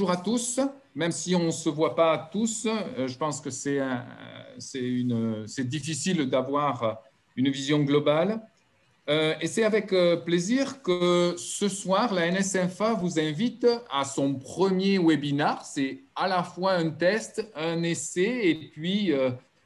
Bonjour à tous, même si on ne se voit pas tous, euh, je pense que c'est difficile d'avoir une vision globale. Euh, et c'est avec euh, plaisir que ce soir, la NSFA vous invite à son premier webinar. C'est à la fois un test, un essai et puis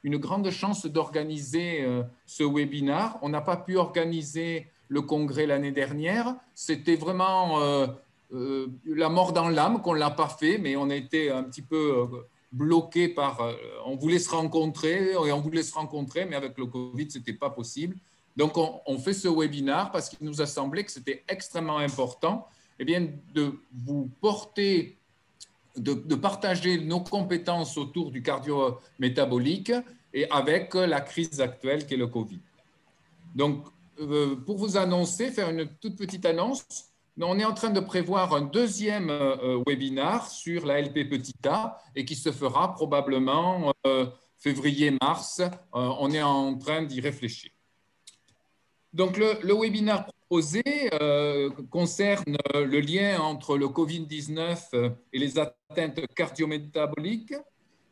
une grande chance d'organiser ce webinar. On n'a pas pu organiser le congrès l'année dernière. C'était vraiment euh, la mort dans l'âme qu'on ne l'a pas fait, mais on était un petit peu euh, bloqué par. Euh, on voulait se rencontrer on voulait se rencontrer, mais avec le Covid, ce n'était pas possible. Donc, on, fait ce webinaire parce qu'il nous a semblé que c'était extrêmement important eh bien, de vous porter, de, partager nos compétences autour du cardio-métabolique et avec la crise actuelle qui est le Covid. Donc, pour vous annoncer, faire une toute petite annonce, on est en train de prévoir un deuxième euh, euh, webinar sur la LP petit a et qui se fera probablement euh, février-mars. on est en train d'y réfléchir. Donc, le, le webinaire proposé concerne le lien entre le COVID-19 et les atteintes cardiométaboliques.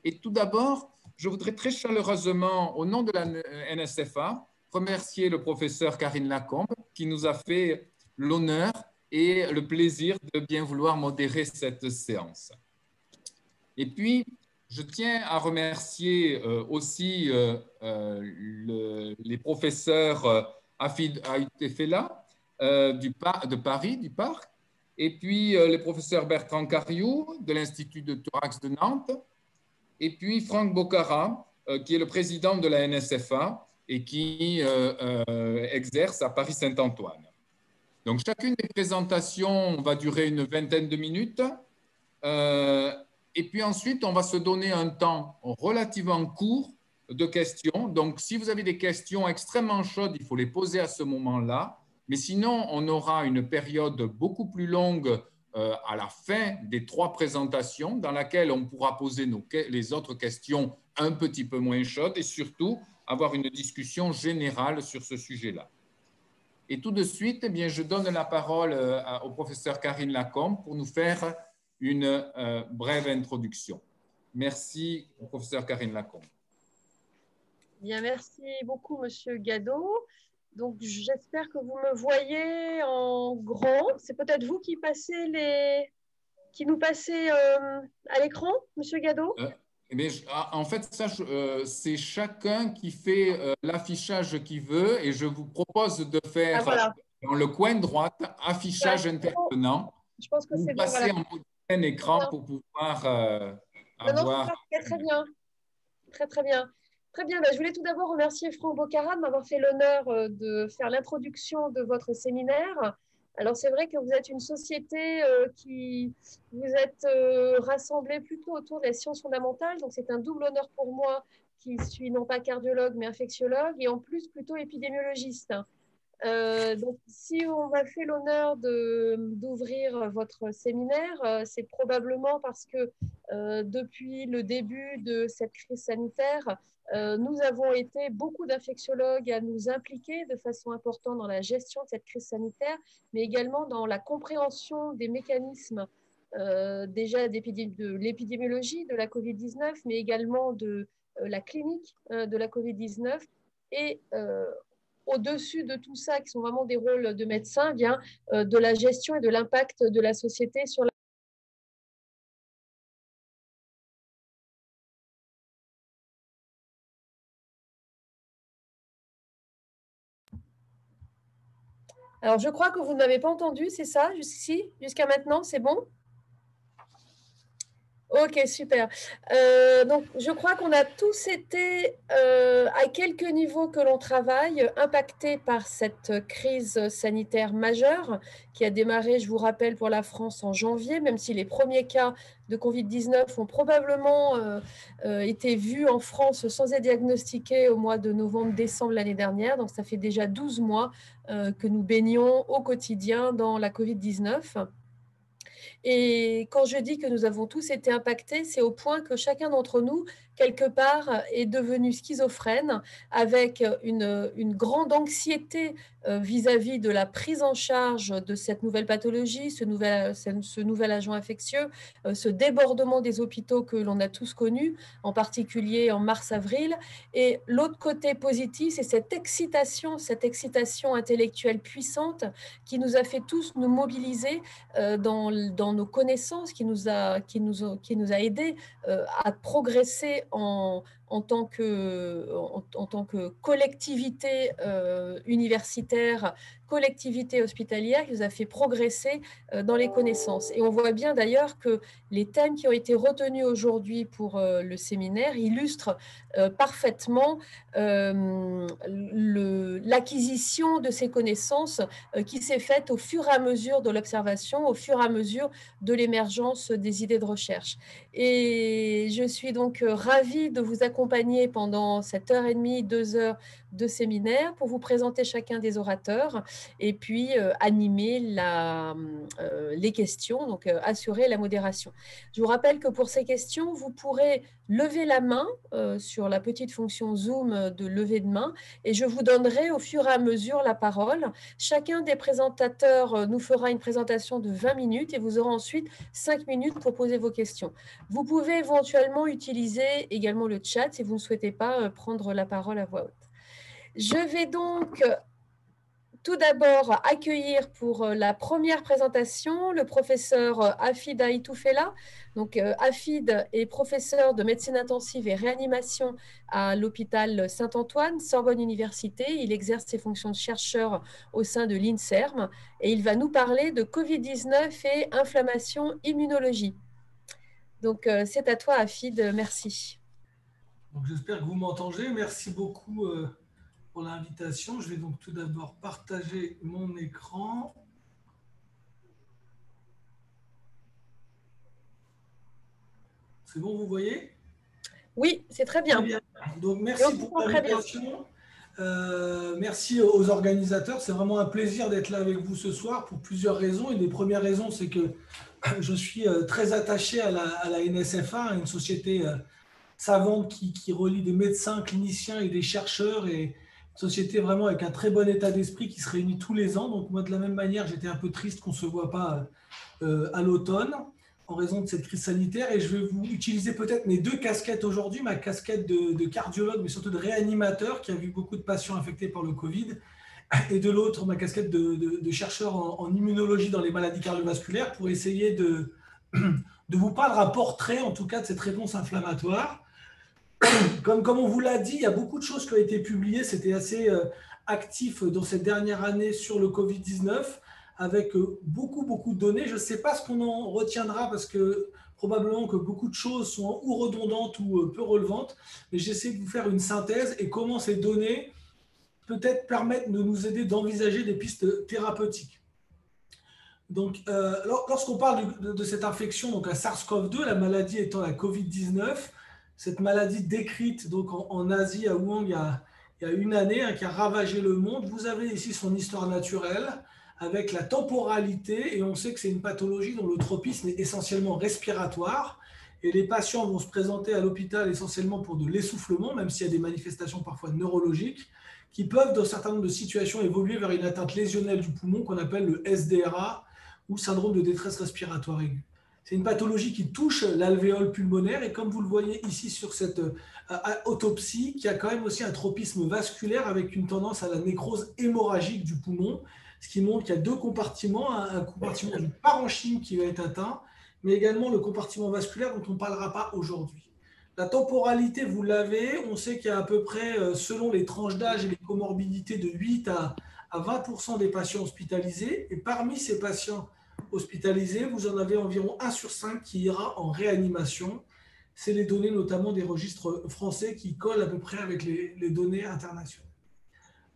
Et tout d'abord, je voudrais très chaleureusement, au nom de la NSFA, remercier le professeur Karine Lacombe qui nous a fait l'honneur et le plaisir de bien vouloir modérer cette séance. Et puis, je tiens à remercier euh, aussi euh, euh, les professeurs Afid Aïtefela de Paris, du Parc, et puis les professeurs Bertrand Cariou de l'Institut de thorax de Nantes, et puis Franck Bocara, qui est le président de la NSFA et qui exerce à Paris-Saint-Antoine. Donc, chacune des présentations va durer une vingtaine de minutes. Euh, et puis ensuite, on va se donner un temps relativement court de questions. Donc, si vous avez des questions extrêmement chaudes, il faut les poser à ce moment-là. Mais sinon, on aura une période beaucoup plus longue euh, à la fin des trois présentations dans laquelle on pourra poser les autres questions un petit peu moins chaudes et surtout avoir une discussion générale sur ce sujet-là. Et tout de suite, eh bien, je donne la parole euh, au professeur Karine Lacombe pour nous faire une euh, brève introduction. Merci, professeur Karine Lacombe. Bien, merci beaucoup, monsieur Gado. Donc, j'espère que vous me voyez en grand. C'est peut-être vous qui passez les, qui nous passez euh, à l'écran, monsieur Gado eh ah, en fait, euh, c'est chacun qui fait euh, l'affichage qu'il veut et je vous propose de faire ah, dans le coin droite affichage intervenant. Je pense que c'est passer en mode écran pour pouvoir euh, avoir. très bien, très très bien. Très bien, bah, je voulais tout d'abord remercier Franck Bocara de m'avoir fait l'honneur de faire l'introduction de votre séminaire. Alors c'est vrai que vous êtes une société euh, qui vous êtes euh, rassemblée plutôt autour des sciences fondamentales, donc c'est un double honneur pour moi qui suis non pas cardiologue mais infectiologue et en plus plutôt épidémiologiste. Euh, donc, si on m'a fait l'honneur d'ouvrir votre séminaire, c'est probablement parce que depuis le début de cette crise sanitaire, euh, nous avons été beaucoup d'infectiologues à nous impliquer de façon importante dans la gestion de cette crise sanitaire, mais également dans la compréhension des mécanismes euh, déjà de l'épidémiologie de la COVID-19, mais également de euh, la clinique de la COVID-19. Et au-dessus de tout ça, qui sont vraiment des rôles de médecins, vient de la gestion et de l'impact de la société sur la Alors, je crois que vous n'avez pas entendu, c'est ça, jusqu'ici, jusqu'à maintenant, c'est bon? Ok, super. Euh, donc, je crois qu'on a tous été, euh, à quelques niveaux que l'on travaille, impactés par cette crise sanitaire majeure qui a démarré, je vous rappelle, pour la France en janvier, même si les premiers cas de Covid-19 ont probablement euh, été vus en France sans être diagnostiqués au mois de novembre-décembre l'année dernière. Donc, ça fait déjà 12 mois que nous baignons au quotidien dans la Covid-19. Et quand je dis que nous avons tous été impactés, c'est au point que chacun d'entre nous, quelque part, est devenu schizophrène avec une, une grande anxiété euh, vis-à-vis de la prise en charge de cette nouvelle pathologie, ce nouvel, ce nouvel agent infectieux, euh, ce débordement des hôpitaux que l'on a tous connus, en particulier en mars-avril. Et l'autre côté positif, c'est cette excitation, cette excitation intellectuelle puissante qui nous a fait tous nous mobiliser euh, dans, dans nos connaissances, qui nous a, qui nous, qui nous a aidés à progresser en, en tant que, en, tant que collectivité euh, universitaire collectivité hospitalière qui nous a fait progresser euh, dans les connaissances. Et on voit bien d'ailleurs que les thèmes qui ont été retenus aujourd'hui pour euh, le séminaire illustrent parfaitement l'acquisition de ces connaissances qui s'est faite au fur et à mesure de l'observation, au fur et à mesure de l'émergence des idées de recherche. Et je suis donc ravie de vous accompagner pendant cette heure et demie, deux heures de séminaire pour vous présenter chacun des orateurs et puis euh, animer euh, les questions, donc euh, assurer la modération. Je vous rappelle que pour ces questions, vous pourrez lever la main sur la petite fonction Zoom de lever de main et je vous donnerai au fur et à mesure la parole. Chacun des présentateurs nous fera une présentation de 20 minutes et vous aurez ensuite 5 minutes pour poser vos questions. Vous pouvez éventuellement utiliser également le chat si vous ne souhaitez pas prendre la parole à voix haute. Je vais donc tout d'abord accueillir pour euh, la première présentation le professeur euh, Afid Aitoufela. Donc, euh, Afid est professeur de médecine intensive et réanimation à l'hôpital Saint-Antoine, Sorbonne Université. Il exerce ses fonctions de chercheur au sein de l'INSERM et il va nous parler de Covid-19 et inflammation immunologie. Donc, c'est à toi, Afid. Merci. J'espère que vous m'entendez. Merci beaucoup pour l'invitation. Je vais donc tout d'abord partager mon écran. C'est bon, vous voyez? Oui, c'est très bien. Donc, merci pour l'invitation. Euh, merci aux organisateurs. C'est vraiment un plaisir d'être là avec vous ce soir pour plusieurs raisons. Une des premières raisons, c'est que je suis euh, très attaché à la, à la NSFA, une société euh, savante qui, qui, relie des médecins, cliniciens et des chercheurs. Et, société vraiment avec un très bon état d'esprit qui se réunit tous les ans. Donc moi, de la même manière, j'étais un peu triste qu'on ne se voit pas euh, à l'automne en raison de cette crise sanitaire. Et je vais vous utiliser peut-être mes deux casquettes aujourd'hui, ma casquette de, cardiologue, mais surtout de réanimateur, qui a vu beaucoup de patients infectés par le Covid, et de l'autre, ma casquette de, chercheur en, immunologie dans les maladies cardiovasculaires, pour essayer de, vous parler un portrait, en tout cas, de cette réponse inflammatoire comme, on vous l'a dit, il y a beaucoup de choses qui ont été publiées. C'était assez euh, actif dans cette dernière année sur le Covid-19 avec euh, beaucoup, beaucoup de données. Je ne sais pas ce qu'on en retiendra parce que probablement que beaucoup de choses sont ou redondantes ou euh, peu relevantes, mais j'essaie de vous faire une synthèse et comment ces données peut-être permettent de nous aider d'envisager des pistes thérapeutiques. Donc, lorsqu'on parle de, de, cette infection, donc la SARS-CoV-2, la maladie étant la COVID-19, cette maladie décrite donc en, Asie, à Wuhan, il y a, une année, hein, qui a ravagé le monde. Vous avez ici son histoire naturelle avec la temporalité, et on sait que c'est une pathologie dont le tropisme est essentiellement respiratoire. Et les patients vont se présenter à l'hôpital essentiellement pour de l'essoufflement, même s'il y a des manifestations parfois neurologiques, qui peuvent, dans un certain nombre de situations, évoluer vers une atteinte lésionnelle du poumon qu'on appelle le SDRA, ou syndrome de détresse respiratoire aiguë. C'est une pathologie qui touche l'alvéole pulmonaire et comme vous le voyez ici sur cette euh, autopsie, qui a quand même aussi un tropisme vasculaire avec une tendance à la nécrose hémorragique du poumon, ce qui montre qu'il y a deux compartiments, un, compartiment du parenchyme qui va être atteint, mais également le compartiment vasculaire dont on ne parlera pas aujourd'hui. La temporalité, vous l'avez, on sait qu'il y a à peu près, euh, selon les tranches d'âge et les comorbidités, de 8 à, à 20 des patients hospitalisés. Et parmi ces patients hospitalisés, vous en avez environ 1 sur 5 qui ira en réanimation. C'est les données notamment des registres français qui collent à peu près avec les, données internationales.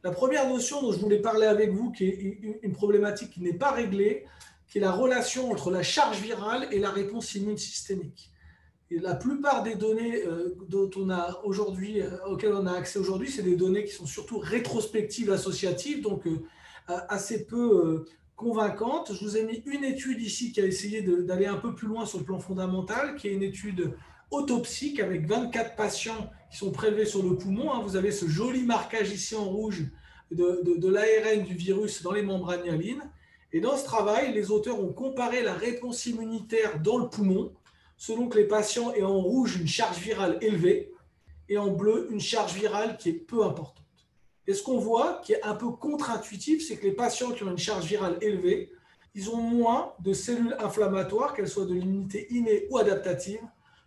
La première notion dont je voulais parler avec vous, qui est une problématique qui n'est pas réglée, qui est la relation entre la charge virale et la réponse immune systémique. La plupart des données euh, dont on a aujourd'hui, euh, auxquelles on a accès aujourd'hui, c'est des données qui sont surtout rétrospectives associatives, donc euh, assez peu convaincante. Je vous ai mis une étude ici qui a essayé d'aller un peu plus loin sur le plan fondamental, qui est une étude autopsique avec 24 patients qui sont prélevés sur le poumon. Hein. Vous avez ce joli marquage ici en rouge de, l'ARN du virus dans les membranes. Et dans ce travail, les auteurs ont comparé la réponse immunitaire dans le poumon selon que les patients aient en rouge une charge virale élevée et en bleu une charge virale qui est peu importante. Et ce qu'on voit, qui est un peu contre-intuitif, c'est que les patients qui ont une charge virale élevée, ils ont moins de cellules inflammatoires, qu'elles soient de l'immunité innée ou adaptative,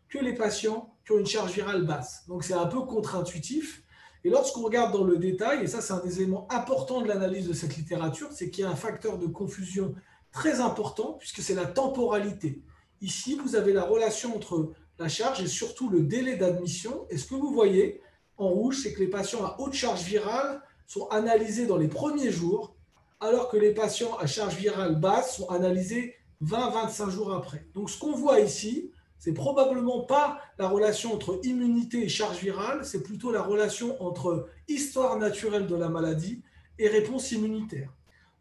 que les patients qui ont une charge virale basse. Donc c'est un peu contre-intuitif. Et lorsqu'on regarde dans le détail, et ça c'est un des éléments importants de l'analyse de cette littérature, c'est qu'il y a un facteur de confusion très important, puisque c'est la temporalité. Ici, vous avez la relation entre la charge et surtout le délai d'admission. Et ce que vous voyez en rouge, c'est que les patients à haute charge virale sont analysés dans les premiers jours, alors que les patients à charge virale basse sont analysés 20-25 jours après. Donc ce qu'on voit ici, c'est probablement pas la relation entre immunité et charge virale, c'est plutôt la relation entre histoire naturelle de la maladie et réponse immunitaire.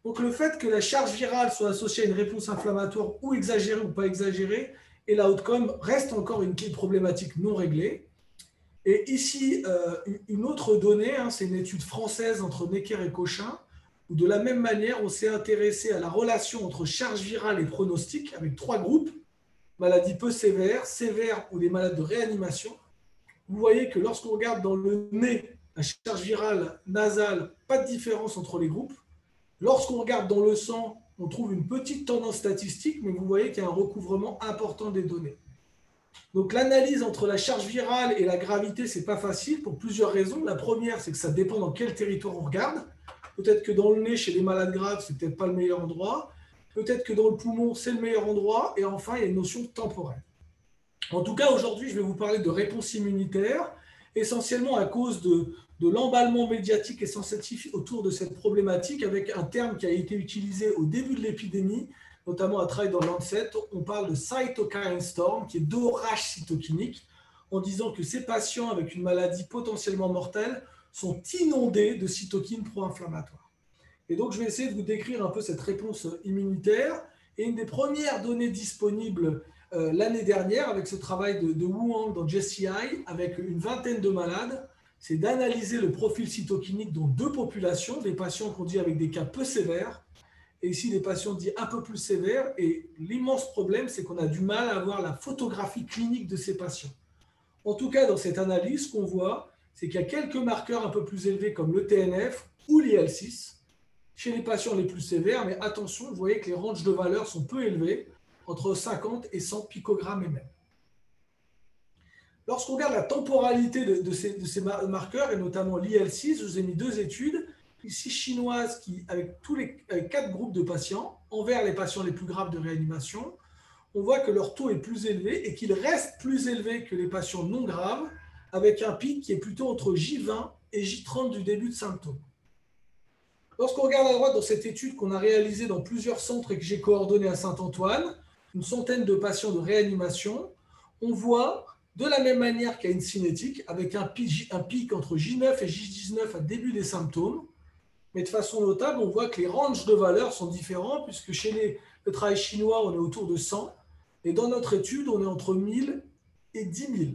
Donc le fait que la charge virale soit associée à une réponse inflammatoire ou exagérée ou pas exagérée, et l'outcome reste encore une problématique non réglée. Et ici, euh, une autre donnée, hein, c'est une étude française entre Necker et Cochin, où de la même manière, on s'est intéressé à la relation entre charge virale et pronostic, avec trois groupes, maladies peu sévères, sévères ou des malades de réanimation. Vous voyez que lorsqu'on regarde dans le nez la charge virale nasale, pas de différence entre les groupes. Lorsqu'on regarde dans le sang, on trouve une petite tendance statistique, mais vous voyez qu'il y a un recouvrement important des données. Donc l'analyse entre la charge virale et la gravité, c'est pas facile pour plusieurs raisons. La première, c'est que ça dépend dans quel territoire on regarde. Peut-être que dans le nez, chez les malades graves, c'est peut-être pas le meilleur endroit. Peut-être que dans le poumon, c'est le meilleur endroit. Et enfin, il y a une notion temporelle. En tout cas, aujourd'hui, je vais vous parler de réponse immunitaire, essentiellement à cause de, de l'emballement médiatique et sensitif autour de cette problématique, avec un terme qui a été utilisé au début de l'épidémie, notamment à travail dans Lancet. On parle de cytokine storm, qui est d'orage cytokinique, en disant que ces patients avec une maladie potentiellement mortelle sont inondés de cytokines pro-inflammatoires. Et donc, je vais essayer de vous décrire un peu cette réponse immunitaire. Et une des premières données disponibles euh, l'année dernière, avec ce travail de, de Wu dans JCI, avec une vingtaine de malades, c'est d'analyser le profil cytokinique dans deux populations, des patients qu'on dit avec des cas peu sévères, et ici des patients dits un peu plus sévères. Et l'immense problème, c'est qu'on a du mal à avoir la photographie clinique de ces patients. En tout cas, dans cette analyse, ce qu'on voit, c'est qu'il y a quelques marqueurs un peu plus élevés comme le TNF ou l'IL6, chez les patients les plus sévères, mais attention, vous voyez que les ranges de valeurs sont peu élevées, entre 50 et 100 picogrammes MM. Lorsqu'on regarde la temporalité de, ces, marqueurs, et notamment l'IL6, je vous ai mis deux études, ici chinoises, qui, avec tous les quatre groupes de patients, envers les patients les plus graves de réanimation, on voit que leur taux est plus élevé et qu'il reste plus élevé que les patients non graves, avec un pic qui est plutôt entre J20 et J30 du début de symptômes. Lorsqu'on regarde à droite dans cette étude qu'on a réalisée dans plusieurs centres et que j'ai coordonné à Saint-Antoine, une centaine de patients de réanimation, on voit de la même manière a une cinétique, avec un pic, un pic entre J9 et J19 à début des symptômes, mais de façon notable, on voit que les ranges de valeurs sont différents, puisque chez les, le travail chinois, on est autour de 100, et dans notre étude, on est entre 1000 et 10 000.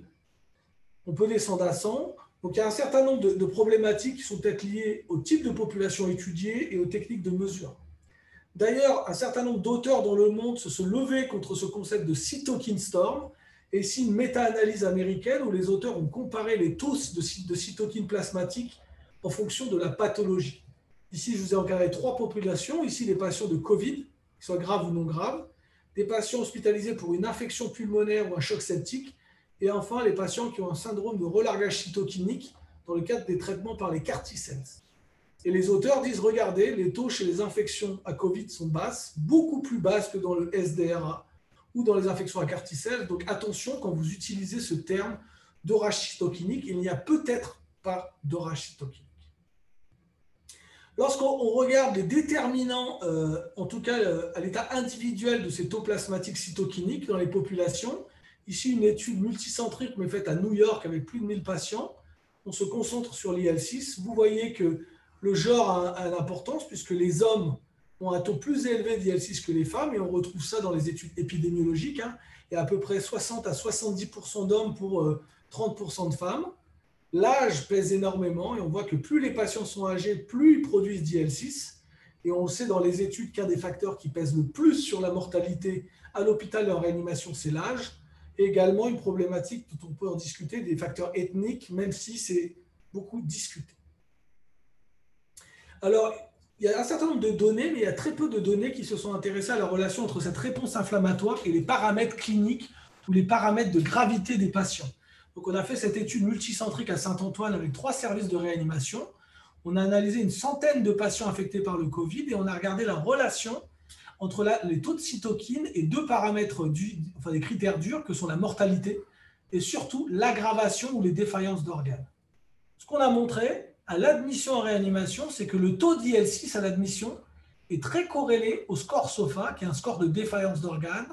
On peut descendre à 100, donc il y a un certain nombre de, problématiques qui sont peut-être liées au type de population étudiée et aux techniques de mesure. D'ailleurs, un certain nombre d'auteurs dans le monde se sont levés contre ce concept de cytokine storm. Et ici, une méta-analyse américaine où les auteurs ont comparé les taux de, de cytokines plasmatiques en fonction de la pathologie. Ici, je vous ai encadré trois populations. Ici, les patients de Covid, qu'ils soient graves ou non graves, des patients hospitalisés pour une infection pulmonaire ou un choc septique, et enfin, les patients qui ont un syndrome de relargage cytokinique dans le cadre des traitements par les CAR-T-cells. Et les auteurs disent, regardez, les taux chez les infections à Covid sont basses, beaucoup plus basses que dans le SDRA ou dans les infections à CAR-T-cells. Donc attention, quand vous utilisez ce terme d'orage cytokinique, il n'y a peut-être pas d'orage cytokinique. Lorsqu'on regarde les déterminants, euh, en tout cas euh, à l'état individuel de ces taux plasmatiques cytokiniques dans les populations, Ici, une étude multicentrique, mais faite à New York avec plus de 1000 patients. On se concentre sur l'IL6. Vous voyez que le genre a, une importance puisque les hommes ont un taux plus élevé d'IL6 que les femmes, et on retrouve ça dans les études épidémiologiques. Hein. Il y a à peu près 60 à 70% d'hommes pour 30% euh, de femmes. L'âge pèse énormément, et on voit que plus les patients sont âgés, plus ils produisent d'IL6. Et on sait dans les études qu'un des facteurs qui pèse le plus sur la mortalité à l'hôpital et en réanimation, c'est l'âge. Et également une problématique dont on peut en discuter, des facteurs ethniques, même si c'est beaucoup discuté. Alors, il y a un certain nombre de données, mais il y a très peu de données qui se sont intéressées à la relation entre cette réponse inflammatoire et les paramètres cliniques ou les paramètres de gravité des patients. Donc, on a fait cette étude multicentrique à Saint-Antoine avec trois services de réanimation. On a analysé une centaine de patients infectés par le Covid et on a regardé la relation entre les taux de cytokines et deux paramètres, enfin des critères durs que sont la mortalité et surtout l'aggravation ou les défaillances d'organes. Ce qu'on a montré à l'admission en réanimation, c'est que le taux d'IL6 à l'admission est très corrélé au score SOFA, qui est un score de défaillance d'organes.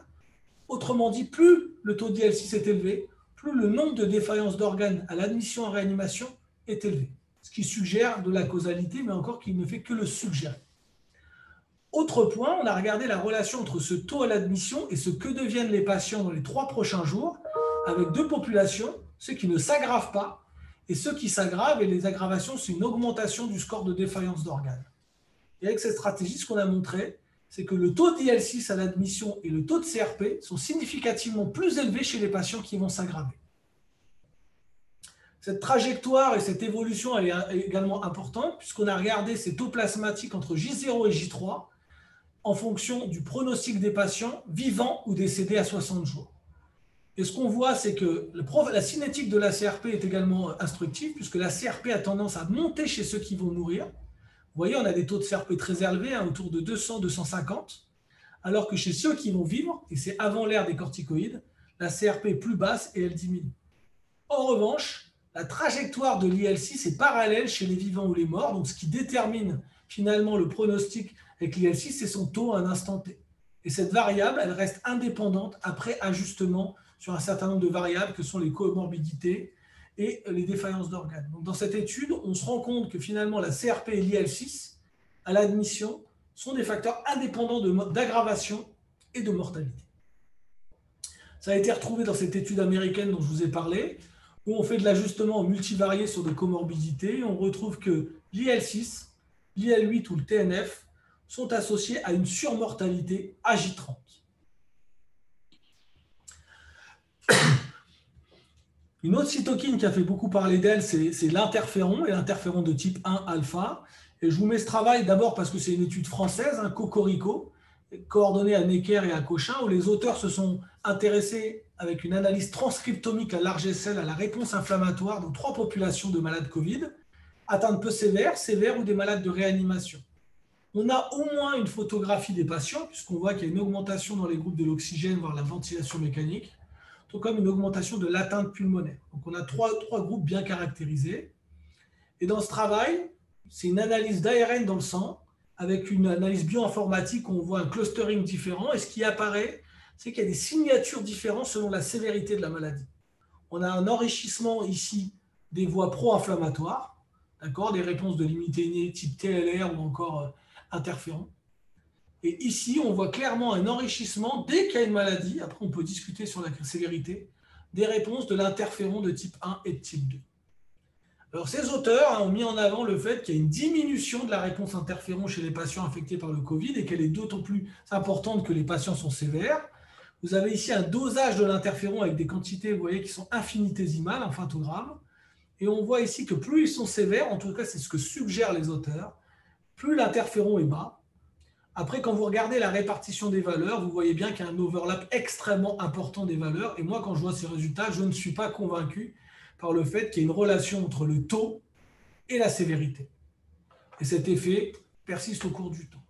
Autrement dit, plus le taux d'IL6 est élevé, plus le nombre de défaillances d'organes à l'admission en réanimation est élevé. Ce qui suggère de la causalité, mais encore qu'il ne fait que le suggérer. Autre point, on a regardé la relation entre ce taux à l'admission et ce que deviennent les patients dans les trois prochains jours, avec deux populations, ceux qui ne s'aggravent pas et ceux qui s'aggravent. Et les aggravations, c'est une augmentation du score de défaillance d'organes. Et avec cette stratégie, ce qu'on a montré, c'est que le taux d'IL6 à l'admission et le taux de CRP sont significativement plus élevés chez les patients qui vont s'aggraver. Cette trajectoire et cette évolution est également importante puisqu'on a regardé ces taux plasmatiques entre J0 et J3 en fonction du pronostic des patients vivants ou décédés à 60 jours. Et ce qu'on voit, c'est que la cinétique de la CRP est également instructive, puisque la CRP a tendance à monter chez ceux qui vont mourir. Vous voyez, on a des taux de CRP très élevés, hein, autour de 200-250, alors que chez ceux qui vont vivre, et c'est avant l'ère des corticoïdes, la CRP est plus basse et elle diminue. En revanche, la trajectoire de l'IL6 est parallèle chez les vivants ou les morts, donc ce qui détermine finalement le pronostic avec l'IL6, c'est son taux à un instant T. Et cette variable, elle reste indépendante après ajustement sur un certain nombre de variables que sont les comorbidités et les défaillances d'organes. dans cette étude, on se rend compte que finalement la CRP et l'IL6 à l'admission sont des facteurs indépendants d'aggravation et de mortalité. Ça a été retrouvé dans cette étude américaine dont je vous ai parlé, où on fait de l'ajustement multivarié sur des comorbidités. on retrouve que l'IL6, l'IL8 ou le TNF sont associés à une surmortalité agitante. Une autre cytokine qui a fait beaucoup parler d'elle, c'est l'interféron, et l'interféron de type 1 alpha. Et je vous mets ce travail d'abord parce que c'est une étude française, un Cocorico, coordonnée à Necker et à Cochin, où les auteurs se sont intéressés avec une analyse transcriptomique à large échelle à la réponse inflammatoire dans trois populations de malades Covid, atteintes peu sévères, sévères ou des malades de réanimation. On a au moins une photographie des patients, puisqu'on voit qu'il y a une augmentation dans les groupes de l'oxygène, voire la ventilation mécanique tout comme une augmentation de l'atteinte pulmonaire. Donc on a trois, trois groupes bien caractérisés. Et dans ce travail, c'est une analyse d'ARN dans le sang avec une analyse bioinformatique où on voit un clustering différent. Et ce qui apparaît, c'est qu'il y a des signatures différentes selon la sévérité de la maladie. On a un enrichissement ici des voies pro-inflammatoires, des réponses de l'immunité type TLR ou encore euh, interféron. Et ici, on voit clairement un enrichissement dès qu'il y a une maladie, après on peut discuter sur la sévérité, des réponses de l'interféron de type 1 et de type 2. Alors ces auteurs hein, ont mis en avant le fait qu'il y a une diminution de la réponse interféron chez les patients infectés par le Covid et qu'elle est d'autant plus importante que les patients sont sévères. Vous avez ici un dosage de l'interféron avec des quantités, vous voyez, qui sont infinitésimales en femtogrammes. Et on voit ici que plus ils sont sévères, en tout cas c'est ce que suggèrent les auteurs, plus l'interféron est bas, après, quand vous regardez la répartition des valeurs, vous voyez bien qu'il y a un overlap extrêmement important des valeurs. Et moi, quand je vois ces résultats, je ne suis pas convaincu par le fait qu'il y ait une relation entre le taux et la sévérité. Et cet effet persiste au cours du temps.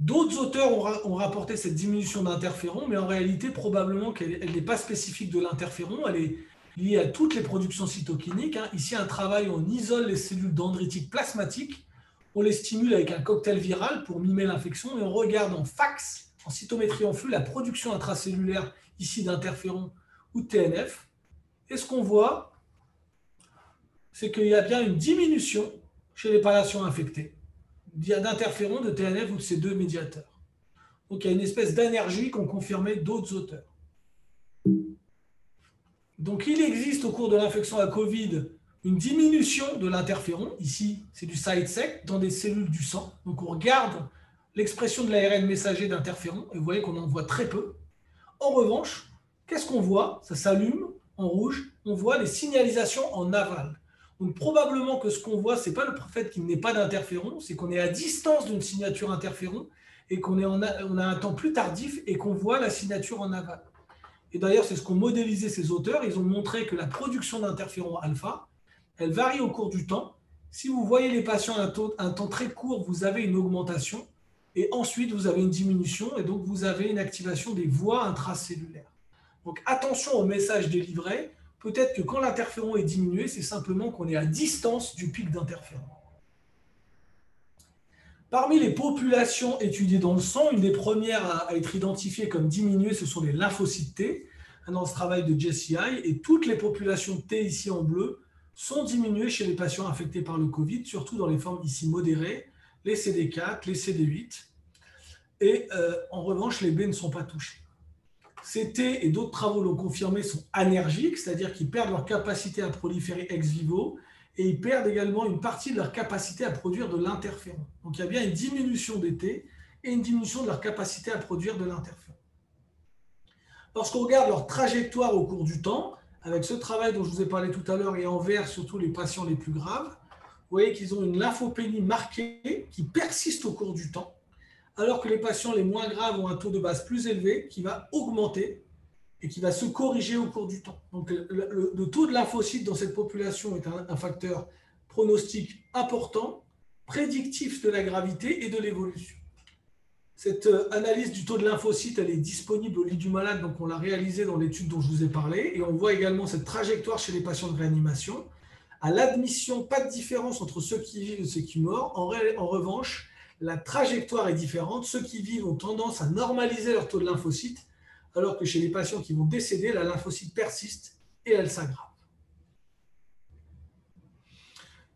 D'autres auteurs ont, rapporté cette diminution d'interféron, mais en réalité, probablement qu'elle n'est pas spécifique de l'interféron, elle est liée à toutes les productions cytokiniques. Hein. Ici, un travail, on isole les cellules dendritiques plasmatiques on les stimule avec un cocktail viral pour mimer l'infection et on regarde en fax, en cytométrie en flux, la production intracellulaire ici d'interférons ou de TNF. Et ce qu'on voit, c'est qu'il y a bien une diminution chez les patients infectés d'interféron, de TNF ou de ces deux médiateurs. Donc il y a une espèce d'énergie qu'ont confirmé d'autres auteurs. Donc il existe au cours de l'infection à Covid une diminution de l'interféron. Ici, c'est du side sec dans des cellules du sang. Donc on regarde l'expression de l'ARN messager d'interféron et vous voyez qu'on en voit très peu. En revanche, qu'est-ce qu'on voit? Ça s'allume en rouge. On voit les signalisations en aval. Donc probablement que ce qu'on voit, ce n'est pas le fait qu'il n'y ait pas d'interféron, c'est qu'on est à distance d'une signature interféron et qu'on on a un temps plus tardif et qu'on voit la signature en aval. Et d'ailleurs, c'est ce qu'ont modélisé ces auteurs. Ils ont montré que la production d'interféron alpha, elle varie au cours du temps. Si vous voyez les patients à un, temps très court, vous avez une augmentation. Et ensuite, vous avez une diminution. Et donc, vous avez une activation des voies intracellulaires. Donc, attention au message délivré. Peut-être que quand l'interféron est diminué, c'est simplement qu'on est à distance du pic d'interféron. Parmi les populations étudiées dans le sang, une des premières à être identifiée comme diminuée, ce sont les lymphocytes T, dans ce travail de Jesse et toutes les populations T ici en bleu sont diminuées chez les patients affectés par le Covid, surtout dans les formes ici modérées, les CD4, les CD8, et euh, en revanche, les B ne sont pas touchés. Ces T et d'autres travaux l'ont confirmé sont anergiques, c'est-à-dire qu'ils perdent leur capacité à proliférer ex vivo et ils perdent également une partie de leur capacité à produire de l'interféron. Donc il y a bien une diminution des T et une diminution de leur capacité à produire de l'interféron. Lorsqu'on regarde leur trajectoire au cours du temps, avec ce travail dont je vous ai parlé tout à l'heure et en vert surtout les patients les plus graves, vous voyez qu'ils ont une lymphopénie marquée qui persiste au cours du temps, alors que les patients les moins graves ont un taux de base plus élevé qui va augmenter et qui va se corriger au cours du temps. Donc, le, taux de lymphocytes dans cette population est un, facteur pronostique important, prédictif de la gravité et de l'évolution. Cette euh, analyse du taux de lymphocytes, elle est disponible au lit du malade, donc on l'a réalisée dans l'étude dont je vous ai parlé, et on voit également cette trajectoire chez les patients de réanimation. À l'admission, pas de différence entre ceux qui vivent et ceux qui meurent. En, en revanche, la trajectoire est différente. Ceux qui vivent ont tendance à normaliser leur taux de lymphocytes, alors que chez les patients qui vont décéder, la lymphocyte persiste et elle s'aggrave.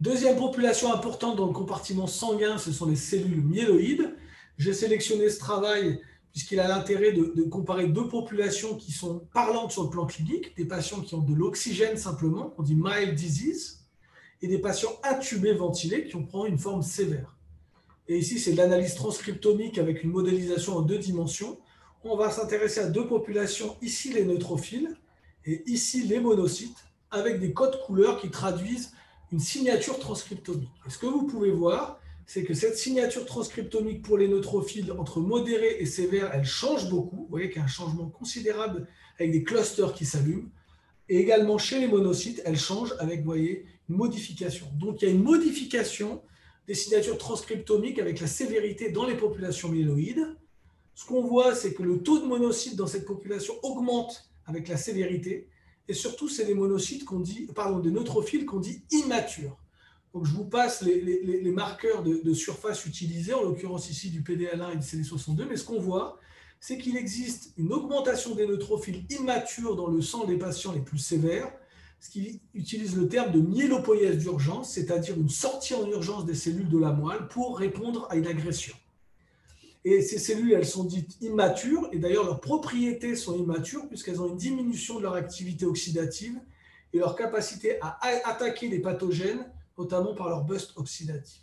Deuxième population importante dans le compartiment sanguin, ce sont les cellules myéloïdes. J'ai sélectionné ce travail puisqu'il a l'intérêt de, comparer deux populations qui sont parlantes sur le plan clinique, des patients qui ont de l'oxygène simplement, on dit mild disease, et des patients intubés ventilés qui ont pris une forme sévère. Et ici, c'est de l'analyse transcriptomique avec une modélisation en deux dimensions on va s'intéresser à deux populations, ici les neutrophiles et ici les monocytes, avec des codes couleurs qui traduisent une signature transcriptomique. Et ce que vous pouvez voir, c'est que cette signature transcriptomique pour les neutrophiles, entre modéré et sévère, elle change beaucoup. Vous voyez qu'il y a un changement considérable avec des clusters qui s'allument. Et également chez les monocytes, elle change avec, voyez, une modification. Donc il y a une modification des signatures transcriptomiques avec la sévérité dans les populations myéloïdes ce qu'on voit, c'est que le taux de monocytes dans cette population augmente avec la sévérité. Et surtout, c'est des monocytes qu'on dit, pardon, des neutrophiles qu'on dit immatures. Donc, je vous passe les, marqueurs de, surface utilisés, en l'occurrence ici du PDL1 et du CD62. Mais ce qu'on voit, c'est qu'il existe une augmentation des neutrophiles immatures dans le sang des patients les plus sévères, ce qui utilise le terme de myélopoïèse d'urgence, c'est-à-dire une sortie en urgence des cellules de la moelle pour répondre à une agression. Et ces cellules, elles sont dites immatures, et d'ailleurs leurs propriétés sont immatures puisqu'elles ont une diminution de leur activité oxydative et leur capacité à attaquer les pathogènes, notamment par leur bust oxydatif.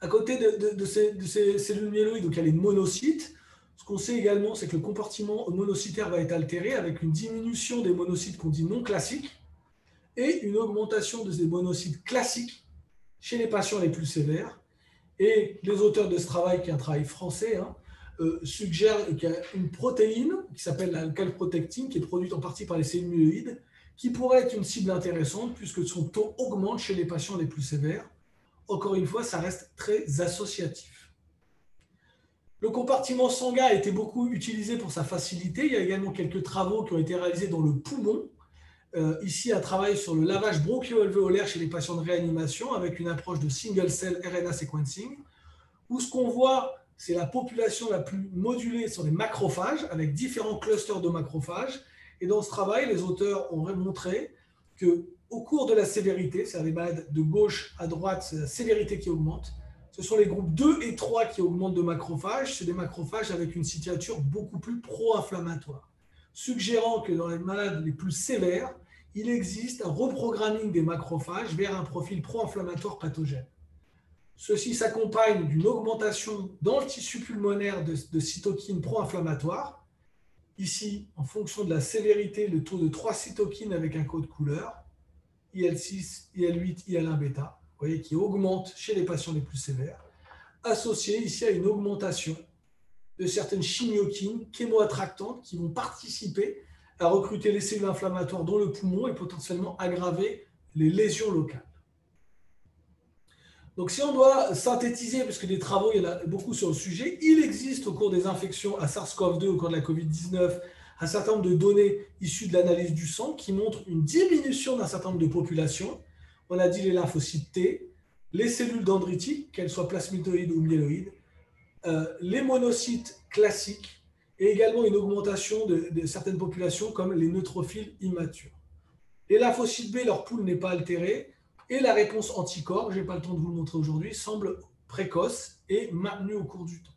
À côté de, ces, cellules myéloïdes, donc il y a les monocytes. Ce qu'on sait également, c'est que le comportement monocytaire va être altéré avec une diminution des monocytes qu'on dit non classiques et une augmentation de ces monocytes classiques chez les patients les plus sévères et les auteurs de ce travail, qui est un travail français, hein, euh, suggèrent qu'il y a une protéine qui s'appelle la calprotectine, qui est produite en partie par les cellules myéloïdes, qui pourrait être une cible intéressante puisque son taux augmente chez les patients les plus sévères. Encore une fois, ça reste très associatif. Le compartiment sanguin a été beaucoup utilisé pour sa facilité. Il y a également quelques travaux qui ont été réalisés dans le poumon euh, ici un travail sur le lavage bronchio-alvéolaire chez les patients de réanimation avec une approche de single cell RNA sequencing, où ce qu'on voit, c'est la population la plus modulée sur les macrophages, avec différents clusters de macrophages. Et dans ce travail, les auteurs ont montré que au cours de la sévérité, c'est les malades de gauche à droite, c'est la sévérité qui augmente, Ce sont les groupes 2 et 3 qui augmentent de macrophages. C'est des macrophages avec une signature beaucoup plus pro-inflammatoire, suggérant que dans les malades les plus sévères, il existe un reprogramming des macrophages vers un profil pro-inflammatoire pathogène. Ceci s'accompagne d'une augmentation dans le tissu pulmonaire de, cytokines pro-inflammatoires. Ici, en fonction de la sévérité, le taux de trois cytokines avec un code couleur, IL6, IL8, IL1 bêta, voyez, qui augmente chez les patients les plus sévères, associé ici à une augmentation de certaines chimiokines chémoattractantes qui vont participer à recruter les cellules inflammatoires dans le poumon et potentiellement aggraver les lésions locales. Donc, si on doit synthétiser, parce que des travaux, il y en a beaucoup sur le sujet, il existe au cours des infections à SARS-CoV-2, au cours de la COVID-19, un certain nombre de données issues de l'analyse du sang qui montrent une diminution d'un certain nombre de populations. On a dit les lymphocytes T, les cellules dendritiques, qu'elles soient plasmidoïdes ou myéloïdes, euh, les monocytes classiques, et également une augmentation de, de, certaines populations comme les neutrophiles immatures. Les lymphocytes B, leur poule n'est pas altérée, et la réponse anticorps, je n'ai pas le temps de vous le montrer aujourd'hui, semble précoce et maintenue au cours du temps.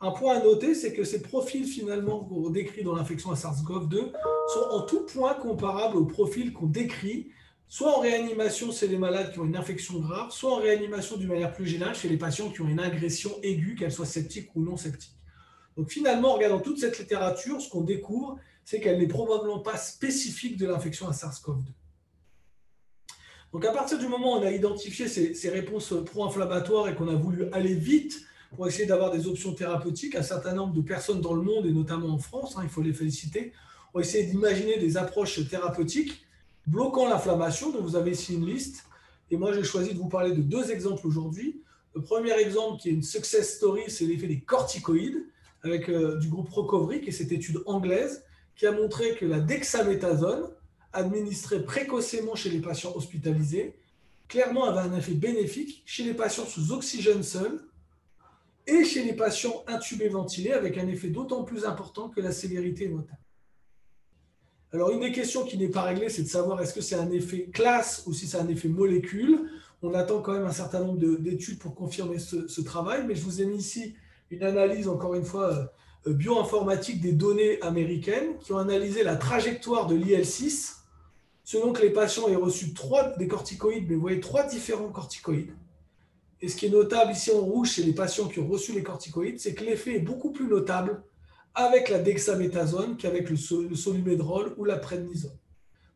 Un point à noter, c'est que ces profils finalement qu'on décrit dans l'infection à SARS-CoV-2 sont en tout point comparables aux profils qu'on décrit soit en réanimation chez les malades qui ont une infection grave, soit en réanimation d'une manière plus générale chez les patients qui ont une agression aiguë, qu'elle soit septique ou non septique. Donc finalement, en regardant toute cette littérature, ce qu'on découvre, c'est qu'elle n'est probablement pas spécifique de l'infection à SARS-CoV-2. Donc à partir du moment où on a identifié ces, réponses pro-inflammatoires et qu'on a voulu aller vite pour essayer d'avoir des options thérapeutiques, un certain nombre de personnes dans le monde, et notamment en France, hein, il faut les féliciter, ont essayé d'imaginer des approches thérapeutiques bloquant l'inflammation, dont vous avez ici une liste. Et moi, j'ai choisi de vous parler de deux exemples aujourd'hui. Le premier exemple, qui est une success story, c'est l'effet des corticoïdes, avec euh, du groupe Recovery, qui est cette étude anglaise, qui a montré que la dexaméthasone, administré précocement chez les patients hospitalisés, clairement avait un effet bénéfique chez les patients sous oxygène seul et chez les patients intubés ventilés, avec un effet d'autant plus important que la sévérité notable. Alors, une des questions qui n'est pas réglée, c'est de savoir est-ce que c'est un effet classe ou si c'est un effet molécule. On attend quand même un certain nombre d'études pour confirmer ce, travail, mais je vous ai mis ici une analyse, encore une fois, euh, bioinformatique des données américaines qui ont analysé la trajectoire de l'IL6 selon que les patients aient reçu trois des corticoïdes, mais vous voyez trois différents corticoïdes. Et ce qui est notable ici en rouge chez les patients qui ont reçu les corticoïdes, c'est que l'effet est beaucoup plus notable avec la dexaméthasone qu'avec le, le ou la prednisone.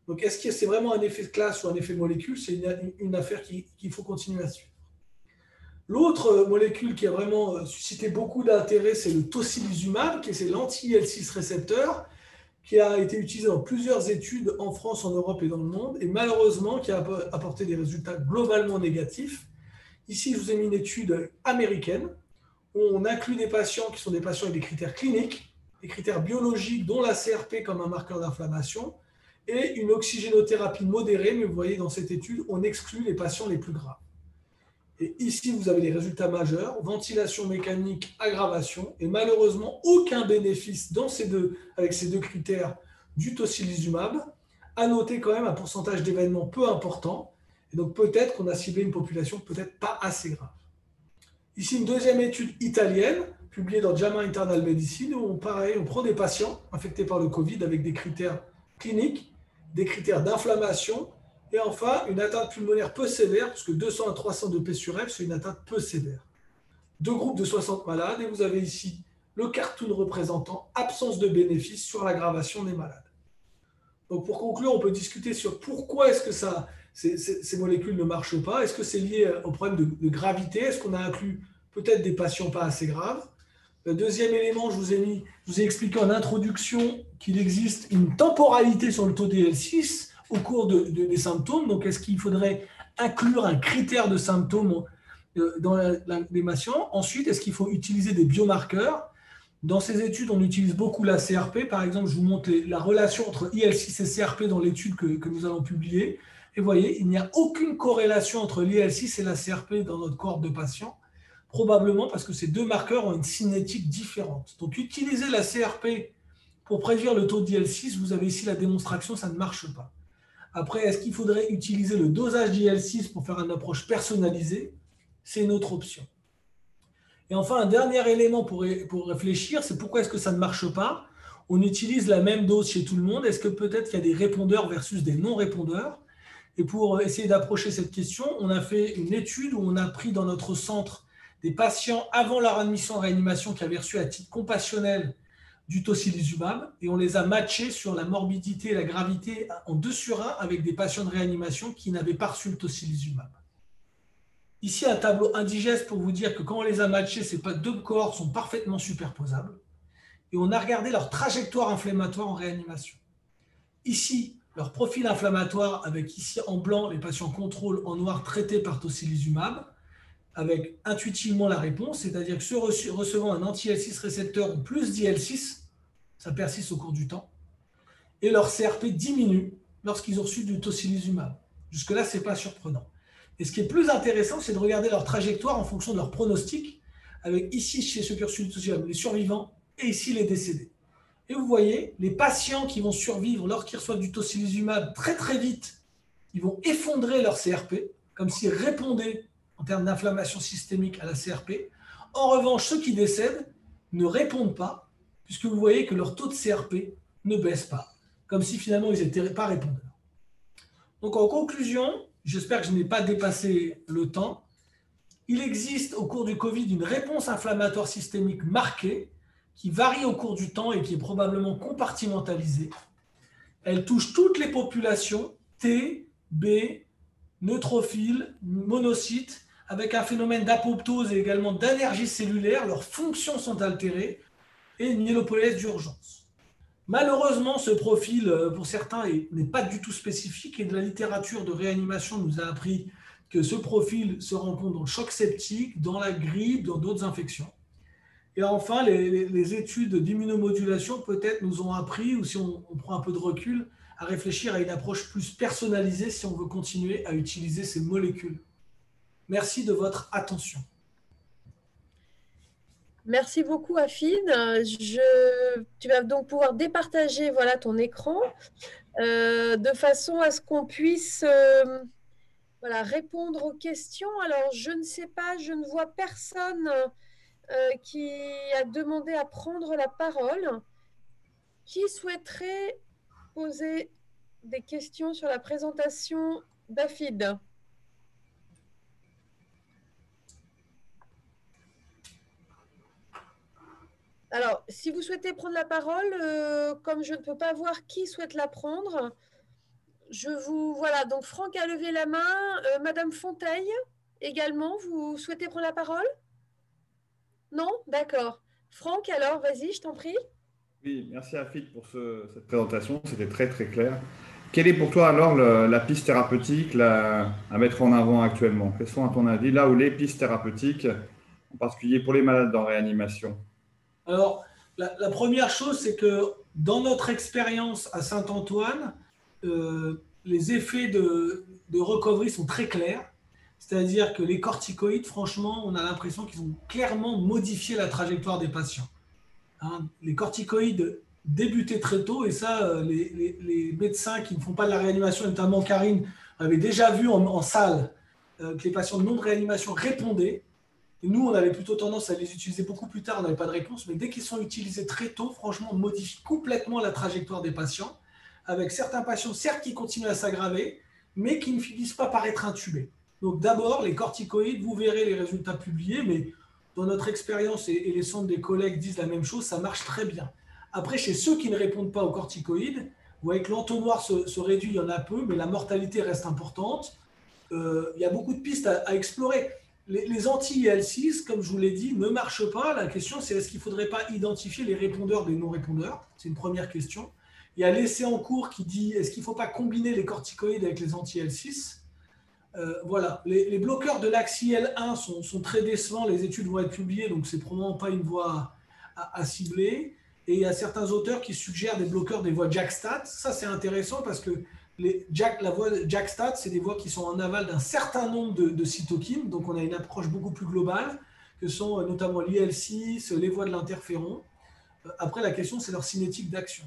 Donc, est-ce que c'est vraiment un effet de classe ou un effet de molécule? C'est une, affaire qu'il faut continuer à suivre. L'autre molécule qui a vraiment euh, suscité beaucoup d'intérêt, c'est le tocilizumab, qui est l'anti-L6 récepteur, qui a été utilisé dans plusieurs études en France, en Europe et dans le monde, et malheureusement qui a apporté des résultats globalement négatifs. Ici, je vous ai mis une étude américaine où on inclut des patients qui sont des patients avec des critères cliniques, des critères biologiques, dont la CRP comme un marqueur d'inflammation, et une oxygénothérapie modérée, mais vous voyez dans cette étude, on exclut les patients les plus graves. Et ici, vous avez les résultats majeurs, ventilation mécanique, aggravation, et malheureusement, aucun bénéfice dans ces deux, avec ces deux critères du tocilizumab. À noter quand même un pourcentage d'événements peu important. Et donc peut-être qu'on a ciblé une population peut-être pas assez grave. Ici, une deuxième étude italienne, publiée dans JAMA Internal Medicine, où on, pareil, on prend des patients infectés par le Covid avec des critères cliniques, des critères d'inflammation et enfin, une atteinte pulmonaire peu sévère, parce que 200 à 300 de P sur F, c'est une atteinte peu sévère. Deux groupes de 60 malades, et vous avez ici le cartoon représentant absence de bénéfice sur l'aggravation des malades. Donc pour conclure, on peut discuter sur pourquoi est-ce que ça, ces, molécules ne marchent pas. Est-ce que c'est lié au problème de, gravité? Est-ce qu'on a inclus peut-être des patients pas assez graves? Le deuxième élément, je vous ai je vous ai expliqué en introduction qu'il existe une temporalité sur le taux DL6 au cours de, des symptômes. Donc, est-ce qu'il faudrait inclure un critère de symptômes euh, dans les patients Ensuite, est-ce qu'il faut utiliser des biomarqueurs? Dans ces études, on utilise beaucoup la CRP. Par exemple, je vous montre la relation entre IL6 et CRP dans l'étude que, que, nous allons publier. Et vous voyez, il n'y a aucune corrélation entre l'IL6 et la CRP dans notre corps de patients, probablement parce que ces deux marqueurs ont une cinétique différente. Donc, utiliser la CRP pour prédire le taux d'IL6, vous avez ici la démonstration, ça ne marche pas. Après, est-ce qu'il faudrait utiliser le dosage d'IL6 pour faire une approche personnalisée? C'est une autre option. Et enfin, un dernier élément pour, pour réfléchir, c'est pourquoi est-ce que ça ne marche pas? On utilise la même dose chez tout le monde. Est-ce que peut-être qu'il y a des répondeurs versus des non-répondeurs? Et pour essayer d'approcher cette question, on a fait une étude où on a pris dans notre centre des patients avant leur admission en réanimation qui avaient reçu à titre compassionnel du tocilizumab et on les a matchés sur la morbidité et la gravité en 2 sur 1 avec des patients de réanimation qui n'avaient pas reçu le tocilizumab. Ici, un tableau indigeste pour vous dire que quand on les a matchés, ces deux cohortes sont parfaitement superposables. Et on a regardé leur trajectoire inflammatoire en réanimation. Ici, leur profil inflammatoire avec ici en blanc les patients contrôle, en noir traités par tocilizumab avec intuitivement la réponse, c'est-à-dire que ceux recevant un anti-L6 récepteur ou plus d'IL6, ça persiste au cours du temps, et leur CRP diminue lorsqu'ils ont reçu du tocilizumab. Jusque-là, ce n'est pas surprenant. Et ce qui est plus intéressant, c'est de regarder leur trajectoire en fonction de leur pronostic, avec ici, chez ceux qui ont reçu du tocilizumab, les survivants, et ici, les décédés. Et vous voyez, les patients qui vont survivre lorsqu'ils reçoivent du tocilizumab très très vite, ils vont effondrer leur CRP, comme s'ils répondaient en termes d'inflammation systémique à la CRP. En revanche, ceux qui décèdent ne répondent pas, puisque vous voyez que leur taux de CRP ne baisse pas, comme si finalement ils n'étaient pas répondeurs. Donc en conclusion, j'espère que je n'ai pas dépassé le temps. Il existe au cours du Covid une réponse inflammatoire systémique marquée qui varie au cours du temps et qui est probablement compartimentalisée. Elle touche toutes les populations, T, B, neutrophile, monocytes, avec un phénomène d'apoptose et également d'énergie cellulaire, leurs fonctions sont altérées et une myélopoïèse d'urgence. Malheureusement, ce profil, euh, pour certains, n'est pas du tout spécifique et de la littérature de réanimation nous a appris que ce profil se rencontre dans le choc septique, dans la grippe, dans d'autres infections. Et enfin, les, études d'immunomodulation peut-être nous ont appris, ou si on, prend un peu de recul, à réfléchir à une approche plus personnalisée si on veut continuer à utiliser ces molécules. Merci de votre attention. Merci beaucoup. Je, tu vas donc pouvoir départager voilà, ton écran euh, de façon à ce qu'on puisse euh, répondre aux questions. Alors, je ne sais pas, je ne vois personne euh, qui a demandé à prendre la parole. Qui souhaiterait poser des questions sur la présentation d'Afid? Alors, si vous souhaitez prendre la parole, euh, comme je ne peux pas voir qui souhaite la prendre, je vous. Voilà, donc Franck a levé la main. Euh, Madame Fonteille également, vous souhaitez prendre la parole? Non? D'accord. Franck, alors, vas-y, je t'en prie. Oui, merci Afid pour cette présentation, c'était très très clair. Quelle est pour toi alors la piste thérapeutique à mettre en avant actuellement? Quelles sont à ton avis là où les pistes thérapeutiques, en particulier pour les malades en réanimation? Alors, la, première chose, c'est que dans notre expérience à Saint-Antoine, euh, les effets de, recovery sont très clairs. C'est-à-dire que les corticoïdes, franchement, on a l'impression qu'ils ont clairement modifié la trajectoire des patients. Hein, les corticoïdes débutaient très tôt, et ça, euh, les, médecins qui ne font pas de la réanimation, notamment Karine, avaient déjà vu en, salle euh, que les patients non de réanimation répondaient nous, on avait plutôt tendance à les utiliser beaucoup plus tard, on n'avait pas de réponse, mais dès qu'ils sont utilisés très tôt, franchement, on modifie complètement la trajectoire des patients, avec certains patients, certes, qui continuent à s'aggraver, mais qui ne finissent pas par être intubés. Donc d'abord, les corticoïdes, vous verrez les résultats publiés, mais dans notre expérience, et, les centres des collègues disent la même chose, ça marche très bien. Après, chez ceux qui ne répondent pas aux corticoïdes, vous voyez que l'entonnoir se, réduit, il y en a peu, mais la mortalité reste importante. Euh, il y a beaucoup de pistes à explorer les, anti-IL6, comme je vous l'ai dit, ne marchent pas. La question, c'est est-ce qu'il ne faudrait pas identifier les répondeurs des non-répondeurs? C'est une première question. Il y a l'essai en cours qui dit est-ce qu'il ne faut pas combiner les corticoïdes avec les anti-L6 euh, Voilà. Les, bloqueurs de l'axe IL1 sont, très décevants. Les études vont être publiées, donc c'est probablement pas une voie à, cibler. Et il y a certains auteurs qui suggèrent des bloqueurs des voies JAK-STAT. Ça, c'est intéressant parce que Jack, la voie JAK-STAT, c'est des voies qui sont en aval d'un certain nombre de, cytokines, donc on a une approche beaucoup plus globale, que sont euh, notamment l'IL6, les voies de l'interféron. Euh, après, la question, c'est leur cinétique d'action.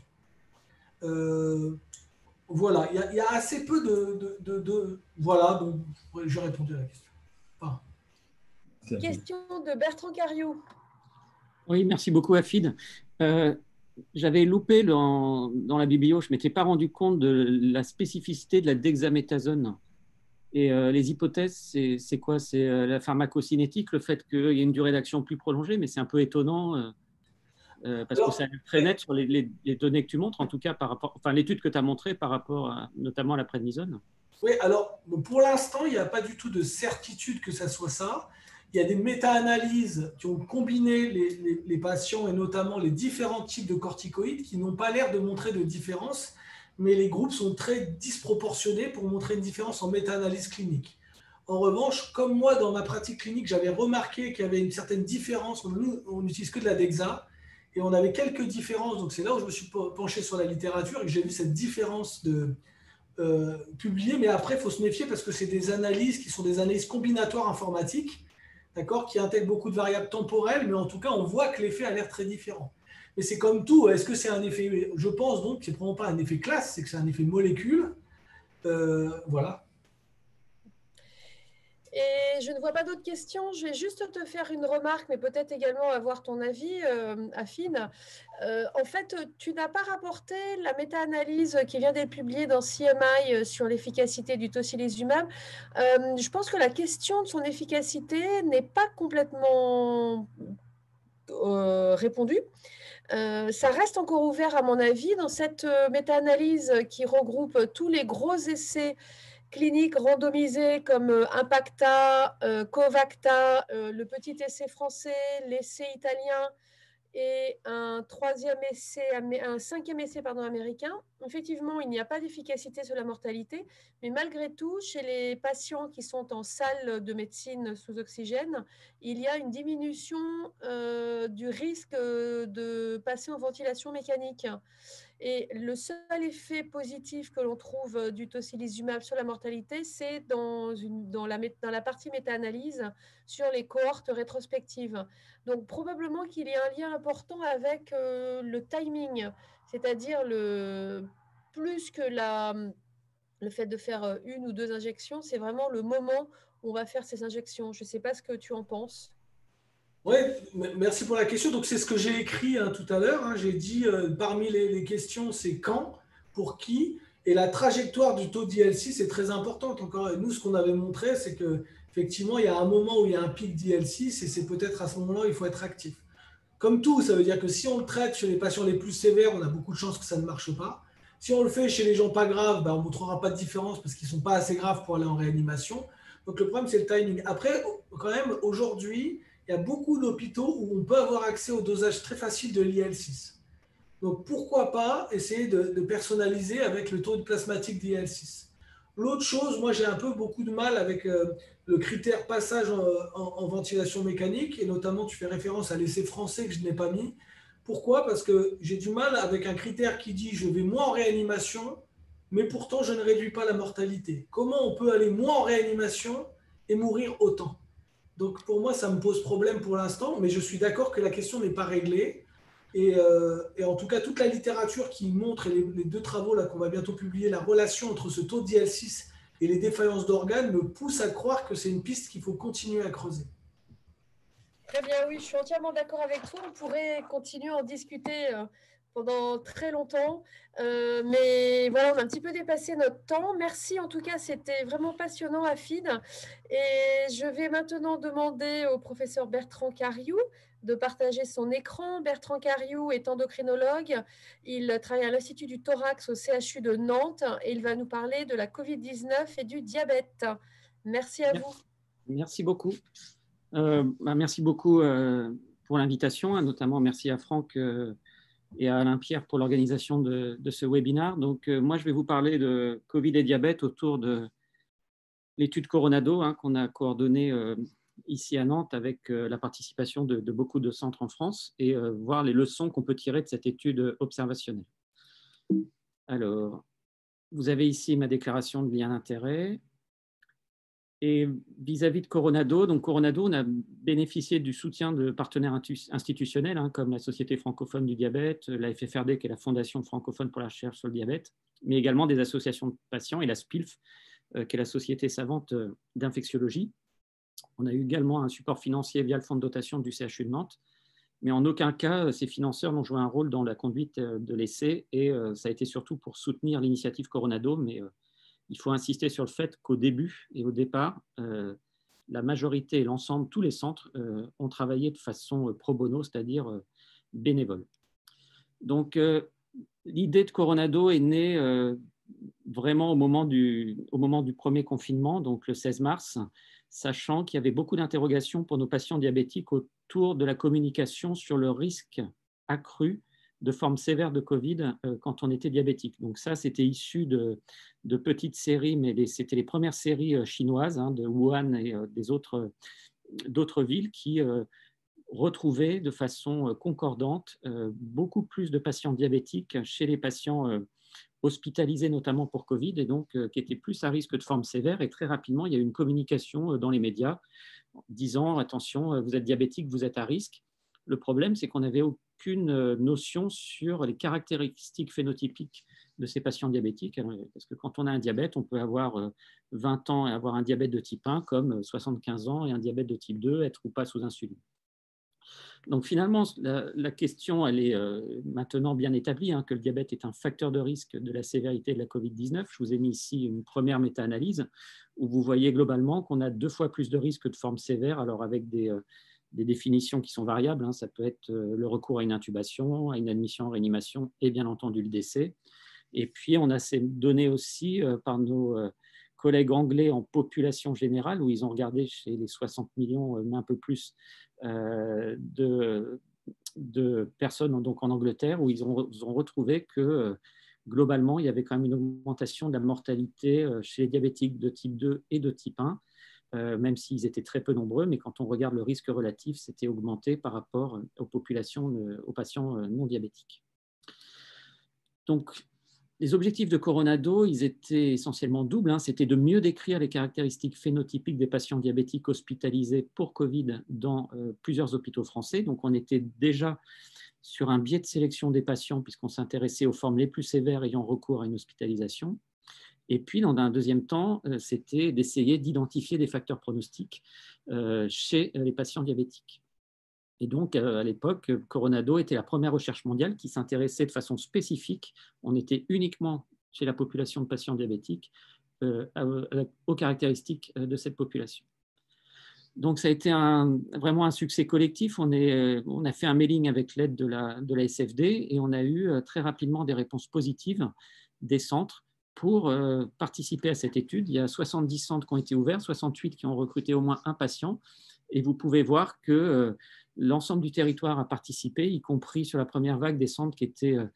Euh, voilà, il y, a assez peu de... voilà, donc j'ai répondu à la question. Question de Bertrand Cariou. Oui, merci beaucoup, Afid. Euh, j'avais loupé dans, la biblio, je ne m'étais pas rendu compte de la spécificité de la dexaméthasone. Et euh, les hypothèses, c'est quoi? C'est euh, la pharmacocinétique, le fait qu'il y ait une durée d'action plus prolongée, mais c'est un peu étonnant parce que ça très net sur les, données que tu montres, en tout cas par rapport, enfin l'étude que tu as montrée par rapport notamment à la prédnisone. Oui, alors pour l'instant, il n'y a pas du tout de certitude que ça soit ça. Il y a des méta-analyses qui ont combiné les, patients et notamment les différents types de corticoïdes qui n'ont pas l'air de montrer de différence, mais les groupes sont très disproportionnés pour montrer une différence en méta-analyse clinique. En revanche, comme moi, dans ma pratique clinique, j'avais remarqué qu'il y avait une certaine différence. Nous, on n'utilise que de la DEXA et on avait quelques différences. Donc, c'est là où je me suis penché sur la littérature et que j'ai vu cette différence de, euh, publiée. Mais après, il faut se méfier parce que c'est des analyses qui sont des analyses combinatoires informatiques d'accord, qui intègre beaucoup de variables temporelles, mais en tout cas, on voit que l'effet a l'air très différent. Mais c'est comme tout, est-ce que c'est un effet, je pense donc que c'est probablement pas un effet classe, c'est que c'est un effet molécule. Euh, voilà. Et je ne vois pas d'autres questions. Je vais juste te faire une remarque, mais peut-être également avoir ton avis, euh, Affine. Euh, en fait, tu n'as pas rapporté la méta-analyse qui vient d'être publiée dans CMI euh, sur l'efficacité du tocilizumab. Euh, je pense que la question de son efficacité n'est pas complètement répondue. ça reste encore ouvert à mon avis dans cette méta-analyse qui regroupe tous les gros essais cliniques randomisés comme euh, Impacta, euh, Covacta, euh, le petit essai français, l'essai italien et un troisième essai, un cinquième essai américain. Effectivement, il n'y a pas d'efficacité sur la mortalité, mais malgré tout, chez les patients qui sont en salle de médecine sous oxygène, il y a une diminution du risque de passer en ventilation mécanique. Et le seul effet positif que l'on trouve euh, du tocilizumab sur la mortalité, c'est dans, la, partie méta-analyse sur les cohortes rétrospectives. Donc probablement qu'il y a un lien important avec euh, le timing, c'est-à-dire le, plus que le fait de faire euh, une ou deux injections, c'est vraiment le moment où on va faire ces injections. Je ne sais pas ce que tu en penses. Oui, merci pour la question. Donc, c'est ce que j'ai écrit hein, tout à l'heure. Hein. J'ai dit, euh, parmi les, questions, c'est quand, pour qui, et la trajectoire du taux d'ILC, c'est très importante. Encore, nous, ce qu'on avait montré, c'est que effectivement, il y a un moment où il y a un pic d'ILC, et c'est peut-être à ce moment-là où il faut être actif. Comme tout, ça veut dire que si on le traite chez les patients les plus sévères, on a beaucoup de chances que ça ne marche pas. Si on le fait chez les gens pas graves, ben, on ne montrera pas de différence parce qu'ils ne sont pas assez graves pour aller en réanimation. Donc le problème, c'est le timing. Après, quand même, aujourd'hui, il y a beaucoup d'hôpitaux où on peut avoir accès au dosage très facile de l'IL6. Donc pourquoi pas essayer de, personnaliser avec le taux de plasmatique d'IL6. L'autre chose, moi j'ai un peu beaucoup de mal avec euh, le critère passage en, ventilation mécanique, et notamment tu fais référence à l'essai français que je n'ai pas mis. Pourquoi? Parce que j'ai du mal avec un critère qui dit je vais moins en réanimation, mais pourtant je ne réduis pas la mortalité. Comment on peut aller moins en réanimation et mourir autant? Donc pour moi, ça me pose problème pour l'instant, mais je suis d'accord que la question n'est pas réglée. Et, euh, en tout cas, toute la littérature qui montre, et les, deux travaux là qu'on va bientôt publier, la relation entre ce taux d'IL6 et les défaillances d'organes me pousse à croire que c'est une piste qu'il faut continuer à creuser. Très bien, oui, je suis entièrement d'accord avec toi. On pourrait continuer à en discuter euh, pendant très longtemps. Euh, mais voilà, on a un petit peu dépassé notre temps. Merci en tout cas, c'était vraiment passionnant, Afid. Et je vais maintenant demander au professeur Bertrand Cariou de partager son écran. Bertrand Cariou est endocrinologue. Il travaille à l'Institut du thorax au CHU de Nantes et il va nous parler de la COVID-19 et du diabète. Merci à vous. Merci beaucoup. Euh, bah, merci beaucoup euh, pour l'invitation, notamment merci à Franck et à Alain Pierre pour l'organisation de, ce webinaire. Donc, euh, moi, je vais vous parler de Covid et diabète autour de l'étude Coronado hein, qu'on a coordonnée euh, ici à Nantes avec euh, la participation de, beaucoup de centres en France et voir les leçons qu'on peut tirer de cette étude observationnelle. Alors, vous avez ici ma déclaration de lien d'intérêt. Et vis-à-vis de Coronado, donc Coronado, on a bénéficié du soutien de partenaires institutionnels hein, comme la Société francophone du diabète, la FFRD qui est la Fondation francophone pour la recherche sur le diabète, mais également des associations de patients et la SPILF euh, qui est la Société savante euh, d'infectiologie. On a eu également un support financier via le fonds de dotation du CHU de Nantes, mais en aucun cas, ces financeurs n'ont joué un rôle dans la conduite de l'essai, et ça a été surtout pour soutenir l'initiative Coronado, mais il faut insister sur le fait qu'au début et au départ, la majorité et l'ensemble, tous les centres ont travaillé de façon pro bono, c'est-à-dire bénévole. Donc, l'idée de Coronado est née vraiment au moment, du, au moment du premier confinement, donc le 16 mars, sachant qu'il y avait beaucoup d'interrogations pour nos patients diabétiques autour de la communication sur le risque accru de formes sévères de Covid euh, quand on était diabétique. Donc ça, c'était issu de, de, petites séries, mais c'était les premières séries euh, chinoises hein, de Wuhan et euh, des autres d'autres villes qui retrouvaient de façon concordante beaucoup plus de patients diabétiques chez les patients hospitalisés notamment pour Covid et donc qui étaient plus à risque de forme sévère. Et très rapidement, il y a eu une communication dans les médias disant attention, vous êtes diabétique, vous êtes à risque. Le problème, c'est qu'on n'avait aucune notion sur les caractéristiques phénotypiques de ces patients diabétiques. Parce que quand on a un diabète, on peut avoir 20 ans et avoir un diabète de type 1, comme 75 ans et un diabète de type 2, être ou pas sous insuline. Donc finalement, la, question, elle est euh, maintenant bien établie, hein, que le diabète est un facteur de risque de la sévérité de la COVID-19. Je vous ai mis ici une première méta-analyse où vous voyez globalement qu'on a deux fois plus de risques de forme sévère, alors avec des, euh, définitions qui sont variables. Hein. ça peut être euh, le recours à une intubation, à une admission en réanimation et bien entendu le décès. Et puis, on a ces données aussi par nos collègues anglais en population générale, où ils ont regardé chez les 60 millions, mais un peu plus, euh, de, personnes donc en Angleterre où ils ont, retrouvé que euh, globalement, il y avait quand même une augmentation de la mortalité euh, chez les diabétiques de type 2 et de type 1, même s'ils étaient très peu nombreux, mais quand on regarde le risque relatif, c'était augmenté par rapport aux populations, aux patients non diabétiques. Donc, les objectifs de Coronado, ils étaient essentiellement doubles. Hein. C'était de mieux décrire les caractéristiques phénotypiques des patients diabétiques hospitalisés pour Covid dans euh, plusieurs hôpitaux français. Donc, on était déjà sur un biais de sélection des patients puisqu'on s'intéressait aux formes les plus sévères ayant recours à une hospitalisation. Et puis, dans un deuxième temps, euh, c'était d'essayer d'identifier des facteurs pronostiques euh, chez les patients diabétiques. Et donc, euh, à l'époque, Coronado était la première recherche mondiale qui s'intéressait de façon spécifique, on était uniquement chez la population de patients diabétiques, euh, aux caractéristiques euh, de cette population. Donc, ça a été vraiment un succès collectif. On, a fait un mailing avec l'aide de la, de la, SFD et on a eu très rapidement des réponses positives des centres pour participer à cette étude. Il y a 70 centres qui ont été ouverts, 68 qui ont recruté au moins un patient. Et vous pouvez voir que l'ensemble du territoire a participé, y compris sur la première vague des centres qui étaient euh,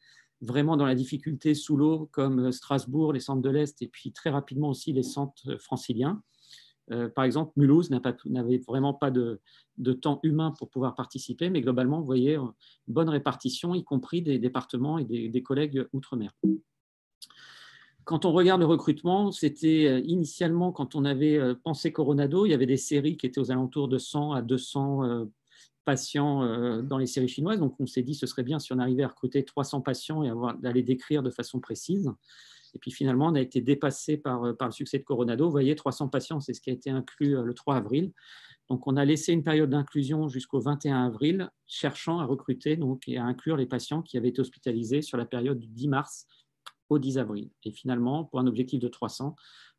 vraiment dans la difficulté sous l'eau, comme euh, Strasbourg, les centres de l'Est, et puis très rapidement aussi les centres franciliens. Euh, par exemple, Mulhouse n'avait vraiment pas de, temps humain pour pouvoir participer, mais globalement, vous voyez, bonne répartition, y compris des départements et des collègues outre-mer. Quand on regarde le recrutement, c'était initialement, quand on avait pensé Coronado, il y avait des séries qui étaient aux alentours de 100 à 200 patients euh, dans les séries chinoises. Donc, on s'est dit ce serait bien si on arrivait à recruter 300 patients et à les décrire de façon précise. Et puis finalement, on a été dépassé par, euh, le succès de Coronado. Vous voyez, 300 patients, c'est ce qui a été inclus euh, le 3 avril. Donc, on a laissé une période d'inclusion jusqu'au 21 avril, cherchant à recruter et à inclure les patients qui avaient été hospitalisés sur la période du 10 mars au 10 avril. Et finalement, pour un objectif de 300,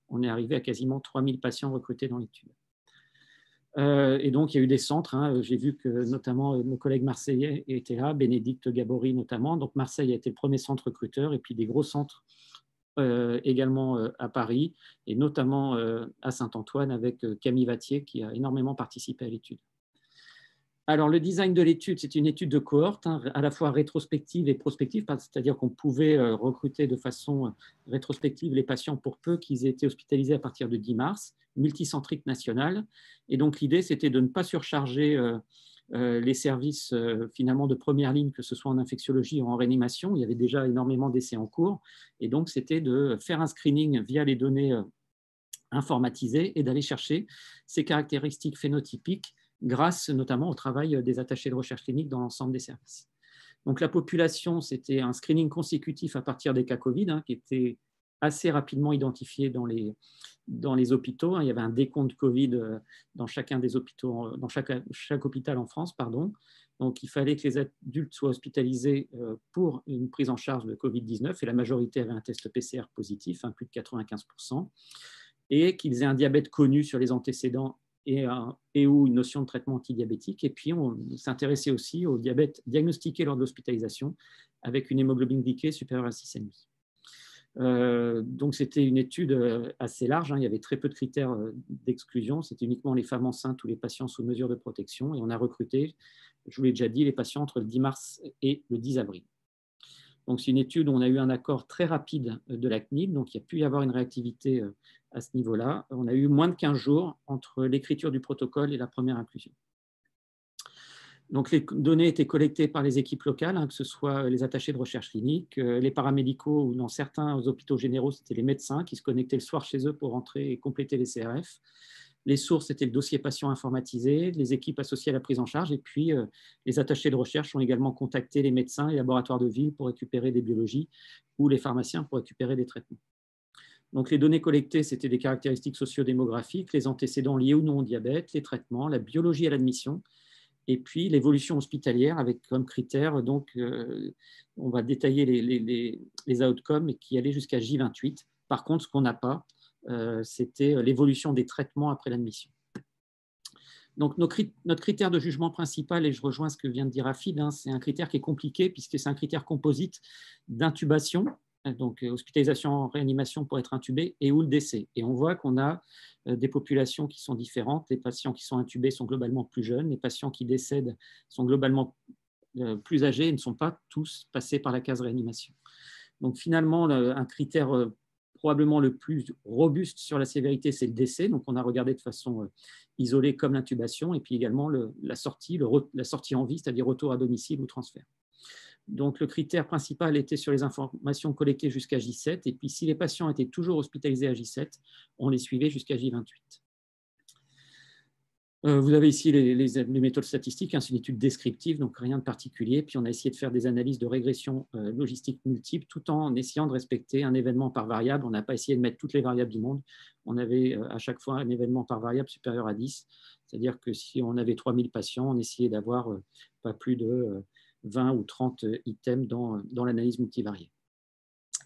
on est arrivé à quasiment 3000 patients recrutés dans l'étude. Euh, et donc, il y a eu des centres. Hein. J'ai vu que notamment nos collègues marseillais étaient là, Bénédicte Gabory notamment. Donc, Marseille a été le premier centre recruteur et puis des gros centres euh, également euh, à Paris et notamment à Saint-Antoine avec Camille Vatier qui a énormément participé à l'étude. Alors, le design de l'étude, c'est une étude de cohorte, hein, à la fois rétrospective et prospective, c'est-à-dire qu'on pouvait recruter de façon rétrospective les patients pour peu qu'ils aient été hospitalisés à partir de 10 mars multicentrique nationale. Et donc l'idée, c'était de ne pas surcharger euh, euh, les services euh, finalement de première ligne, que ce soit en infectiologie ou en réanimation. Il y avait déjà énormément d'essais en cours. Et donc c'était de faire un screening via les données informatisées et d'aller chercher ces caractéristiques phénotypiques grâce notamment au travail des attachés de recherche clinique dans l'ensemble des services. Donc la population, c'était un screening consécutif à partir des cas Covid, hein, qui était assez rapidement identifié dans les, dans les hôpitaux. Hein. Il y avait un décompte Covid euh, dans chacun des hôpitaux, dans chaque, chaque hôpital en France, pardon. Donc, il fallait que les adultes soient hospitalisés euh, pour une prise en charge de Covid-19 et la majorité avait un test PCR positif, hein, plus de 95%, et qu'ils aient un diabète connu sur les antécédents et, et, ou une notion de traitement antidiabétique. Et puis, on s'intéressait aussi au diabète diagnostiqué lors de l'hospitalisation avec une hémoglobine glyquée supérieure à 6,5. Euh, donc c'était une étude euh, assez large, hein. il y avait très peu de critères euh, d'exclusion, c'était uniquement les femmes enceintes ou les patients sous mesure de protection, et on a recruté, je vous l'ai déjà dit, les patients entre le 10 mars et le 10 avril. Donc c'est une étude où on a eu un accord très rapide de la CNIL, donc il y a pu y avoir une réactivité à ce niveau-là. On a eu moins de 15 jours entre l'écriture du protocole et la première inclusion. Donc, les données étaient collectées par les équipes locales, hein, que ce soit les attachés de recherche clinique, euh, les paramédicaux ou dans certains hôpitaux généraux, c'était les médecins qui se connectaient le soir chez eux pour rentrer et compléter les CRF. Les sources, c'était le dossier patient informatisé, les équipes associées à la prise en charge, et puis euh, les attachés de recherche ont également contacté les médecins et laboratoires de ville pour récupérer des biologies ou les pharmaciens pour récupérer des traitements. Les données collectées, c'était des caractéristiques sociodémographiques, les antécédents liés ou non au diabète, les traitements, la biologie à l'admission, et puis l'évolution hospitalière avec comme critère, donc euh, on va détailler les, les, outcomes qui allaient jusqu'à J28. Par contre, ce qu'on n'a pas, euh, c'était l'évolution des traitements après l'admission. Donc notre critère de jugement principal, et je rejoins ce que vient de dire Afid, hein, c'est un critère qui est compliqué puisque c'est un critère composite d'intubation, donc euh, hospitalisation en réanimation pour être intubé, et ou le décès. Et on voit qu'on a euh, des populations qui sont différentes. Les patients qui sont intubés sont globalement plus jeunes, les patients qui décèdent sont globalement euh, plus âgés et ne sont pas tous passés par la case réanimation. Donc finalement, un critère probablement le plus robuste sur la sévérité, c'est le décès. Donc on a regardé de façon isolée comme l'intubation, et puis également la, sortie, la sortie en vie, c'est-à-dire retour à domicile ou transfert. Donc, le critère principal était sur les informations collectées jusqu'à J7. Et puis, si les patients étaient toujours hospitalisés à J7, on les suivait jusqu'à J28. Euh, vous avez ici les, méthodes statistiques, hein, c'est une étude descriptive, donc rien de particulier. Puis on a essayé de faire des analyses de régression euh, logistique multiples tout en essayant de respecter un événement par variable. On n'a pas essayé de mettre toutes les variables du monde. On avait euh, à chaque fois un événement par variable supérieur à 10. C'est-à-dire que si on avait 3000 patients, on essayait d'avoir pas plus de 20 ou 30 items dans, dans l'analyse multivariée.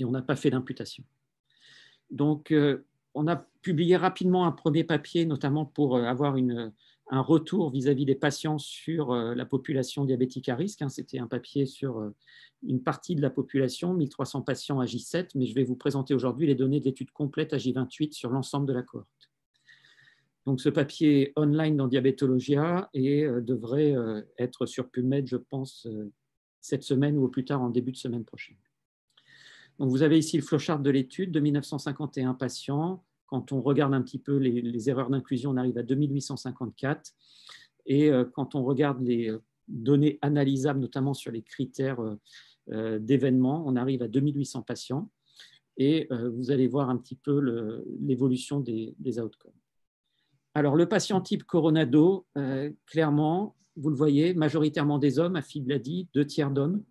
Et on n'a pas fait d'imputation. Donc, euh, on a publié rapidement un premier papier, notamment pour euh, avoir un retour vis-à-vis des patients sur euh, la population diabétique à risque. Hein. C'était un papier sur une partie de la population, 1300 patients à J7, mais je vais vous présenter aujourd'hui les données de l'étude complète à J28 sur l'ensemble de la cohorte. Donc, ce papier online dans Diabetologia et euh, devrait euh, être sur PubMed, je pense, euh, cette semaine ou au plus tard en début de semaine prochaine. Donc, vous avez ici le flowchart de l'étude de 1951 patients. Quand on regarde un petit peu les, erreurs d'inclusion, on arrive à 2854. Et quand on regarde les données analysables, notamment sur les critères d'événements, on arrive à 2800 patients. Et vous allez voir un petit peu l'évolution des outcomes. Alors, le patient type Coronado, euh, clairement, vous le voyez, majoritairement des hommes, Afid l'a dit, deux tiers d'hommes,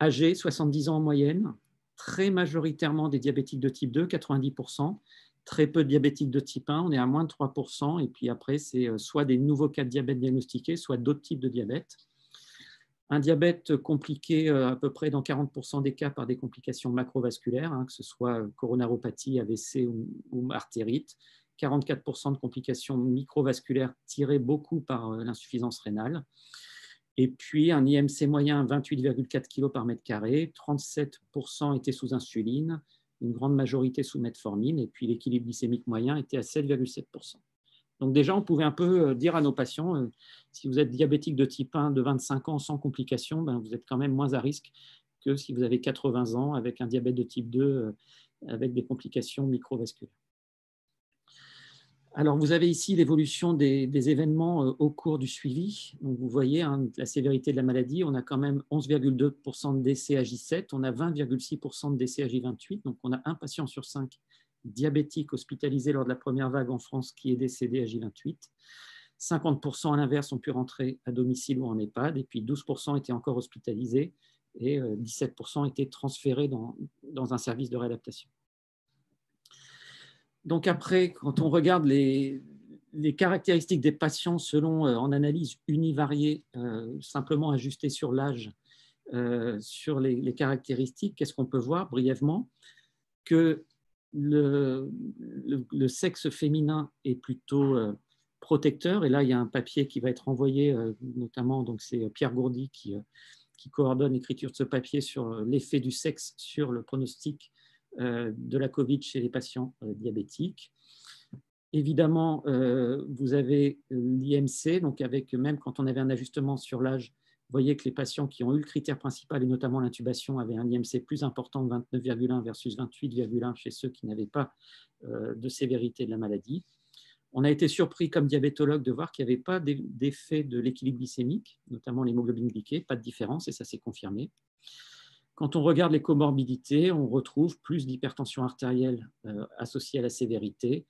âgés, 70 ans en moyenne, très majoritairement des diabétiques de type 2, 90%, très peu de diabétiques de type 1, on est à moins de 3%, et puis après, c'est euh, soit des nouveaux cas de diabète diagnostiqués, soit d'autres types de diabète. Un diabète compliqué euh, à peu près dans 40% des cas par des complications macrovasculaires, hein, que ce soit coronaropathie, AVC ou artérite, 44% de complications microvasculaires tirées beaucoup par euh, l'insuffisance rénale. Et puis un IMC moyen 28,4 kg par mètre carré, 37% étaient sous insuline, une grande majorité sous metformine, et puis l'équilibre glycémique moyen était à 7,7%. Donc déjà, on pouvait un peu euh, dire à nos patients, euh, si vous êtes diabétique de type 1 de 25 ans sans complications, ben vous êtes quand même moins à risque que si vous avez 80 ans avec un diabète de type 2 avec des complications microvasculaires. Alors, vous avez ici l'évolution des, événements euh, au cours du suivi. Vous voyez hein, la sévérité de la maladie. On a quand même 11,2% de décès à J7, on a 20,6% de décès à J28. Donc, on a un patient sur cinq diabétique hospitalisé lors de la première vague en France qui est décédé à J28. 50% à l'inverse ont pu rentrer à domicile ou en EHPAD, et puis 12% étaient encore hospitalisés et 17% euh, étaient transférés dans un service de réadaptation. Donc après, quand on regarde les, caractéristiques des patients selon, en analyse univariée, simplement ajustée sur l'âge, sur les, caractéristiques, qu'est-ce qu'on peut voir brièvement? Que le, sexe féminin est plutôt euh, protecteur. Et là, il y a un papier qui va être envoyé, euh, notamment, donc c'est Pierre Gourdy euh, qui coordonne l'écriture de ce papier sur l'effet du sexe sur le pronostic de la COVID chez les patients diabétiques. Évidemment, vous avez l'IMC, donc avec même quand on avait un ajustement sur l'âge, vous voyez que les patients qui ont eu le critère principal et notamment l'intubation avaient un IMC plus important, 29,1 versus 28,1 chez ceux qui n'avaient pas euh, de sévérité de la maladie. On a été surpris comme diabétologue de voir qu'il n'y avait pas d'effet de l'équilibre glycémique, notamment l'hémoglobine glyquée, pas de différence et ça s'est confirmé. Quand on regarde les comorbidités, on retrouve plus d'hypertension artérielle euh, associée à la sévérité,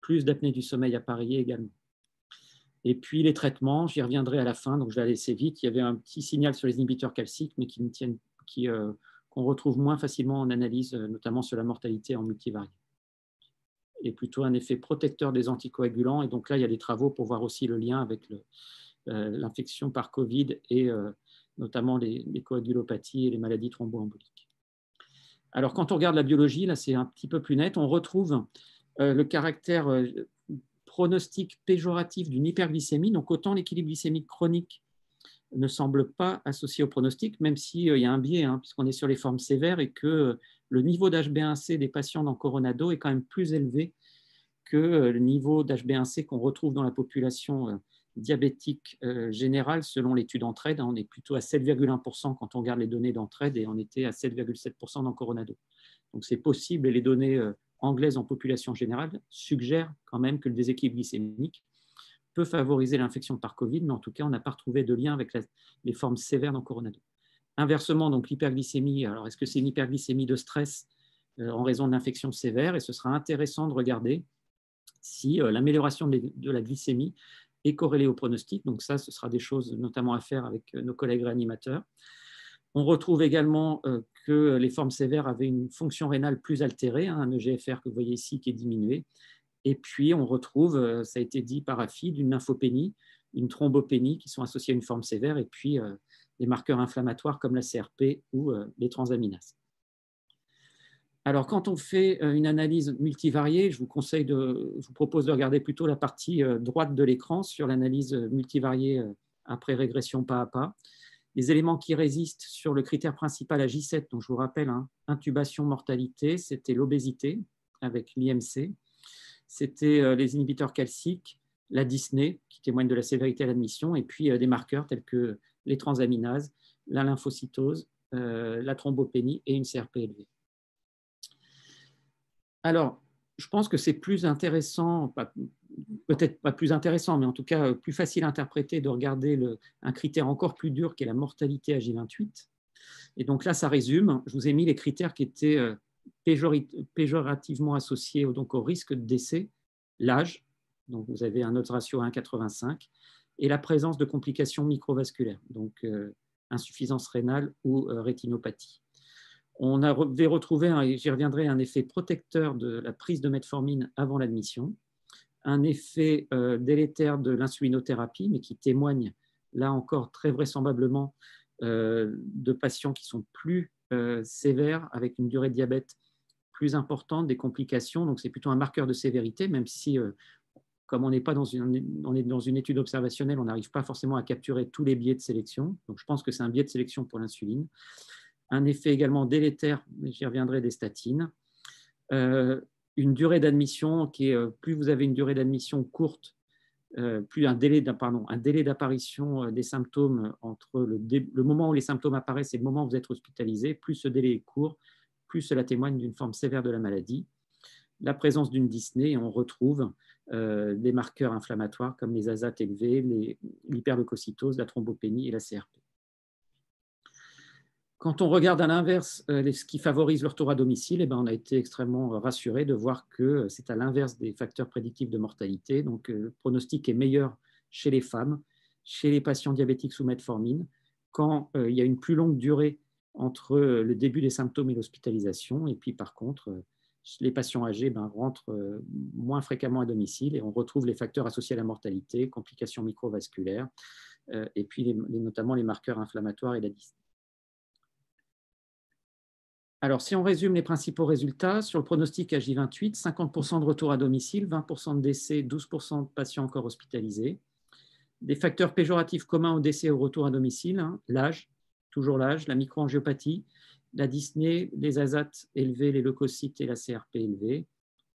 plus d'apnée du sommeil appariée également. Et puis les traitements, j'y reviendrai à la fin, donc je vais aller assez vite. Il y avait un petit signal sur les inhibiteurs calciques, mais euh, qu'on retrouve moins facilement en analyse, euh, notamment sur la mortalité en multivariate. Et plutôt un effet protecteur des anticoagulants. Et donc là, il y a des travaux pour voir aussi le lien avec l'infection par Covid et notamment les, coagulopathies et les maladies thromboemboliques. Alors, quand on regarde la biologie, là, c'est un petit peu plus net. On retrouve le caractère pronostic péjoratif d'une hyperglycémie. Donc, autant l'équilibre glycémique chronique ne semble pas associé au pronostic, même s'il euh, y a un biais, hein, puisqu'on est sur les formes sévères et que euh, le niveau d'HB1C des patients dans Coronado est quand même plus élevé que euh, le niveau d'HB1C qu'on retrouve dans la population diabétique générale selon l'étude Entraide. On est plutôt à 7,1% quand on regarde les données d'Entraide et on était à 7,7% dans Coronado. Donc c'est possible et les données anglaise en population générale suggère quand même que le déséquilibre glycémique peut favoriser l'infection par Covid, mais en tout cas, on n'a pas retrouvé de lien avec les formes sévères dans Coronado. Inversement, donc l'hyperglycémie, alors est-ce que c'est une hyperglycémie de stress euh, en raison de l'infection sévère? Et ce sera intéressant de regarder si euh, l'amélioration de la glycémie est corrélée au pronostic. Donc ça, ce sera des choses notamment à faire avec euh, nos collègues réanimateurs. On retrouve également euh, que les formes sévères avaient une fonction rénale plus altérée, hein, un EGFR que vous voyez ici qui est diminué. Et puis, on retrouve, euh, ça a été dit par AFID, une lymphopénie, une thrombopénie qui sont associées à une forme sévère, et puis des marqueurs inflammatoires comme la CRP ou les transaminases. Alors, quand on fait une analyse multivariée, je vous, conseille de, vous propose de regarder plutôt la partie droite de l'écran sur l'analyse multivariée après régression pas à pas les éléments qui résistent sur le critère principal à J7, dont je vous rappelle, hein, intubation, mortalité, c'était l'obésité avec l'IMC, c'était euh, les inhibiteurs calciques, la Disney, qui témoigne de la sévérité à l'admission, et puis euh, des marqueurs tels que les transaminases, la lymphocytose, euh, la thrombopénie et une CRP élevée. Alors, je pense que c'est plus intéressant, peut-être pas plus intéressant, mais en tout cas plus facile à interpréter de regarder un critère encore plus dur qui est la mortalité à J28. Et donc là, ça résume. Je vous ai mis les critères qui étaient euh, péjorativement associés donc au risque de décès, l'âge, donc vous avez un autre ratio 1,85, et la présence de complications microvasculaires, donc euh, insuffisance rénale ou euh, rétinopathie. On avait retrouvé, j'y reviendrai, un effet protecteur de la prise de metformine avant l'admission, un effet euh, délétère de l'insulinothérapie, mais qui témoigne là encore très vraisemblablement euh, de patients qui sont plus euh, sévères, avec une durée de diabète plus importante, des complications. Donc c'est plutôt un marqueur de sévérité, même si, comme on n'est pas dans une, on est dans une étude observationnelle, on n'arrive pas forcément à capturer tous les biais de sélection. Donc je pense que c'est un biais de sélection pour l'insuline. Un effet également délétère, j'y reviendrai, des statines une durée d'admission qui est, euh, plus vous avez une durée d'admission courte, euh, plus un délai, d'apparition euh, des symptômes entre le, moment où les symptômes apparaissent et le moment où vous êtes hospitalisé, plus ce délai est court, plus cela témoigne d'une forme sévère de la maladie. La présence d'une dyspnée, on retrouve des marqueurs inflammatoires comme les azates élevés, l'hyperleucocytose, la thrombopénie et la CRP. Quand on regarde à l'inverse euh, ce qui favorise le retour à domicile, eh ben, on a été extrêmement rassuré de voir que c'est à l'inverse des facteurs prédictifs de mortalité. Donc, euh, le pronostic est meilleur chez les femmes, chez les patients diabétiques sous metformine, quand euh, il y a une plus longue durée entre le début des symptômes et l'hospitalisation. Et puis, par contre, les patients âgés ben, rentrent moins fréquemment à domicile et on retrouve les facteurs associés à la mortalité, complications microvasculaires, et puis notamment les marqueurs inflammatoires et la. Alors, si on résume les principaux résultats, sur le pronostic AJ28, 50% de retour à domicile, 20% de décès, 12% de patients encore hospitalisés. Des facteurs péjoratifs communs au décès et au retour à domicile, hein, l'âge, toujours l'âge, la microangiopathie, la dyspnée, les azates élevés, les leucocytes et la CRP élevée.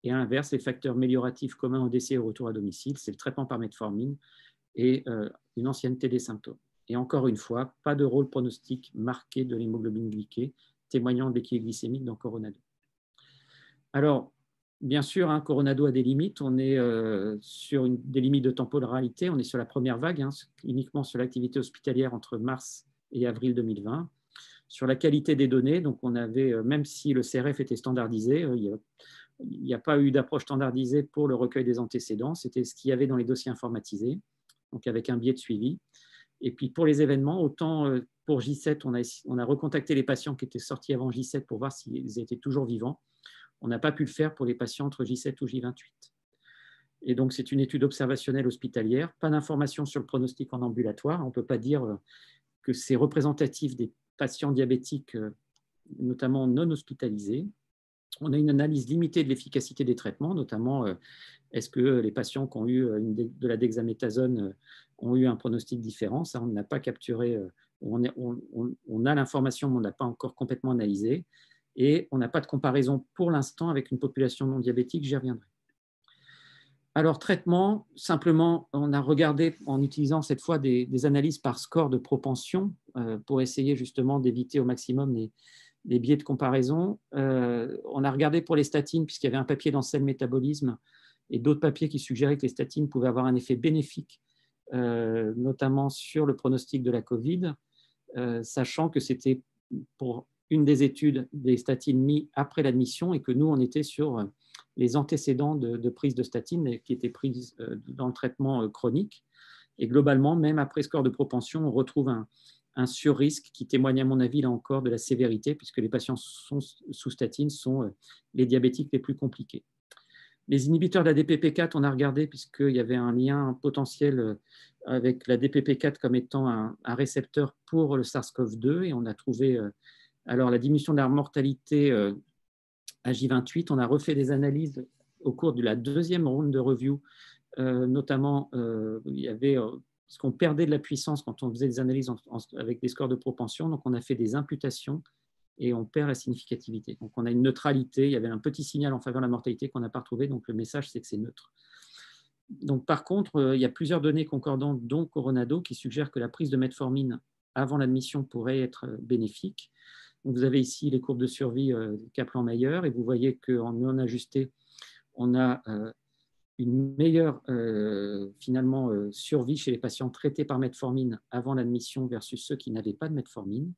Et à l'inverse, les facteurs amélioratifs communs au décès et au retour à domicile, c'est le traitement par metformine et euh, une ancienneté des symptômes. Et encore une fois, pas de rôle pronostic marqué de l'hémoglobine glyquée témoignant de l'équilibre glycémique dans Coronado. Alors, bien sûr, hein, Coronado a des limites. On est euh, sur des limites de temporalité. On est sur la première vague, hein, uniquement sur l'activité hospitalière entre mars et avril 2020. Sur la qualité des données, donc on avait, euh, même si le CRF était standardisé, euh, il n'y a, pas eu d'approche standardisée pour le recueil des antécédents. C'était ce qu'il y avait dans les dossiers informatisés, donc avec un biais de suivi. Et puis pour les événements, autant pour J7, on a, on a recontacté les patients qui étaient sortis avant J7 pour voir s'ils étaient toujours vivants. On n'a pas pu le faire pour les patients entre J7 ou J28. Et donc, c'est une étude observationnelle hospitalière. Pas d'informations sur le pronostic en ambulatoire. On ne peut pas dire euh, que c'est représentatif des patients diabétiques, euh, notamment non hospitalisés. On a une analyse limitée de l'efficacité des traitements, notamment euh, est-ce que les patients qui ont eu de la dexaméthasone ont eu un pronostic différent. On n'a pas capturé on, a l'information, mais on n'a pas encore complètement analysé. Et on n'a pas de comparaison pour l'instant avec une population non diabétique, j'y reviendrai. Alors, traitement, simplement, on a regardé en utilisant cette fois des, analyses par score de propension euh, pour essayer justement d'éviter au maximum les, biais de comparaison. Euh, on a regardé pour les statines, puisqu'il y avait un papier dans Cell Métabolisme et d'autres papiers qui suggéraient que les statines pouvaient avoir un effet bénéfique, euh, notamment sur le pronostic de la COVID. Euh, sachant que c'était pour une des études des statines mis après l'admission et que nous, on était sur euh, les antécédents de, prise de statine qui étaient prises euh, dans le traitement chronique. Et globalement, même après score de propension, on retrouve un, un sur-risque qui témoigne, à mon avis, là encore, de la sévérité, puisque les patients sous statine sont les diabétiques les plus compliqués. Les inhibiteurs de la DPP4, on a regardé puisqu'il y avait un lien potentiel euh, avec la DPP4 comme étant un, récepteur pour le SARS-CoV-2 et on a trouvé euh, alors la diminution de la mortalité euh, à J28. On a refait des analyses au cours de la deuxième ronde de review, notamment il y avait ce qu'on perdait de la puissance quand on faisait des analyses avec des scores de propension. Donc on a fait des imputations et on perd la significativité. Donc on a une neutralité, il y avait un petit signal en faveur de la mortalité qu'on n'a pas retrouvé, donc le message c'est que c'est neutre. Donc par contre, euh, il y a plusieurs données concordantes, dont Coronado, qui suggèrent que la prise de metformine avant l'admission pourrait être euh, bénéfique. vous avez ici les courbes de survie euh, Kaplan-Meier et vous voyez qu'en non ajusté, on a une meilleure finalement survie chez les patients traités par metformine avant l'admission versus ceux qui n'avaient pas de metformine.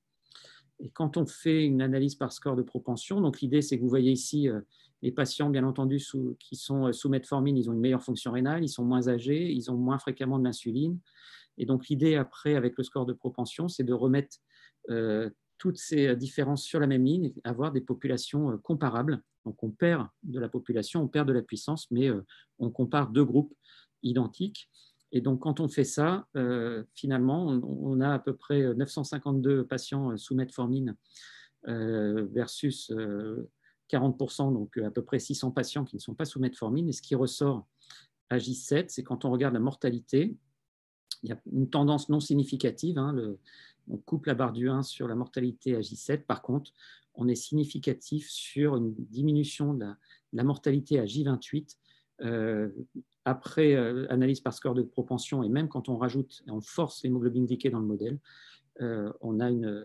Et quand on fait une analyse par score de propension, donc l'idée c'est que vous voyez ici euh, les patients, bien entendu, qui sont euh, sous metformine, ils ont une meilleure fonction rénale, ils sont moins âgés, ils ont moins fréquemment de l'insuline. Et donc l'idée après, avec le score de propension, c'est de remettre euh, toutes ces différences sur la même ligne et avoir des populations comparables. Donc on perd de la population, on perd de la puissance, mais on compare deux groupes identiques. Et donc, quand on fait ça, euh, finalement, on, a à peu près 952 patients euh, sous metformine euh, versus 40%, donc à peu près 600 patients qui ne sont pas sous metformine. Et ce qui ressort à J7, c'est quand on regarde la mortalité, il y a une tendance non significative. Hein, on coupe la barre du 1 sur la mortalité à J7. Par contre, on est significatif sur une diminution de la, mortalité à J28 après euh, analyse par score de propension, et même quand on rajoute et on force l'hémoglobine glyquée dans le modèle, euh, on a une,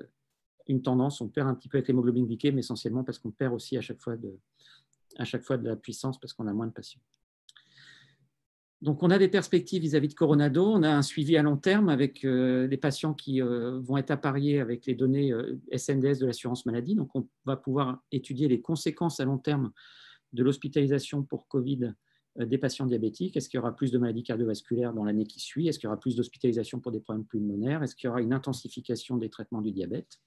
une, tendance, on perd un petit peu avec l'hémoglobine glyquée, mais essentiellement parce qu'on perd aussi à chaque fois de, à chaque fois de la puissance parce qu'on a moins de patients. Donc, on a des perspectives vis-à-vis de Coronado. On a un suivi à long terme avec des euh, patients qui vont être appariés avec les données SNDS de l'assurance maladie. Donc, on va pouvoir étudier les conséquences à long terme de l'hospitalisation pour Covid euh, des patients diabétiques Est-ce qu'il y aura plus de maladies cardiovasculaires dans l'année qui suit? Est-ce qu'il y aura plus d'hospitalisation pour des problèmes pulmonaires? Est-ce qu'il y aura une intensification des traitements du diabète?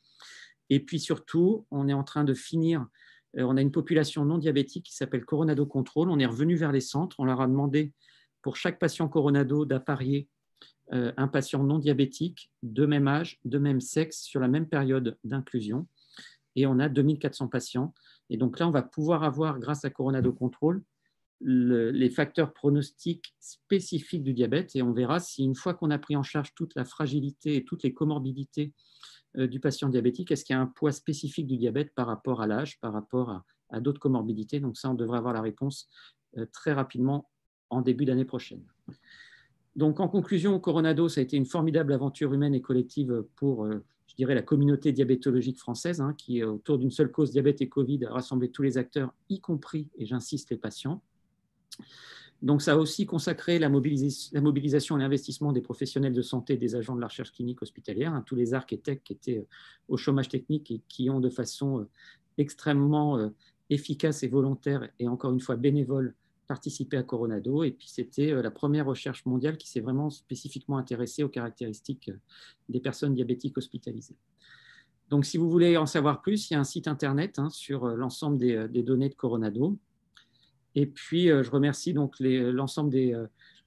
Et puis surtout, on est en train de finir on a une population non diabétique qui s'appelle Coronado Control. On est revenu vers les centres. On leur a demandé pour chaque patient Coronado d'apparier un patient non diabétique de même âge, de même sexe, sur la même période d'inclusion. Et on a 2400 patients. Et donc là, on va pouvoir avoir, grâce à Coronado Control, les facteurs pronostiques spécifiques du diabète et on verra si une fois qu'on a pris en charge toute la fragilité et toutes les comorbidités euh, du patient diabétique, est-ce qu'il y a un poids spécifique du diabète par rapport à l'âge, par rapport à, d'autres comorbidités? Donc ça, on devrait avoir la réponse euh, très rapidement en début d'année prochaine. Donc en conclusion, Coronado, ça a été une formidable aventure humaine et collective pour, euh, je dirais, la communauté diabétologique française, hein, qui, autour d'une seule cause, diabète et Covid, a rassemblé tous les acteurs, y compris, et j'insiste, les patients. Donc, ça a aussi consacré la, mobilisation et l'investissement des professionnels de santé, des agents de la recherche clinique hospitalière, hein, tous les arcs et tech qui étaient euh, au chômage technique et qui ont de façon euh, extrêmement euh, efficace et volontaire et encore une fois bénévole participé à Coronado. Et puis, c'était la première recherche mondiale qui s'est vraiment spécifiquement intéressée aux caractéristiques des personnes diabétiques hospitalisées. Donc, si vous voulez en savoir plus, il y a un site internet hein, sur l'ensemble des données de Coronado et puis, euh, je remercie donc l'ensemble euh,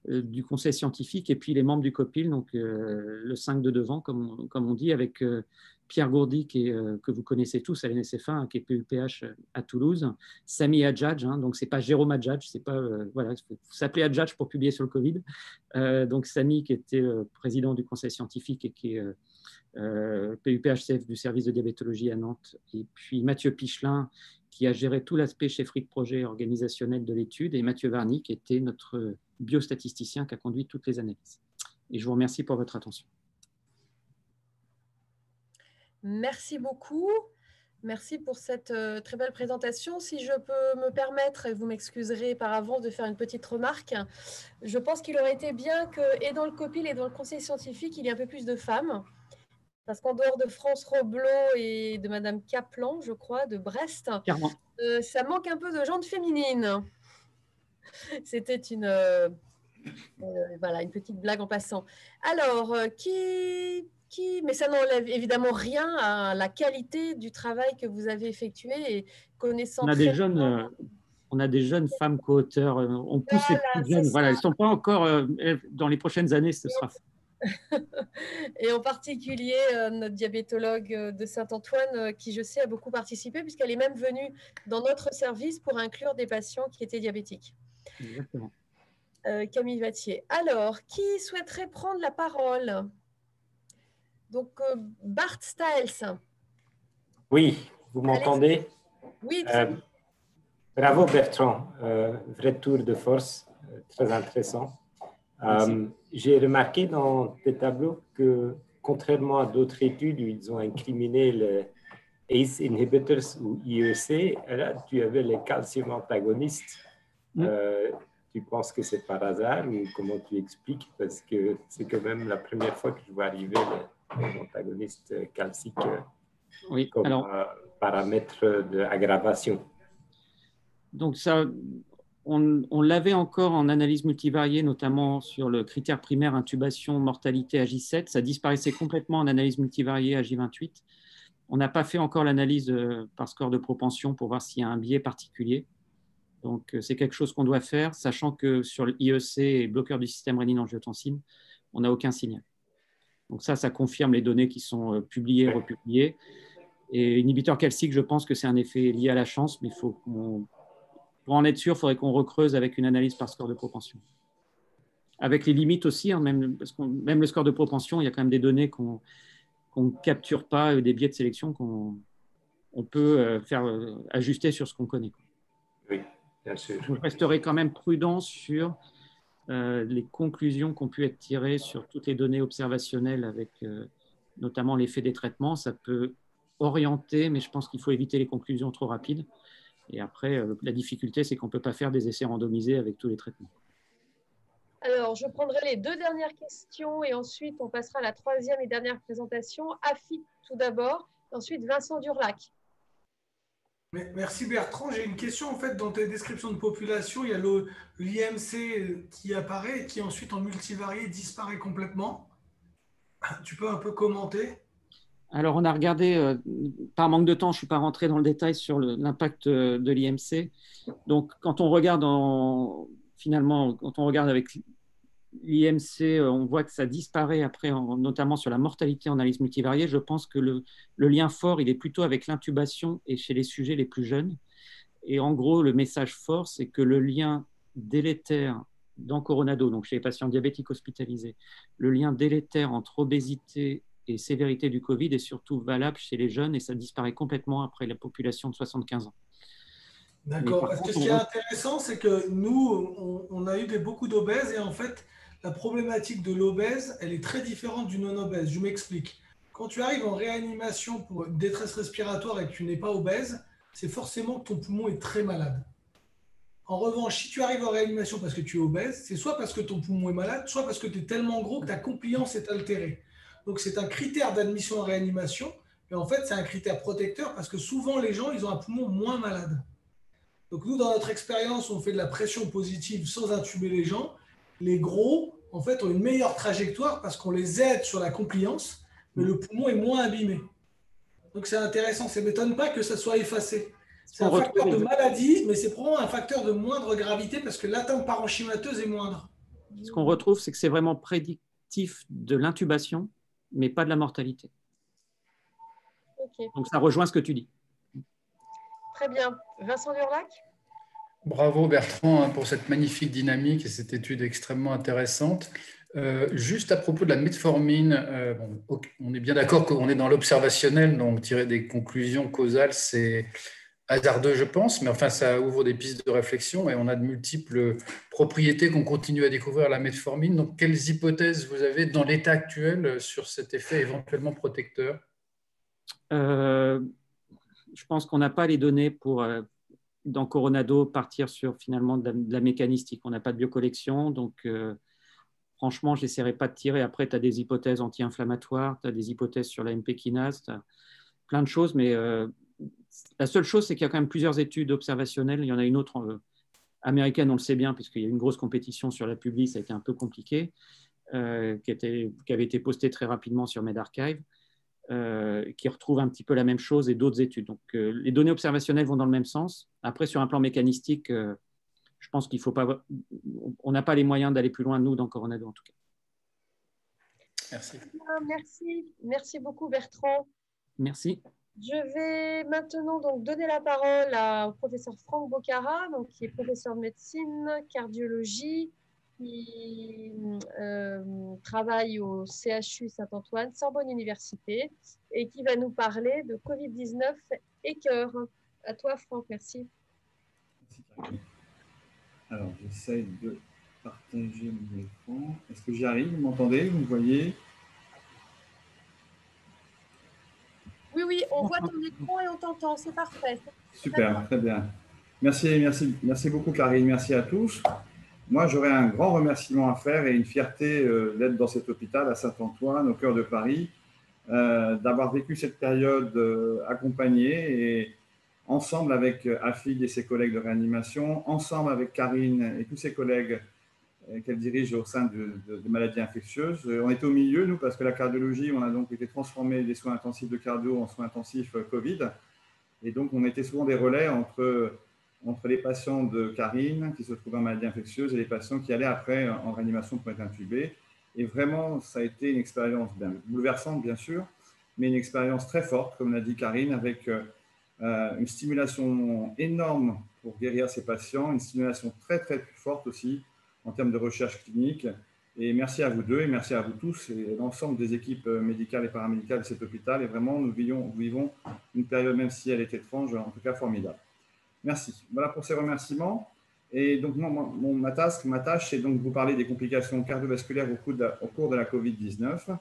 euh, du conseil scientifique et puis les membres du COPIL, donc le 5 de devant, comme, comme on dit, avec Pierre Gourdi, qui que vous connaissez tous à l'NSF1, hein, qui est PUPH à Toulouse, Sami Adjadj, hein, donc c'est pas Jérôme Adjadj, c'est pas, voilà, il faut s'appeler Adjadj pour publier sur le Covid. donc Sami, qui était président du conseil scientifique et qui est PUPHCF du service de diabétologie à Nantes, et puis Mathieu Pichelin, qui a géré tout l'aspect chefferie de projet organisationnel de l'étude, et Mathieu Varny, qui était notre biostatisticien qui a conduit toutes les analyses. Et je vous remercie pour votre attention. Merci beaucoup. Merci pour cette euh, très belle présentation. Si je peux me permettre, et vous m'excuserez par avance de faire une petite remarque, je pense qu'il aurait été bien que, et dans le COPIL et dans le conseil scientifique, il y ait un peu plus de femmes. Parce qu'en dehors de France Roblot et de Madame Kaplan, je crois, de Brest, euh, ça manque un peu de gente féminine. C'était une, euh, euh, voilà, une petite blague en passant. Alors, qui, qui, mais ça n'enlève évidemment rien à la qualité du travail que vous avez effectué et connaissant. On a des jeunes. on a des jeunes femmes co-auteurs, on pousse les plus jeunes. Voilà, elles ne sont pas encore, dans les prochaines années, ce sera et en particulier euh, notre diabétologue euh, de Saint-Antoine, euh, qui je sais a beaucoup participé, puisqu'elle est même venue dans notre service pour inclure des patients qui étaient diabétiques. Exactement. Camille Vattier. Alors, qui souhaiterait prendre la parole? Donc, Bart Stiles. Oui, vous m'entendez? Oui. bravo Bertrand, vrai tour de force, très intéressant. Euh, j'ai remarqué dans tes tableaux que, contrairement à d'autres études où ils ont incriminé les ACE inhibitors ou IEC, là, tu avais les calcium antagonistes. Mm. Euh, tu penses que c'est par hasard ou comment tu expliques? Parce que c'est quand même la première fois que je vois arriver les, antagonistes calciques oui, comme alors, paramètre d'aggravation. Donc ça, on, l'avait encore en analyse multivariée, notamment sur le critère primaire intubation, mortalité à J7. Ça disparaissait complètement en analyse multivariée à J28. On n'a pas fait encore l'analyse euh, par score de propension pour voir s'il y a un biais particulier. Donc, euh, c'est quelque chose qu'on doit faire, sachant que sur l'IEC et bloqueur du système rénine-angiotensine, on n'a aucun signal. Donc ça, ça confirme les données qui sont euh, publiées republiées. Et inhibiteur calcique, je pense que c'est un effet lié à la chance, mais il faut qu'on pour en être sûr, il faudrait qu'on recreuse avec une analyse par score de propension. Avec les limites aussi, hein, même, parce même le score de propension, il y a quand même des données qu'on ne capture pas, des biais de sélection qu'on on peut euh, faire euh, ajuster sur ce qu'on connaît. Oui, bien sûr. Je resterai quand même prudent sur euh, les conclusions qui ont pu être tirées sur toutes les données observationnelles avec notamment l'effet des traitements. Ça peut orienter, mais je pense qu'il faut éviter les conclusions trop rapides. Et après, euh, la difficulté, c'est qu'on ne peut pas faire des essais randomisés avec tous les traitements. Alors, je prendrai les deux dernières questions et ensuite on passera à la troisième et dernière présentation. Afi tout d'abord, ensuite Vincent Durlac. Merci Bertrand. J'ai une question en fait dans tes descriptions de population. Il y a l'IMC qui apparaît et qui ensuite en multivarié disparaît complètement. Tu peux un peu commenter? Alors, on a regardé, euh, par manque de temps, je ne suis pas rentré dans le détail sur l'impact de l'IMC. Donc, quand on regarde en, finalement, quand on regarde avec l'IMC, on voit que ça disparaît après, notamment sur la mortalité en analyse multivariée. Je pense que le, le lien fort, il est plutôt avec l'intubation et chez les sujets les plus jeunes. Et en gros, le message fort, c'est que le lien délétère dans Coronado, donc chez les patients diabétiques hospitalisés, le lien délétère entre obésité et sévérité du Covid est surtout valable chez les jeunes et ça disparaît complètement après la population de 75 ans. D'accord. Parce que ce qui est intéressant, c'est que nous, on, a eu des, beaucoup d'obèses et en fait, la problématique de l'obèse, elle est très différente du non-obèse. Je m'explique. Quand tu arrives en réanimation pour une détresse respiratoire et que tu n'es pas obèse, c'est forcément que ton poumon est très malade. En revanche, si tu arrives en réanimation parce que tu es obèse, c'est soit parce que ton poumon est malade, soit parce que tu es tellement gros que ta compliance est altérée. Donc c'est un critère d'admission en réanimation, mais en fait c'est un critère protecteur parce que souvent les gens, ils ont un poumon moins malade. Donc nous, dans notre expérience, on fait de la pression positive sans intuber les gens. Les gros, en fait, ont une meilleure trajectoire parce qu'on les aide sur la compliance, mais le poumon est moins abîmé. Donc c'est intéressant. Ça ne m'étonne pas que ça soit effacé. C'est un facteur de maladie, mais c'est probablement un facteur de moindre gravité parce que l'atteinte parenchymateuse est moindre. Ce qu'on retrouve, c'est que c'est vraiment prédictif de l'intubation, mais pas de la mortalité. Donc ça rejoint ce que tu dis. Très bien. Vincent Durlac Bravo Bertrand hein, pour cette magnifique dynamique et cette étude extrêmement intéressante. Euh, juste à propos de la metformine, euh, on est bien d'accord qu'on est dans l'observationnel, donc tirer des conclusions causales, c'est hasardeux, je pense, mais enfin, ça ouvre des pistes de réflexion et on a de multiples propriétés qu'on continue à découvrir à la metformine. Donc, quelles hypothèses vous avez dans l'état actuel sur cet effet éventuellement protecteur? Euh, Je pense qu'on n'a pas les données pour, euh, dans Coronado, partir sur finalement de la, mécanistique. On n'a pas de biocollection, donc euh, franchement, je n'essaierai pas de tirer. Après, tu as des hypothèses anti-inflammatoires, tu as des hypothèses sur la MP kinase, plein de choses, mais la seule chose, c'est qu'il y a quand même plusieurs études observationnelles. Il y en a une autre euh, américaine, on le sait bien, puisqu'il y a une grosse compétition sur la publi, ça a été un peu compliqué, euh, qui, avait été postée très rapidement sur MedArchive, euh, qui retrouve un petit peu la même chose et d'autres études. Donc, les données observationnelles vont dans le même sens. Après, sur un plan mécanistique, je pense qu'il faut pas. On n'a pas les moyens d'aller plus loin, nous, dans Coronado, en tout cas. Merci. Merci, merci beaucoup, Bertrand. Merci. Je vais maintenant donc donner la parole au professeur Franck Bocara, donc, qui est professeur de médecine, cardiologie, qui euh, travaille au CHU Saint-Antoine, Sorbonne Université, et qui va nous parler de Covid-19 et cœur. À toi, Franck, merci. Merci, Alors, j'essaye de partager mon écran. Est-ce que j'y arrive? Vous m'entendez? Vous me voyez? Oui, on voit ton écran et on t'entend, c'est parfait. Super, très bien. Merci, merci, merci beaucoup, Karine. Merci à tous. Moi, j'aurais un grand remerciement à faire et une fierté euh, d'être dans cet hôpital à Saint-Antoine, au cœur de Paris, euh, d'avoir vécu cette période euh, accompagnée et ensemble avec Afig et ses collègues de réanimation, ensemble avec Karine et tous ses collègues qu'elle dirige au sein de, maladies infectieuses. Euh, on était au milieu, nous, parce que la cardiologie, on a donc été transformé des soins intensifs de cardio en soins intensifs euh, Covid. Et donc, on était souvent des relais entre, entre les patients de Karine, qui se trouvaient en maladie infectieuse, et les patients qui allaient après en réanimation pour être intubés. Et vraiment, ça a été une expérience bien, bouleversante, bien sûr, mais une expérience très forte, comme l'a dit Karine, avec une stimulation énorme pour guérir ces patients, une stimulation très, très forte aussi en termes de recherche clinique. Et merci à vous deux et merci à vous tous et l'ensemble des équipes médicales et paramédicales de cet hôpital. Et vraiment, nous vivons, une période, même si elle est étrange, en tout cas formidable. Merci. Voilà pour ces remerciements. Et donc, mon, ma, tâche, ma tâche, c'est donc de vous parler des complications cardiovasculaires au, cours de la COVID-19.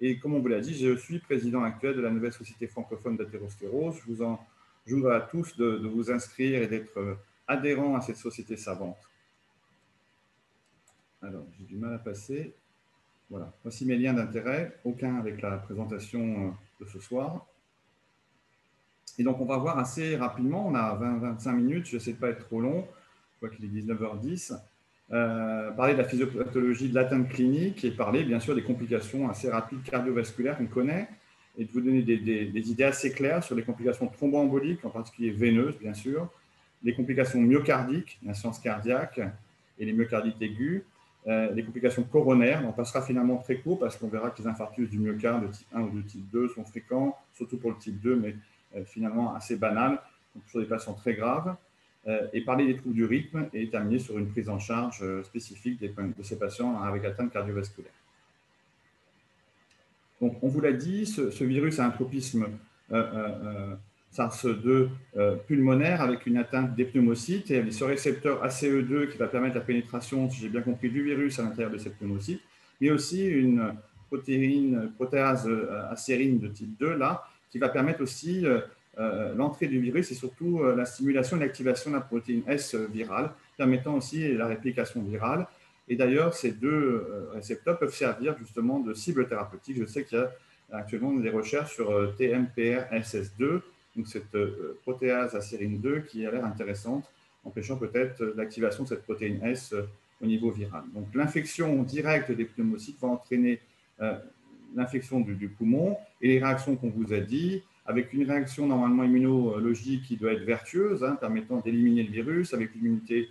Et comme on vous l'a dit, je suis président actuel de la nouvelle Société francophone d'athérosclérose. Je vous en à tous de, de vous inscrire et d'être adhérents à cette société savante. Alors, j'ai du mal à passer. Voilà, voici mes liens d'intérêt, aucun avec la présentation euh, de ce soir. Et donc, on va voir assez rapidement, on a 20-25 minutes, je n'essaie de pas être trop long, je vois qu'il est 19h10, euh, parler de la physiopathologie de l'atteinte clinique et parler bien sûr des complications assez rapides cardiovasculaires qu'on connaît et de vous donner des, idées assez claires sur les complications thromboemboliques, en particulier veineuses, bien sûr, les complications myocardiques, l'insuffisance cardiaque et les myocardites aigus, euh, les complications coronaires. On passera finalement très court parce qu'on verra que les infarctus du myocarde de type 1 ou de type 2 sont fréquents, surtout pour le type 2, mais euh, finalement assez banal, sur des patients très graves. Euh, et parler des troubles du rythme et terminer sur une prise en charge spécifique de ces patients avec atteinte cardiovasculaire. Donc, on vous l'a dit, ce, virus a un tropisme SARS-2 euh, pulmonaire avec une atteinte des pneumocytes et ce récepteur ACE2 qui va permettre la pénétration, si j'ai bien compris, du virus à l'intérieur de ces pneumocytes, mais aussi une protéine, protéase euh, acérine de type 2 là, qui va permettre aussi euh, l'entrée du virus et surtout la stimulation et l'activation de la protéine S virale, permettant aussi la réplication virale. Et d'ailleurs, ces deux récepteurs peuvent servir justement de cible thérapeutique. Je sais qu'il y a actuellement des recherches sur TMPR-SS2 donc cette euh, protéase acérine 2 qui a l'air intéressante, empêchant peut-être l'activation de cette protéine S euh, au niveau viral. Donc l'infection directe des pneumocytes va entraîner euh, l'infection du, poumon et les réactions qu'on vous a dit, avec une réaction normalement immunologique qui doit être vertueuse, hein, permettant d'éliminer le virus, avec une immunité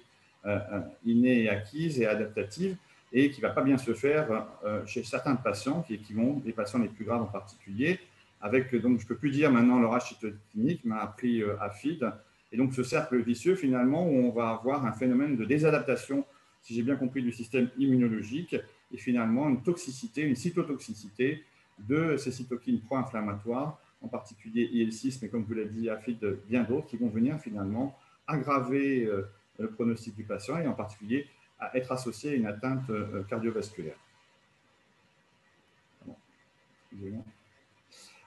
innée et acquise et adaptative, et qui ne va pas bien se faire chez certains patients, qui vont, les patients les plus graves en particulier, avec, donc je ne peux plus dire maintenant l'orage cytokinique m'a appris euh, AFID. Et donc ce cercle vicieux finalement où on va avoir un phénomène de désadaptation, si j'ai bien compris, du système immunologique et finalement une toxicité, une cytotoxicité de ces cytokines pro-inflammatoires, en particulier IL6, mais comme vous l'avez dit, AFID, bien d'autres, qui vont venir finalement aggraver euh, le pronostic du patient et en particulier à être associé à une atteinte euh, cardiovasculaire.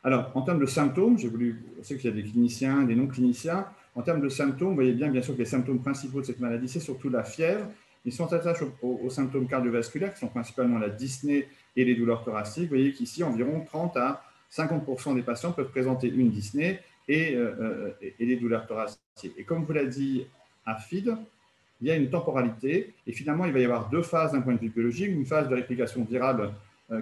Alors, en termes de symptômes, j'ai voulu, je sais qu'il y a des cliniciens, des non-cliniciens. En termes de symptômes, vous voyez bien, bien sûr, que les symptômes principaux de cette maladie, c'est surtout la fièvre. Ils sont attachés aux, symptômes cardiovasculaires, qui sont principalement la dyspnée et les douleurs thoraciques. Vous voyez qu'ici, environ 30 à 50% des patients peuvent présenter une dyspnée et, euh, euh, et, les douleurs thoraciques. Et comme vous l'a dit AFID, il y a une temporalité. Et finalement, il va y avoir deux phases d'un point de vue biologique. Une phase de réplication virale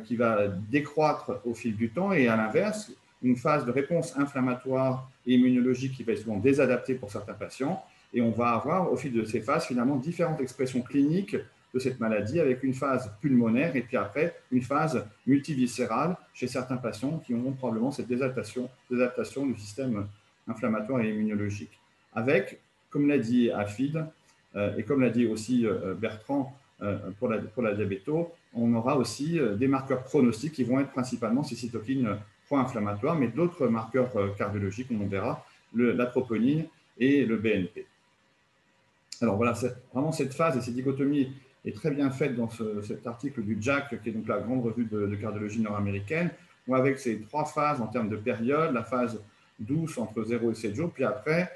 qui va décroître au fil du temps et à l'inverse, une phase de réponse inflammatoire et immunologique qui va être souvent désadaptée pour certains patients. Et on va avoir au fil de ces phases finalement différentes expressions cliniques de cette maladie avec une phase pulmonaire et puis après une phase multiviscérale chez certains patients qui auront probablement cette désadaptation, désadaptation du système inflammatoire et immunologique. Avec, comme l'a dit Afid euh, et comme l'a dit aussi euh, Bertrand pour la, pour la diabéto, on aura aussi euh, des marqueurs pronostiques qui vont être principalement ces cytokines euh, pro-inflammatoires, mais d'autres marqueurs euh, cardiologiques, on verra, la troponine et le BNP. Alors voilà, vraiment cette phase et cette dichotomie est très bien faite dans cet article du JAC, qui est donc la grande revue de, cardiologie nord-américaine, où avec ces trois phases en termes de période, la phase douce entre 0 et 7 jours, puis après,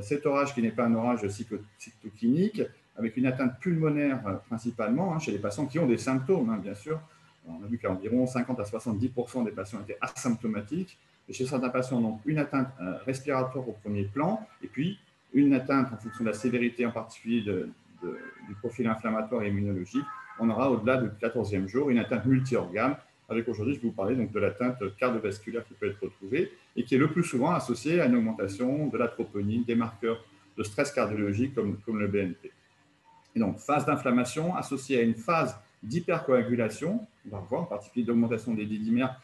cet orage qui n'est pas un orage cytokinique, avec une atteinte pulmonaire euh, principalement, hein, chez les patients qui ont des symptômes, hein, bien sûr. On a vu qu'environ 50 à 70% des patients étaient asymptomatiques. Chez certains patients, donc une atteinte euh, respiratoire au premier plan, et puis une atteinte en fonction de la sévérité, en particulier du profil inflammatoire et immunologique. On aura au-delà du 14e jour une atteinte multi-organe, avec aujourd'hui, je vais vous parler donc, de l'atteinte cardiovasculaire qui peut être retrouvée et qui est le plus souvent associée à une augmentation de la troponine, des marqueurs de stress cardiologique comme le BNP. Et donc, phase d'inflammation associée à une phase d'hypercoagulation, on va voir en particulier d'augmentation des didymères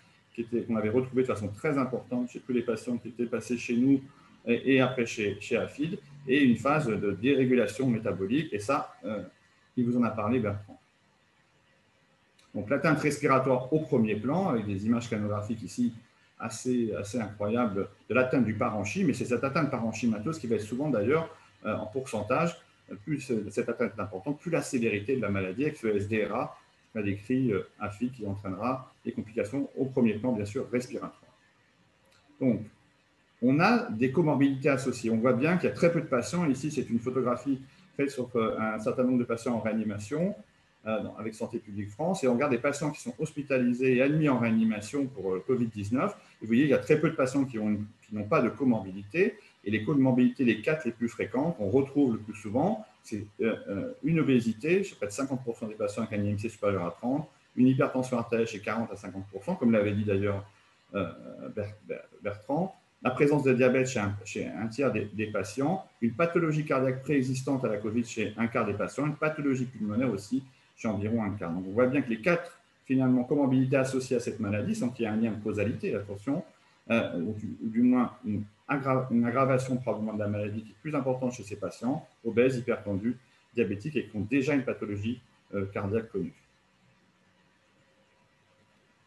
qu'on avait retrouvé de façon très importante chez tous les patients qui étaient passés chez nous et, après chez, chez AFID, et une phase de dérégulation métabolique, et ça, euh, il vous en a parlé, Bertrand. Donc l'atteinte respiratoire au premier plan, avec des images canographiques ici assez, assez incroyables de l'atteinte du parenchyme, mais c'est cette atteinte parenchymatose qui va être souvent d'ailleurs euh, en pourcentage plus cette atteinte est importante, plus la sévérité de la maladie avec ce SDRA a décrit euh, AFI qui entraînera des complications au premier plan, bien sûr, respiratoires. Donc, on a des comorbidités associées. On voit bien qu'il y a très peu de patients. Ici, c'est une photographie faite sur euh, un certain nombre de patients en réanimation euh, avec Santé publique France. Et on regarde des patients qui sont hospitalisés et admis en réanimation pour Covid-19. Vous voyez, il y a très peu de patients qui n'ont pas de comorbidité. Et les comorbidités, les quatre les plus fréquentes, qu'on retrouve le plus souvent, c'est euh, euh, une obésité, chez près de 50% des patients avec un IMC supérieur à 30, une hypertension artérielle chez 40 à 50%, comme l'avait dit d'ailleurs Bertrand, la présence de diabète chez un, tiers des, patients, une pathologie cardiaque préexistante à la COVID chez un quart des patients, une pathologie pulmonaire aussi chez environ un quart. Donc on voit bien que les quatre finalement comorbidités associées à cette maladie, sans qu'il y ait un lien de causalité, attention, euh, ou, du, moins une, aggravation probablement de la maladie qui est plus importante chez ces patients, obèses, hypertendus, diabétiques et qui ont déjà une pathologie euh, cardiaque connue.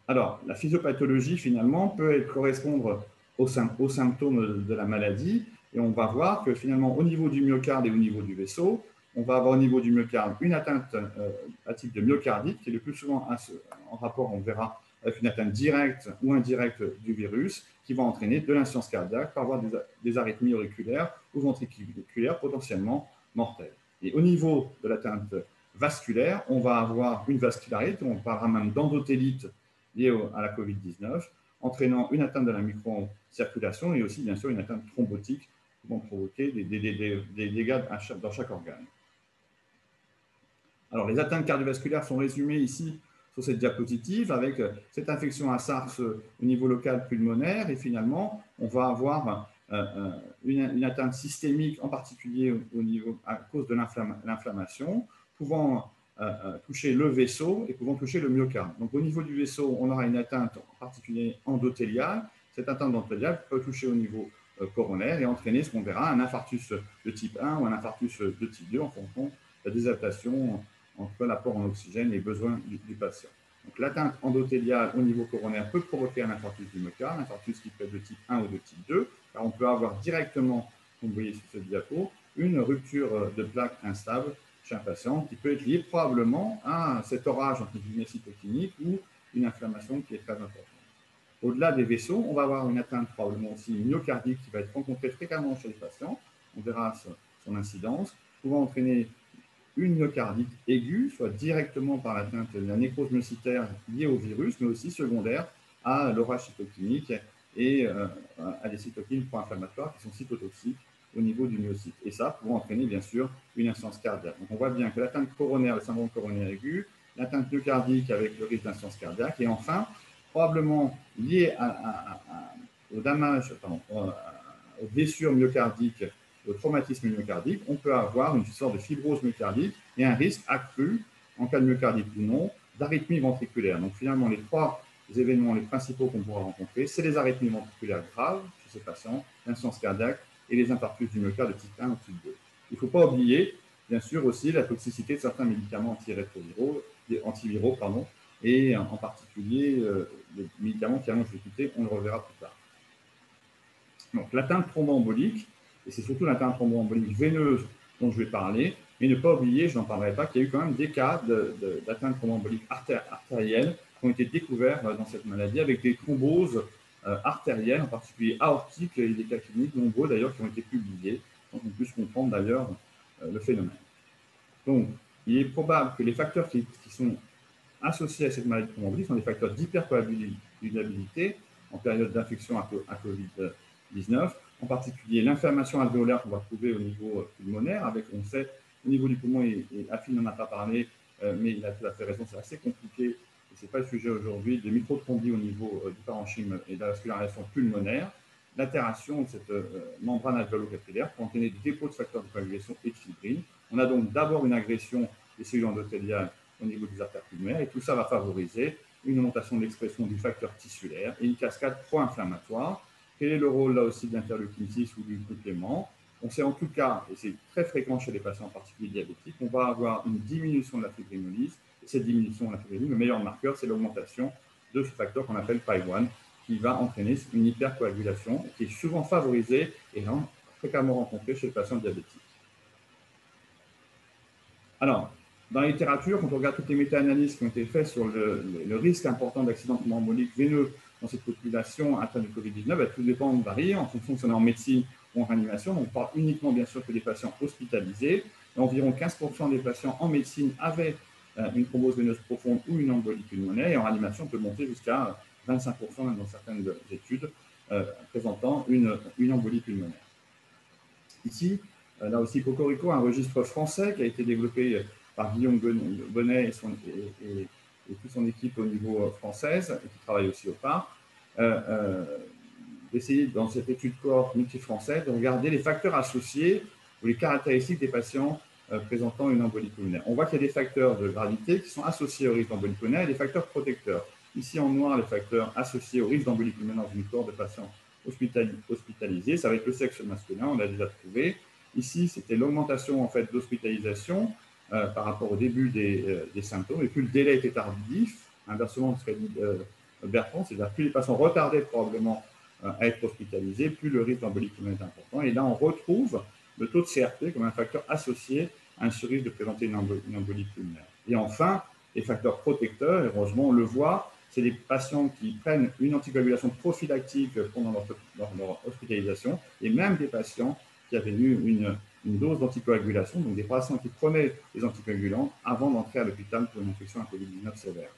Alors, la physiopathologie, finalement, peut correspondre aux, symptômes de la maladie. Et on va voir que finalement, au niveau du myocarde et au niveau du vaisseau, on va avoir au niveau du myocarde une atteinte euh, à type de myocardite, qui est le plus souvent en rapport, on verra, avec une atteinte directe ou indirecte du virus, qui va entraîner de l'insuffisance cardiaque, par avoir des, arythmies auriculaires ou ventriculaires potentiellement mortelles. Et au niveau de l'atteinte vasculaire, on va avoir une vascularité, on parlera même d'endothélite liée à la COVID-19, entraînant une atteinte de la microcirculation et aussi bien sûr une atteinte thrombotique qui vont provoquer des, dégâts dans chaque organe. Alors les atteintes cardiovasculaires sont résumées ici sur cette diapositive avec cette infection à SARS au niveau local pulmonaire et finalement on va avoir euh, euh, une, atteinte systémique en particulier au niveau à cause de l'inflammation pouvant euh, toucher le vaisseau et pouvant toucher le myocarde. Donc au niveau du vaisseau, on aura une atteinte en particulier endothéliale. Cette atteinte endothéliale peut toucher au niveau euh, coronaire et entraîner ce qu'on verra un infarctus de type 1 ou un infarctus de type 2 en fonction de la désadaptation entre l'apport en oxygène et les besoins du, patient. Donc l'atteinte endothéliale au niveau coronaire peut provoquer un infarctus du myocarde, un infarctus qui peut être de type 1 ou de type 2, car on peut avoir directement, comme vous voyez sur ce diapo, une rupture de plaque instable chez un patient qui peut être lié probablement à cet orage entre guillemets cytokinique ou une inflammation qui est très importante. Au-delà des vaisseaux, on va avoir une atteinte probablement aussi myocardique qui va être rencontrée fréquemment chez les patients. On verra son incidence, pouvant entraîner une myocardite aiguë, soit directement par l'atteinte de la nécrose myocytaire liée au virus, mais aussi secondaire à l'orage cytokinique et euh, à des cytokines pro-inflammatoires qui sont cytotoxiques au niveau du myocyte. Et ça pour entraîner, bien sûr, une insuffisance cardiaque. Donc, on voit bien que l'atteinte coronaire, le syndrome coronaire aigu, l'atteinte myocardique avec le risque d'insuffisance cardiaque, et enfin, probablement lié au damage, pardon, aux blessures myocardiques, au traumatisme myocardique, on peut avoir une sorte de fibrose myocardique et un risque accru, en cas de myocardite ou non, d'arythmie ventriculaire. Donc finalement, les trois événements les principaux qu'on pourra rencontrer, c'est les arythmies ventriculaires graves chez ces patients, l'insuffisance cardiaque et les infarctus du myocarde de type 1 ou type 2. Il ne faut pas oublier, bien sûr, aussi la toxicité de certains médicaments antirétroviraux, antiviraux pardon, et en particulier euh, les médicaments qui allongent l'équité, on le reverra plus tard. Donc l'atteinte thromboembolique, et c'est surtout l'atteinte thromboembolique veineuse dont je vais parler, mais ne pas oublier, je n'en parlerai pas, qu'il y a eu quand même des cas d'atteinte thromboembolique artérielle qui ont été découverts dans cette maladie avec des thromboses euh, artérielles, en particulier aortiques, et des cas cliniques nombreux d'ailleurs qui ont été publiés, donc on puisse comprendre d'ailleurs euh, le phénomène. Donc, il est probable que les facteurs qui, sont associés à cette maladie thrombolique sont des facteurs d'hypercoagulabilité en période d'infection à, COVID-19, en particulier l'inflammation alvéolaire qu'on va trouver au niveau euh, pulmonaire, avec, on sait, au niveau du poumon, et, et n'en a pas parlé, mais il a tout à fait raison, c'est assez compliqué ce n'est pas le sujet aujourd'hui, de microthrombie au niveau euh, du parenchyme et de la vascularisation pulmonaire, l'altération de cette euh, membrane alvéolo-capillaire pour entraîner des dépôts de facteurs de coagulation et de fibrine. On a donc d'abord une agression des cellules endothéliales au niveau des artères pulmonaires et tout ça va favoriser une augmentation de l'expression du facteur tissulaire et une cascade pro-inflammatoire. Quel est le rôle là aussi de l'interleukine 6 ou du complément? On sait en tout cas, et c'est très fréquent chez les patients en particulier diabétiques, on va avoir une diminution de la fibrinolyse cette diminution de la fibrine, le meilleur marqueur, c'est l'augmentation de ce facteur qu'on appelle PI1, qui va entraîner une hypercoagulation qui est souvent favorisée et fréquemment rencontrée chez les patients diabétiques. Alors, dans la littérature, quand on regarde toutes les méta-analyses qui ont été faites sur le, risque important d'accident embolique veineux dans cette population atteinte de Covid-19, bah, tout dépend, varie en fonction si on est en médecine ou en réanimation. on parle uniquement, bien sûr, que des patients hospitalisés. environ 15% des patients en médecine avaient euh, une thrombose veineuse profonde ou une embolie pulmonaire. Et en réanimation, on peut monter jusqu'à 25% dans certaines études euh, présentant une, embolie pulmonaire. Ici, euh, là aussi, Cocorico, un registre français qui a été développé par Guillaume Bonnet et, son, et, toute son équipe au niveau française, et qui travaille aussi au PAR, d'essayer, dans cette étude cohorte multi-française, de regarder les facteurs associés ou les caractéristiques des patients présentant une embolie pulmonaire. On voit qu'il y a des facteurs de gravité qui sont associés au risque d'embolie pulmonaire et des facteurs protecteurs. Ici, en noir, les facteurs associés au risque d'embolie pulmonaire dans une cohorte de patients hospitalisés. Ça va être le sexe masculin, on l'a déjà trouvé. Ici, c'était l'augmentation en fait, d'hospitalisation euh, par rapport au début des, euh, symptômes. Et plus le délai était tardif, inversement de ce qu'a dit euh, Bertrand, c'est-à-dire plus les patients retardaient probablement à être hospitalisés, plus le risque d'embolie pulmonaire est important. Et là, on retrouve le taux de CRP comme un facteur associé à un risque de présenter une embolie pulmonaire. Et enfin, les facteurs protecteurs, heureusement, on le voit, c'est les patients qui prennent une anticoagulation prophylactique pendant leur, hospitalisation, et même des patients qui avaient eu une, dose d'anticoagulation, donc des patients qui prenaient des anticoagulants avant d'entrer à l'hôpital pour une infection à Covid-19 sévère.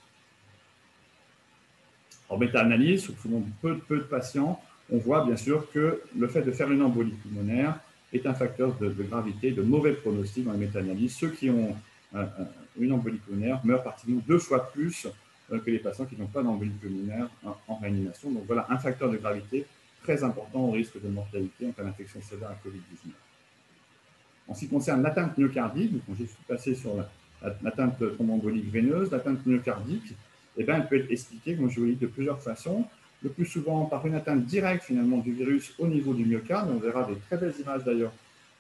En méta-analyse, sur peu, peu de patients, on voit bien sûr que le fait de faire une embolie pulmonaire est un facteur de, gravité, de mauvais pronostic dans les méta-analyses. Ceux qui ont une embolie pulmonaire meurent particulièrement deux fois plus euh, que les patients qui n'ont pas d'embolie pulmonaire en, réanimation. Donc voilà un facteur de gravité très important au risque de mortalité en cas d'infection sévère à Covid-19. En ce qui concerne l'atteinte myocardique, donc je suis passé sur l'atteinte thromboembolique veineuse, l'atteinte myocardique, eh bien, elle peut être expliquée, comme je vous l'ai dit, de plusieurs façons. Le plus souvent par une atteinte directe finalement du virus au niveau du myocarde. On verra des très belles images d'ailleurs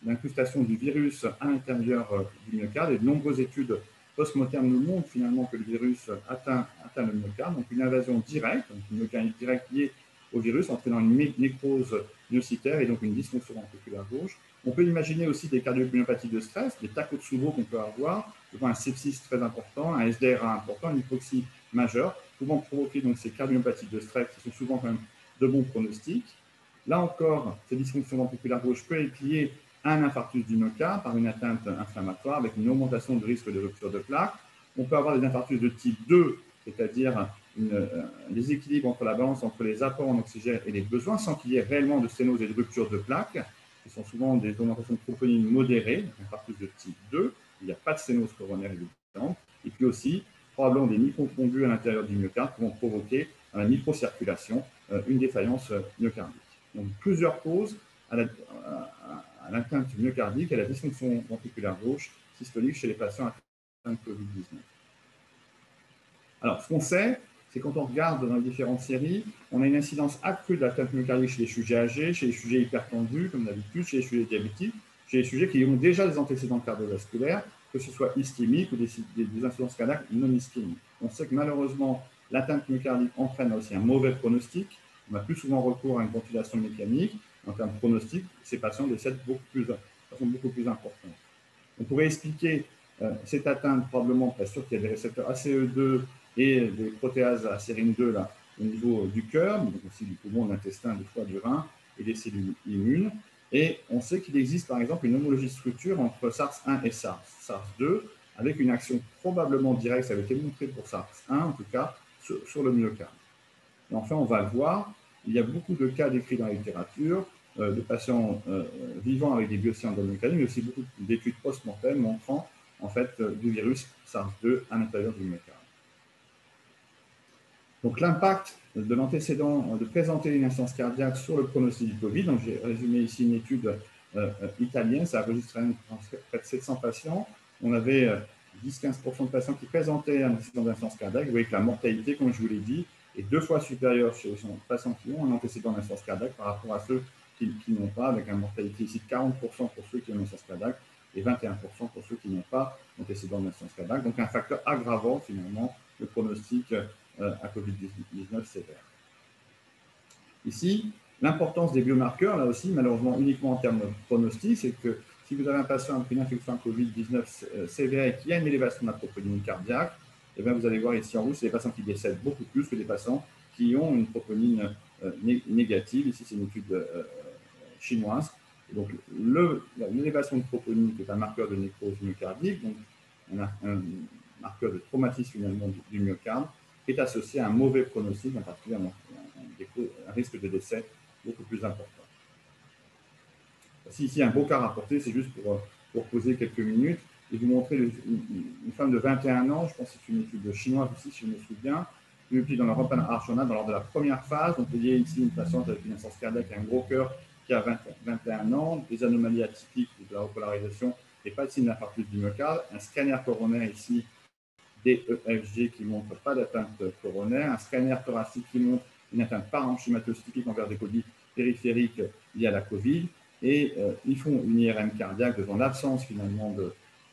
d'incrustation du virus à l'intérieur euh, du myocarde et de nombreuses études post-mortem nous montre finalement que le virus atteint, atteint le myocarde, donc une invasion directe, donc une mécanique directe liée au virus, entraînant une nécrose myocytaire et donc une dysfonction ventriculaire gauche. On peut imaginer aussi des cardiopulmonopathies de stress, des Takotsubo qu'on peut avoir, un sepsis très important, un SDRA important, une hypoxie majeure, pouvant provoquer donc ces cardiopathies de stress qui sont souvent quand même de bons pronostics. Là encore, ces dysfonctions ventriculaires gauche peuvent être liées un infarctus du myocarde par une atteinte inflammatoire avec une augmentation du risque de rupture de plaque. On peut avoir des infarctus de type 2, c'est-à-dire un euh, déséquilibre entre la balance entre les apports en oxygène et les besoins sans qu'il y ait réellement de sténose et de rupture de plaque, qui sont souvent des augmentations de troponine modérées, infarctus de type 2, il n'y a pas de sténose coronaire évidente, et puis aussi probablement des microconduits à l'intérieur du myocarde qui vont provoquer une microcirculation, euh, une défaillance euh, myocardique. Donc plusieurs causes à la, à l'atteinte myocardique et à la dysfonction ventriculaire gauche systolique chez les patients atteints de Covid-19. Alors, ce qu'on sait, c'est quand on regarde dans les différentes séries, on a une incidence accrue de l'atteinte myocardique chez les sujets âgés, chez les sujets hypertendus, comme d'habitude, chez les sujets diabétiques, chez les sujets qui ont déjà des antécédents cardiovasculaires, que ce soit ischémique ou des, des, incidences cardiaques non ischémiques. On sait que malheureusement, l'atteinte myocardique entraîne aussi un mauvais pronostic. On a plus souvent recours à une ventilation mécanique en termes de pronostic, ces patients décèdent beaucoup plus, de façon beaucoup plus importante. On pourrait expliquer euh, cette atteinte probablement, parce qu'il y a des récepteurs ACE2 et des protéases acérine 2 là, au niveau du cœur, donc aussi du poumon, de l'intestin, du foie, du rein et des cellules immunes. Et on sait qu'il existe par exemple une homologie de structure entre SARS-1 et SARS, SARS-2, avec une action probablement directe, ça avait été montré pour SARS-1 en tout cas, sur, le myocarde. Enfin, on va le voir, il y a beaucoup de cas décrits dans la littérature euh, de patients euh, vivant avec des biopsies endomyocardiques, mais aussi beaucoup d'études post-mortem montrant en fait euh, du virus SARS-2 à l'intérieur du myocarde. Donc l'impact de l'antécédent de présenter une instance cardiaque sur le pronostic du Covid, donc j'ai résumé ici une étude italienne, ça a enregistré près de 700 patients. On avait 10-15% de patients qui présentaient un incident d'instance cardiaque. Vous voyez que la mortalité, comme je vous l'ai dit, est deux fois supérieure chez les patients qui ont un antécédent d'instance cardiaque par rapport à ceux qui, n'ont pas, avec une mortalité ici de 40% pour ceux qui ont une instance cardiaque et 21% pour ceux qui n'ont pas d'antécédent d'instance cardiaque. Donc un facteur aggravant finalement le pronostic euh, à Covid-19 sévère. Ici, l'importance des biomarqueurs, là aussi, malheureusement uniquement en termes de pronostic, c'est que si vous avez un patient avec une infection à Covid-19 euh, sévère et qui a une élévation de la troponine cardiaque, eh bien, vous allez voir ici en rouge, c'est des patients qui décèdent beaucoup plus que des patients qui ont une troponine euh, négative. Ici, c'est une étude euh, chinoise. donc, l'élévation de troponine, qui est un marqueur de nécrose myocardique, donc un, un marqueur de traumatisme finalement du, myocarde, est associé à un mauvais pronostic, en particulier un, risque de décès beaucoup plus important. Si ici un beau cas rapporté, c'est juste pour, pour poser quelques minutes et vous montrer une, femme de 21 ans, je pense que c'est une étude chinoise aussi, si je me souviens, publié dans l'European Heart Journal lors de la première phase. Donc, vous voyez ici une patiente avec une insuffisance cardiaque et un gros cœur qui a 21 ans, des anomalies atypiques de la repolarisation et pas de signe d'infarctus du myocarde, un scanner coronaire ici, DEFG qui montre pas d'atteinte coronaire, un scanner thoracique qui montre une atteinte parenchymateuse typique envers des colis périphériques liés à la COVID, et euh, ils font une IRM cardiaque devant l'absence finalement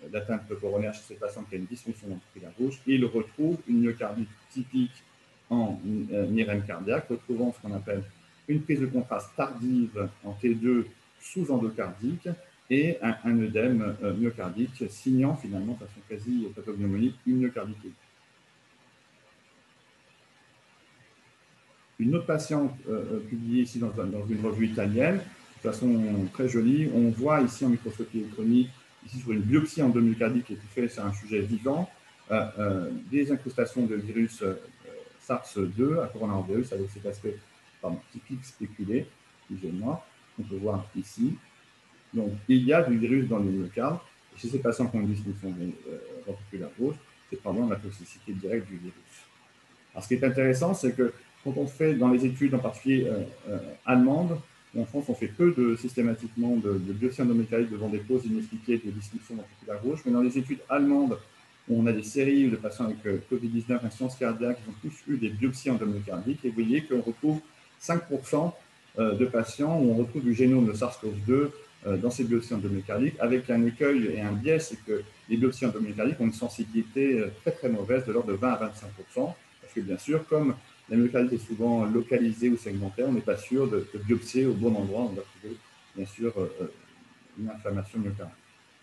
d'atteinte coronaire chez ces patients qui a une dysfonction ventriculaire gauche, ils retrouvent une myocardite typique en euh, IRM cardiaque, retrouvant ce qu'on appelle une prise de contraste tardive en T2 sous-endocardique et un, œdème euh, myocardique, signant finalement de façon quasi pathognomonique une myocardite. Une autre patiente euh, euh, publiée ici dans, une revue italienne, de façon très jolie, on voit ici en microscopie électronique, ici sur une biopsie endomyocardique qui est fait sur un sujet vivant, des incrustations de virus SARS-2 à coronavirus avec cet aspect typique spéculé, excusez-moi, on peut voir ici. Donc, il y a du virus dans le myocarde. Chez ces patients qui ont une dysfonction euh, ventriculaire c'est probablement la toxicité directe du virus. Alors, ce qui est intéressant, c'est que quand on fait dans les études, en particulier euh, euh, allemandes, en France, on fait peu de, systématiquement de, de biopsie endométrique devant des causes inexpliquées de dysfonction ventriculaire gauche, mais dans les études allemandes, on a des séries de patients avec COVID-19, insuffisance cardiaque, qui ont tous eu des biopsies endomyocardiques, et vous voyez qu'on retrouve 5% de patients où on retrouve du génome de SARS-CoV-2 euh, dans ces biopsies endomyocardiques, avec un écueil et un biais, c'est que les biopsies endomyocardiques ont une sensibilité euh, très très mauvaise, de l'ordre de 20 à 25% parce que bien sûr, comme la myocardite est souvent localisée ou segmentaire, on n'est pas sûr de, de, biopsier au bon endroit, on va trouver bien sûr euh, une inflammation myocardique.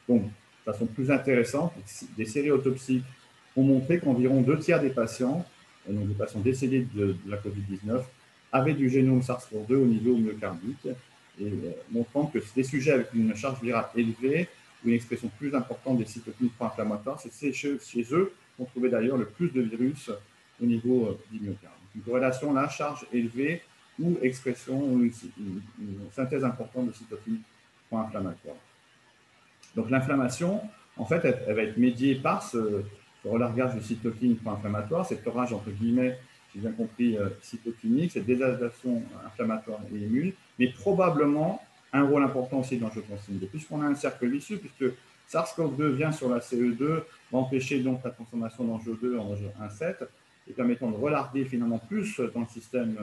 Donc, de façon plus intéressante, des séries autopsiques ont montré qu'environ deux tiers des patients, donc des patients décédés de, de la COVID-19, avaient du génome SARS-CoV-2 au niveau myocardique et euh, montrant que des sujets avec une charge virale élevée ou une expression plus importante des cytokines pro-inflammatoires, c'est chez, eux qu'on trouvait d'ailleurs le plus de virus au niveau euh, du myocarde. Une corrélation là, charge élevée ou expression ou une, synthèse importante de cytokines pro-inflammatoires. Donc l'inflammation, en fait, elle, va être médiée par ce, relargage de cytokines pro-inflammatoires, cet orage entre guillemets j'ai bien compris, euh, cytokinique, cette désadaptation inflammatoire et immune, mais probablement un rôle important aussi dans l'angiotensine 2, puisqu'on a un cercle vicieux, puisque SARS-CoV-2 vient sur la CE2, va empêcher donc la transformation d'angio2 en angio-1,7 et permettant de relarguer finalement plus dans le système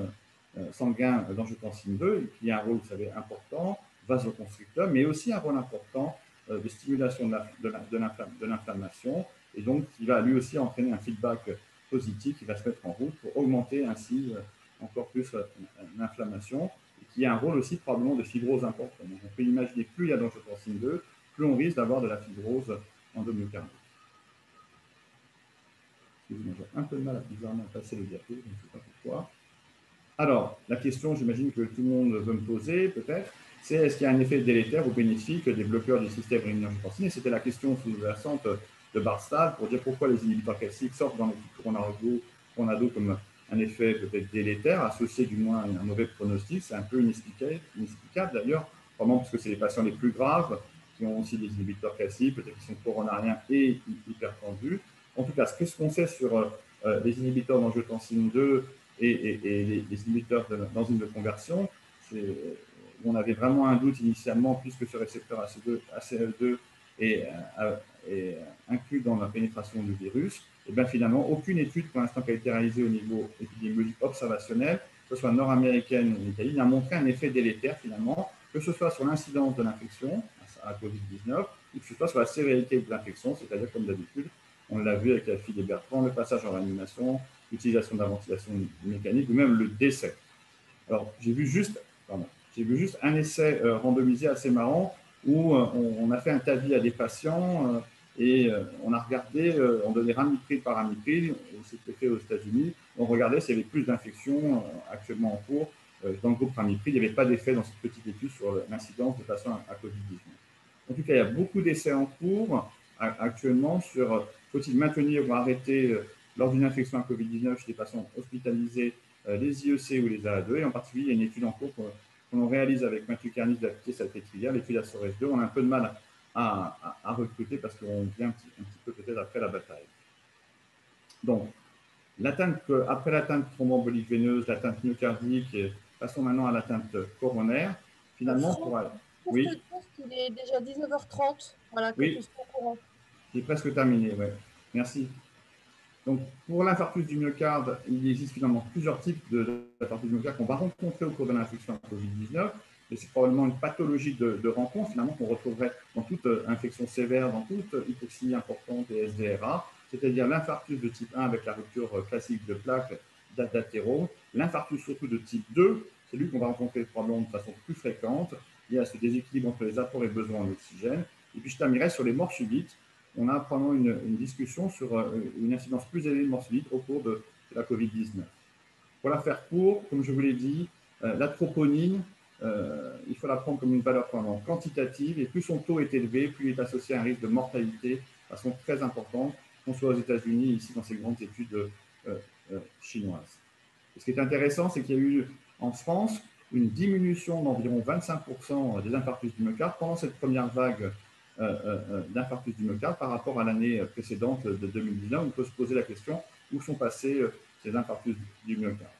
euh, sanguin d'angiotensine 2, qui a un rôle, vous savez, important, vasoconstricteur, mais aussi un rôle important euh, de stimulation de l'inflammation, et donc qui va lui aussi entraîner un feedback positif qui va se mettre en route pour augmenter ainsi euh, encore plus euh, l'inflammation et qui a un rôle aussi probablement de fibrose important. Donc on peut imaginer plus il y a d'angiotensine 2, plus on risque d'avoir de la fibrose endomyocardique. J'ai un peu de mal à bizarrement passer le diapo, je ne sais pas pourquoi. Alors, la question, j'imagine que tout le monde veut me poser, peut-être, c'est est-ce qu'il y a un effet délétère ou bénéfique des bloqueurs du système rénine-angiotensine Et c'était la question sous-jacente de Barstad pour dire pourquoi les inhibiteurs classiques sortent dans les coronado comme un effet peut-être délétère, associé du moins à un mauvais pronostic. C'est un peu inexplicable d'ailleurs, probablement parce que c'est les patients les plus graves qui ont aussi des inhibiteurs classiques, peut-être qui sont coronariens et hypertendus. En tout cas, qu'est-ce qu'on sait sur euh, les inhibiteurs d'angiotensine 2 et, les, inhibiteurs d'enzymes de, conversion? On avait vraiment un doute initialement, puisque ce récepteur AC2, ACL2 est, euh, est inclus dans la pénétration du virus, et bien finalement, aucune étude pour l'instant qui a été réalisée au niveau épidémiologique observationnel, que ce soit nord-américaine ou italienne, n'a montré un effet délétère finalement, que ce soit sur l'incidence de l'infection à la COVID-19 ou que ce soit sur la sévérité de l'infection, c'est-à-dire comme d'habitude, on l'a vu avec la fille des Bertrand, le passage en réanimation, l'utilisation de la ventilation mécanique ou même le décès. Alors, j'ai vu juste, vu juste un essai euh, randomisé assez marrant où euh, on, a fait un tavis à des patients euh, et euh, on a regardé, euh, on donnait ramipril par ramipril, c'était fait aux États-Unis. On regardait s'il y avait plus d'infections euh, actuellement en cours dans le groupe ramipril. Il n'y avait pas d'effet dans cette petite étude sur l'incidence de patients à Covid-19. En tout cas, il y a beaucoup d'essais en cours actuellement sur faut-il maintenir ou arrêter lors d'une infection à Covid-19 chez des patients hospitalisés les IEC ou les AA2. Et en particulier, il y a une étude en cours qu'on réalise avec Mathieu Carnis de la Salpêtrière, l'étude ASORES 2. On a un peu de mal à à, recruter parce qu'on vient un petit, peu peut-être après la bataille. Donc, L'atteinte, après l'atteinte thromboembolique veineuse, l'atteinte myocardique, et passons maintenant à l'atteinte coronaire. Finalement, pour, oui. Il est déjà 19h30. Voilà, que oui. Il est presque terminé, oui. Merci. Donc, pour l'infarctus du myocarde, il existe finalement plusieurs types d'infarctus du myocarde qu'on va rencontrer au cours de l'infection à Covid-19. Et c'est probablement une pathologie de, rencontre, finalement, qu'on retrouverait dans toute euh, infection sévère, dans toute hypoxie importante et SDRA, c'est-à-dire l'infarctus de type 1 avec la rupture euh, classique de plaque d'athérome, l'infarctus surtout de type 2, c'est lui qu'on va rencontrer probablement de façon plus fréquente, y a ce déséquilibre entre les apports et besoins en oxygène. Et puis je terminerai sur les morts subites. On a probablement une, discussion sur euh, une incidence plus élevée de morts subites au cours de, la COVID-19. Pour la faire court, comme je vous l'ai dit, euh, la troponine, euh, il faut la prendre comme une valeur quantitative et plus son taux est élevé, plus il est associé à un risque de mortalité de façon très importante, qu'on soit aux États-Unis, ici dans ces grandes études chinoises. ce qui est intéressant, c'est qu'il y a eu en France une diminution d'environ 25% des infarctus du myocarde pendant cette première vague euh, euh, euh, d'infarctus du myocarde par rapport à l'année précédente de 2019. On peut se poser la question où sont passés ces infarctus du myocarde?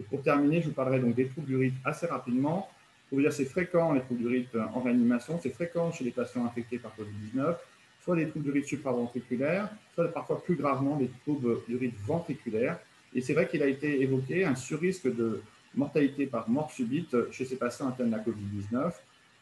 Et pour terminer, je vous parlerai donc des troubles du rythme assez rapidement. Pour dire, c'est fréquent les troubles du rythme en réanimation, c'est fréquent chez les patients infectés par Covid-19, soit des troubles du rythme supraventriculaire, soit parfois plus gravement des troubles du rythme ventriculaire. Et c'est vrai qu'il a été évoqué un surrisque de mortalité par mort subite chez ces patients atteints de la COVID-19.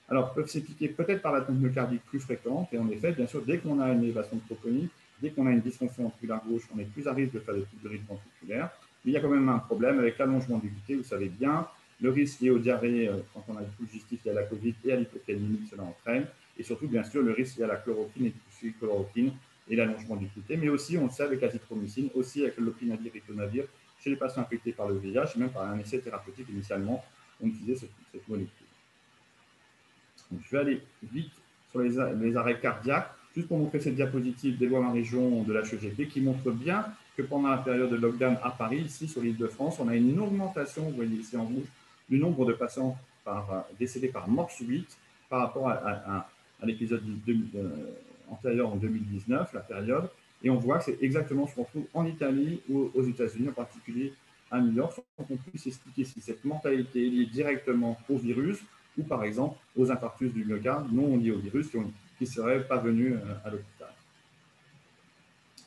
Alors, peuvent s'expliquer peut-être par l'atteinte myocardique plus fréquente. Et en effet, bien sûr, dès qu'on a une élévation de troponine, dès qu'on a une dysfonction ventriculaire gauche, on est plus à risque de faire des troubles de rythme ventriculaire. Mais il y a quand même un problème avec l'allongement du QT, vous savez bien, le risque lié aux diarrhées euh, quand on a du justifié à la Covid et à l'hypocalémie que cela entraîne, et surtout, bien sûr, le risque lié à la chloroquine et chloroquine et l'allongement du QT, mais aussi, on le sait, avec l'azithromycine, aussi avec le lopinavir et le chez les patients infectés par le VIH, même par un essai thérapeutique initialement, on utilisait cette, molécule. je vais aller vite sur les, arrêts cardiaques, juste pour montrer cette diapositive des lois ma région de la HEGP qui montre bien que pendant la période de lockdown à Paris, ici sur l'île de France, on a une augmentation, vous voyez ici en rouge, du nombre de patients par, décédés par mort subite par rapport à, l'épisode euh, antérieur en 2019, la période. Et on voit que c'est exactement ce qu'on trouve en Italie ou aux États-Unis, en particulier à New York, sans qu'on puisse expliquer si cette mortalité est liée directement au virus ou par exemple aux infarctus du myocarde non liés au virus qui ne seraient pas venus euh, à l'hôpital.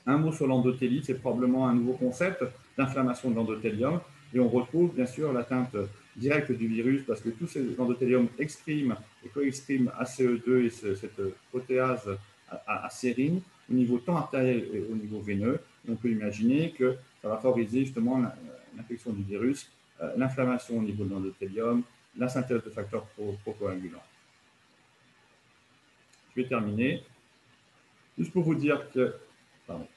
Un mot sur l'endothélie, c'est probablement un nouveau concept d'inflammation de l'endothélium. Et on retrouve bien sûr l'atteinte directe du virus parce que tous ces endothéliums expriment et co-expriment ACE2 et cette protéase à, sérine au niveau tant artériel et au niveau veineux. on peut imaginer que ça va favoriser justement l'infection du virus, euh, l'inflammation au niveau de l'endothélium, la synthèse de facteurs procoagulants. Je vais terminer. Juste pour vous dire que... Pardon.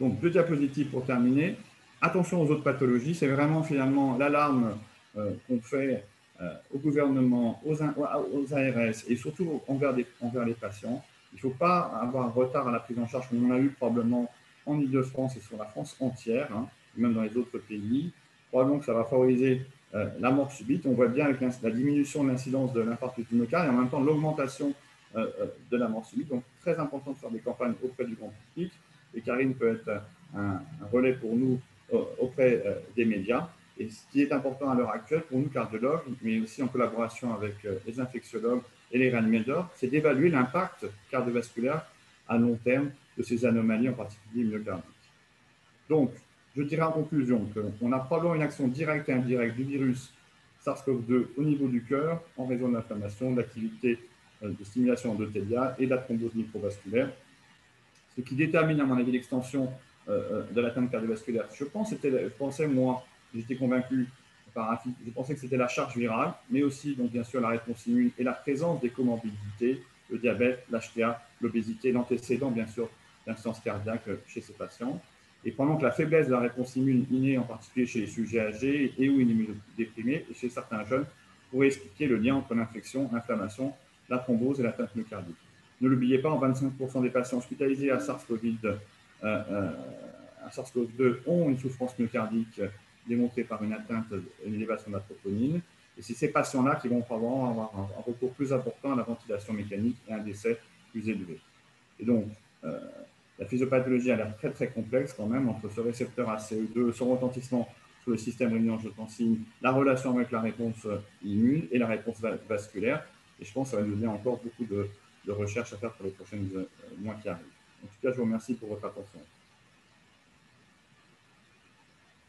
Donc, deux diapositives pour terminer. Attention aux autres pathologies, c'est vraiment finalement l'alarme euh, qu'on fait euh, au gouvernement, aux, ARS et surtout envers, les patients. Il ne faut pas avoir un retard à la prise en charge comme on a eu probablement en Ile-de-France et sur la France entière, hein, même dans les autres pays. Probablement que ça va favoriser euh, la mort subite. On voit bien avec la diminution de l'incidence de l'infarctus du myocarde et en même temps l'augmentation de la mort subite. Donc, très important de faire des campagnes auprès du grand public. Et Karine peut être un relais pour nous auprès des médias. Et ce qui est important à l'heure actuelle pour nous cardiologues, mais aussi en collaboration avec euh, les infectiologues et les réanimateurs, c'est d'évaluer l'impact cardiovasculaire à long terme de ces anomalies, en particulier myocardiques. Donc, je dirais en conclusion qu'on a probablement une action directe et indirecte du virus SARS-CoV-2 au niveau du cœur en raison de l'inflammation, de l'activité euh, de stimulation endothéliale et de la thrombose microvasculaire, ce qui détermine, à mon avis, l'extension euh, de l'atteinte cardiovasculaire. Je, pense, je pensais, moi, j'étais convaincu par je pensais que c'était la charge virale, mais aussi, donc, bien sûr, la réponse immune et la présence des comorbidités, le diabète, l'HTA, l'obésité, l'antécédent, bien sûr, d'instance cardiaque chez ces patients. Et pendant que la faiblesse de la réponse immune innée, en particulier chez les sujets âgés et ou immunodéprimés, et chez certains jeunes, pourrait expliquer le lien entre l'infection, l'inflammation, la thrombose et l'atteinte myocardique. Ne l'oubliez pas, en 25% des patients hospitalisés à SARS-CoV-2 euh, euh, SARS ont une souffrance myocardique démontré par une atteinte, une élévation de la troponine. Et c'est ces patients-là qui vont probablement avoir un, recours plus important à la ventilation mécanique et un décès plus élevé. Et donc, euh, la physiopathologie a l'air très très complexe quand même entre ce récepteur ACE2, son retentissement sur le système réunion-angiotensine, la relation avec la réponse immune et la réponse vasculaire. Et je pense que ça va nous donner encore beaucoup de, de recherches à faire pour les prochains euh, mois qui arrivent. En tout cas, je vous remercie pour votre attention.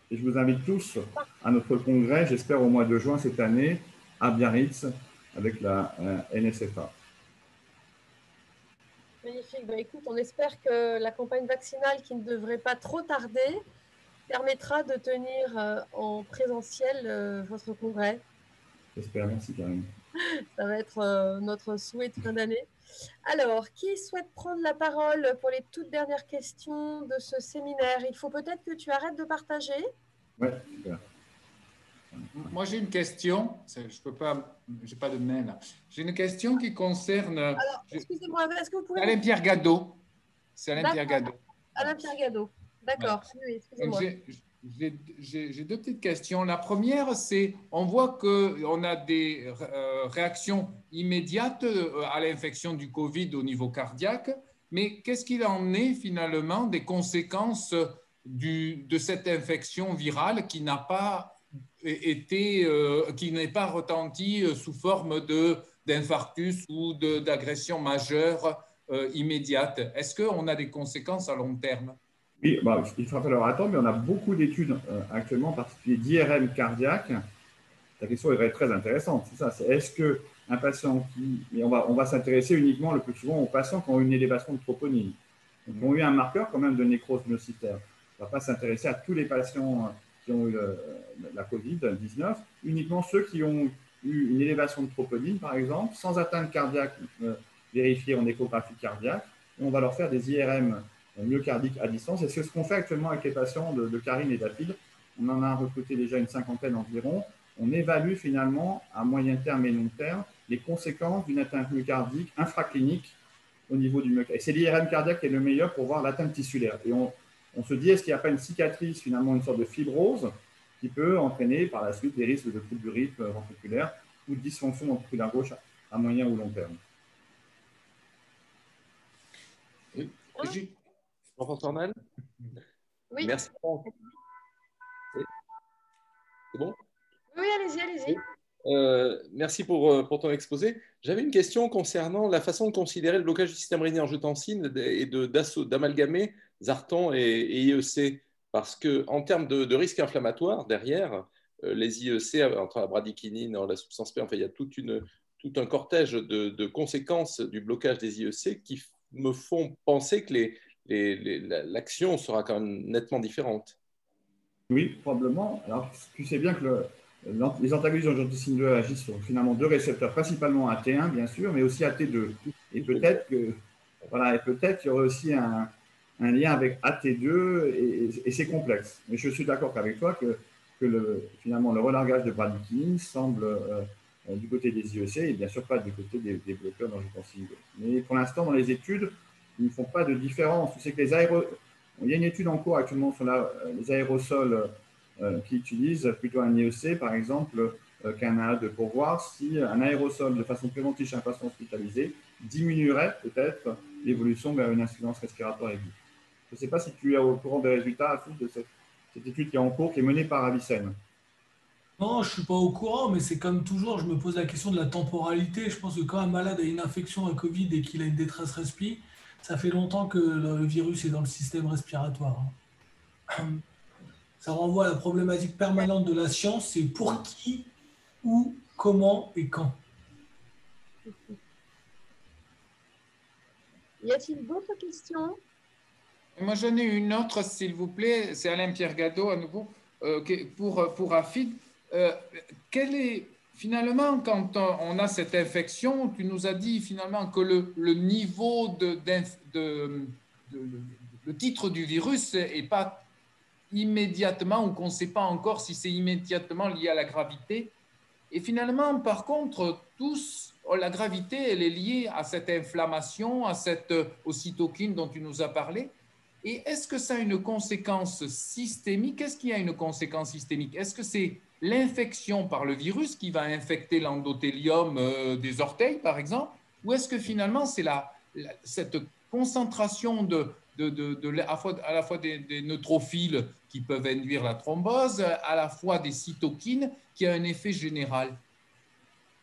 Et je vous invite tous à notre congrès, j'espère au mois de juin cette année, à Biarritz, avec la euh, NSFA. Magnifique. Ben, écoute, on espère que la campagne vaccinale, qui ne devrait pas trop tarder, permettra de tenir euh, en présentiel votre congrès. J'espère. Merci, Karine. Ça va être notre souhait de fin d'année. Alors, qui souhaite prendre la parole pour les toutes dernières questions de ce séminaire? Il faut peut-être que tu arrêtes de partager. Oui, Moi, j'ai une question. Je peux pas, j'ai pas de main J'ai une question qui concerne. Alors, excusez-moi, est-ce que vous pouvez. Alain Pierre Gadot. C'est Alain Pierre Gadot. Alain Pierre Gadot. D'accord. Oui, excusez-moi j'ai deux petites questions. La première, c'est on voit qu'on a des euh, réactions immédiates euh, à l'infection du Covid au niveau cardiaque, mais qu'est-ce qu'il en est finalement des conséquences de cette infection virale qui n'a pas été, euh, qui n'est pas retentie sous forme d'infarctus ou d'agression majeure immédiate? Est-ce qu'on a des conséquences à long terme? Oui, bah, il faut falloir attendre, mais on a beaucoup d'études euh, actuellement, en particulier d'IRM cardiaque. La question est très intéressante. C'est ça. est-ce que un patient qui, on va, on va s'intéresser uniquement le plus souvent aux patients qui ont une élévation de troponine, qui ont eu un marqueur quand même de nécrose myocitaire. On ne va pas s'intéresser à tous les patients euh, qui ont eu la COVID-19, uniquement ceux qui ont eu une élévation de troponine, par exemple, sans atteinte cardiaque euh, vérifiée en échographie cardiaque. Et on va leur faire des IRM myocardique à distance. Et c'est ce qu'on fait actuellement avec les patients de, de Karine et d'Afid. On en a recruté déjà une cinquantaine environ. On évalue finalement à moyen terme et long terme les conséquences d'une atteinte myocardique infraclinique au niveau du myocardique. Et c'est l'IRM cardiaque qui est le meilleur pour voir l'atteinte tissulaire. Et on, on se dit, est-ce qu'il n'y a pas une cicatrice, finalement une sorte de fibrose, qui peut entraîner par la suite des risques de troubles du rythme ventriculaire ou de dysfonction ventriculaire gauche à moyen ou long terme? Jean-François Ornal Oui. Merci. C'est bon? Oui, allez-y, allez-y. Euh, merci pour, euh, pour, ton exposé. J'avais une question concernant la façon de considérer le blocage du système rénien-angiotensine et d'amalgamer Zartan et, et, IEC. Parce qu'en termes de, risque inflammatoire, derrière, euh, les IEC, entre la bradykinine, la substance P, enfin, il y a toute une, tout un cortège de, de, conséquences du blocage des IEC qui me font penser que les, l'action sera quand même nettement différente. Oui, probablement. Alors, tu sais bien que les antagonistes d'angiotensine 2 agissent sur finalement deux récepteurs, principalement AT1, bien sûr, mais aussi AT2. Et peut-être que voilà, et peut-être qu'il y aurait aussi un, un, lien avec AT2 et, c'est complexe. Mais je suis d'accord avec toi que, que le, finalement le relargage de bradykinin semble euh, du côté des IEC et bien sûr pas du côté des, des bloqueurs d'angiotensine 2. Mais pour l'instant, dans les études, ils ne font pas de différence. Que les Il y a une étude en cours actuellement sur les aérosols euh, qui utilisent plutôt un IEC, par exemple, euh, qu'un A2 pour voir si un aérosol, de façon préventive chez un patient hospitalisé, diminuerait peut-être l'évolution vers une insuffisance respiratoire aiguë. Je ne sais pas si tu es au courant des résultats de cette, étude qui est en cours, qui est menée par Avicenne. Non, je ne suis pas au courant, mais c'est comme toujours, je me pose la question de la temporalité. Je pense que quand un malade a une infection à Covid et qu'il a une détresse respi, ça fait longtemps que le virus est dans le système respiratoire. Hein. Ça renvoie à la problématique permanente de la science, c'est pour qui, où, comment et quand. Y a-t-il d'autres questions? Moi, j'en ai une autre, s'il vous plaît. C'est Alain Pierre Gadot, à nouveau, euh, pour, pour Afid. Euh, quel est finalement, quand on a cette infection, tu nous as dit finalement que le, niveau de, le titre du virus n'est pas immédiatement ou qu'on ne sait pas encore si c'est immédiatement lié à la gravité. Et finalement, par contre, tous, la gravité, elle est liée à cette inflammation, à cette ocytokine dont tu nous as parlé. Et est-ce que ça a une conséquence systémique? Est-ce qu'il y a une conséquence systémique? Est-ce que c'est l'infection par le virus qui va infecter l'endothélium euh, des orteils, par exemple? Ou est-ce que finalement, c'est la, cette concentration de, à, la fois, des, neutrophiles qui peuvent induire la thrombose, à la fois des cytokines qui a un effet général?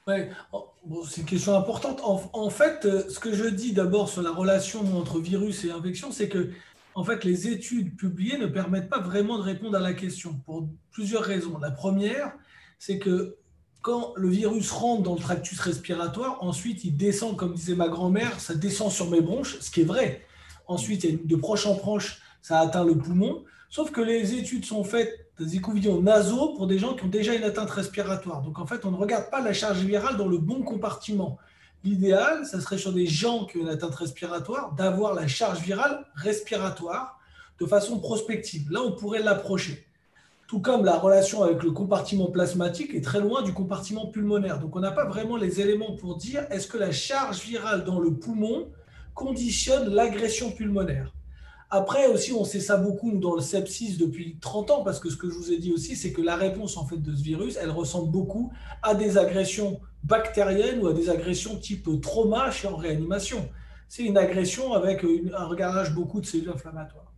Oui, oh, c'est une question importante. En, fait, euh, ce que je dis d'abord sur la relation entre virus et infection, c'est que en fait, les études publiées ne permettent pas vraiment de répondre à la question pour plusieurs raisons. La première, c'est que quand le virus rentre dans le tractus respiratoire, ensuite il descend, comme disait ma grand-mère, ça descend sur mes bronches, ce qui est vrai. Ensuite, de proche en proche, ça atteint le poumon. Sauf que les études sont faites des écouvillons nasaux pour des gens qui ont déjà une atteinte respiratoire. Donc en fait, on ne regarde pas la charge virale dans le bon compartiment. L'idéal, ça serait sur des gens qui ont une atteinte respiratoire, d'avoir la charge virale respiratoire de façon prospective. Là, on pourrait l'approcher tout comme la relation avec le compartiment plasmatique est très loin du compartiment pulmonaire. Donc on n'a pas vraiment les éléments pour dire est-ce que la charge virale dans le poumon conditionne l'agression pulmonaire? Après aussi, on sait ça beaucoup dans le sepsis depuis 30 ans, parce que ce que je vous ai dit aussi, c'est que la réponse en fait de ce virus, elle ressemble beaucoup à des agressions bactériennes ou à des agressions type trauma chez en réanimation. C'est une agression avec un regardage beaucoup de cellules inflammatoires.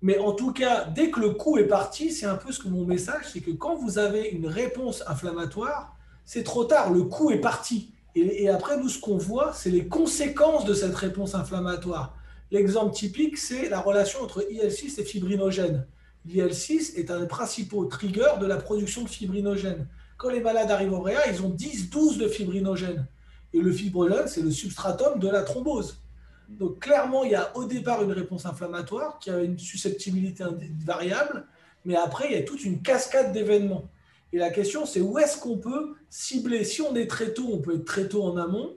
Mais en tout cas, dès que le coup est parti, c'est un peu ce que mon message, c'est que quand vous avez une réponse inflammatoire, c'est trop tard, le coup est parti. Et, après, nous, ce qu'on voit, c'est les conséquences de cette réponse inflammatoire. L'exemple typique, c'est la relation entre IL-6 et fibrinogène. L'IL-6 est un des principaux triggers de la production de fibrinogène. Quand les malades arrivent au réa, ils ont 10-12 de fibrinogène. Et le fibrinogène, c'est le substratum de la thrombose. Donc clairement, il y a au départ une réponse inflammatoire qui a une susceptibilité variable, mais après, il y a toute une cascade d'événements. Et la question, c'est où est-ce qu'on peut cibler? Si on est très tôt, on peut être très tôt en amont.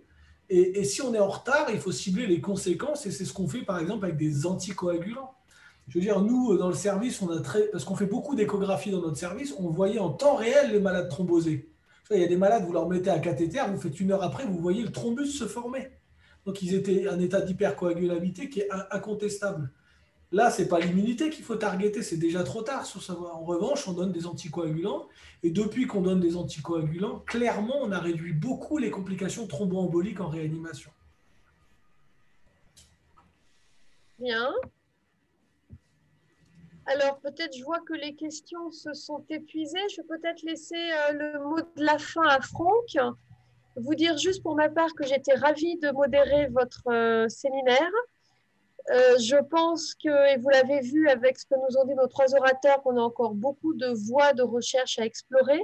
Et, si on est en retard, il faut cibler les conséquences. Et c'est ce qu'on fait, par exemple, avec des anticoagulants. Je veux dire, nous, dans le service, on a très, parce qu'on fait beaucoup d'échographies dans notre service, on voyait en temps réel les malades thrombosés. Il y a des malades, vous leur mettez un cathéter, vous faites une heure après, vous voyez le thrombus se former. Donc ils étaient en état d'hypercoagulabilité qui est incontestable. Là, ce n'est pas l'immunité qu'il faut targeter, c'est déjà trop tard sur. En revanche, on donne des anticoagulants, et depuis qu'on donne des anticoagulants, clairement, on a réduit beaucoup les complications thromboemboliques en réanimation. Bien. Alors, peut-être, je vois que les questions se sont épuisées. Je vais peut-être laisser euh, le mot de la fin à Franck vous dire juste pour ma part que j'étais ravie de modérer votre euh, séminaire. Euh, je pense que, et vous l'avez vu avec ce que nous ont dit nos trois orateurs, qu'on a encore beaucoup de voies de recherche à explorer.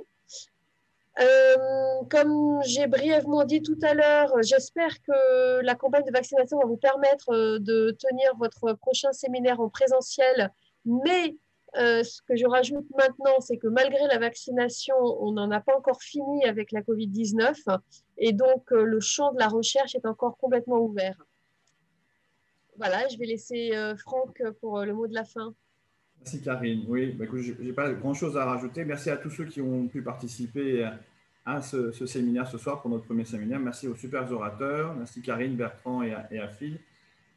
Euh, comme j'ai brièvement dit tout à l'heure, j'espère que la campagne de vaccination va vous permettre de tenir votre prochain séminaire en présentiel, mais euh, ce que je rajoute maintenant, c'est que malgré la vaccination, on n'en a pas encore fini avec la Covid-19 et donc euh, le champ de la recherche est encore complètement ouvert. Voilà, je vais laisser euh, Franck pour le mot de la fin. Merci Karine. Oui, bah, je n'ai pas grand-chose à rajouter. Merci à tous ceux qui ont pu participer à ce, séminaire ce soir pour notre premier séminaire. Merci aux super orateurs. Merci Karine, Bertrand et à,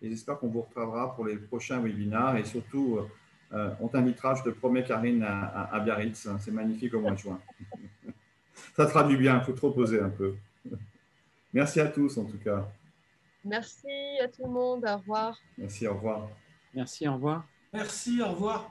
et j'espère qu'on vous retrouvera pour les prochains webinaires et surtout euh, on t'invitera, je te promets, Karine, à, Biarritz. C'est magnifique au mois de juin. Ça traduit bien, il faut trop poser un peu. Merci à tous, en tout cas. Merci à tout le monde. Au revoir. Merci, au revoir. Merci, au revoir. Merci, au revoir.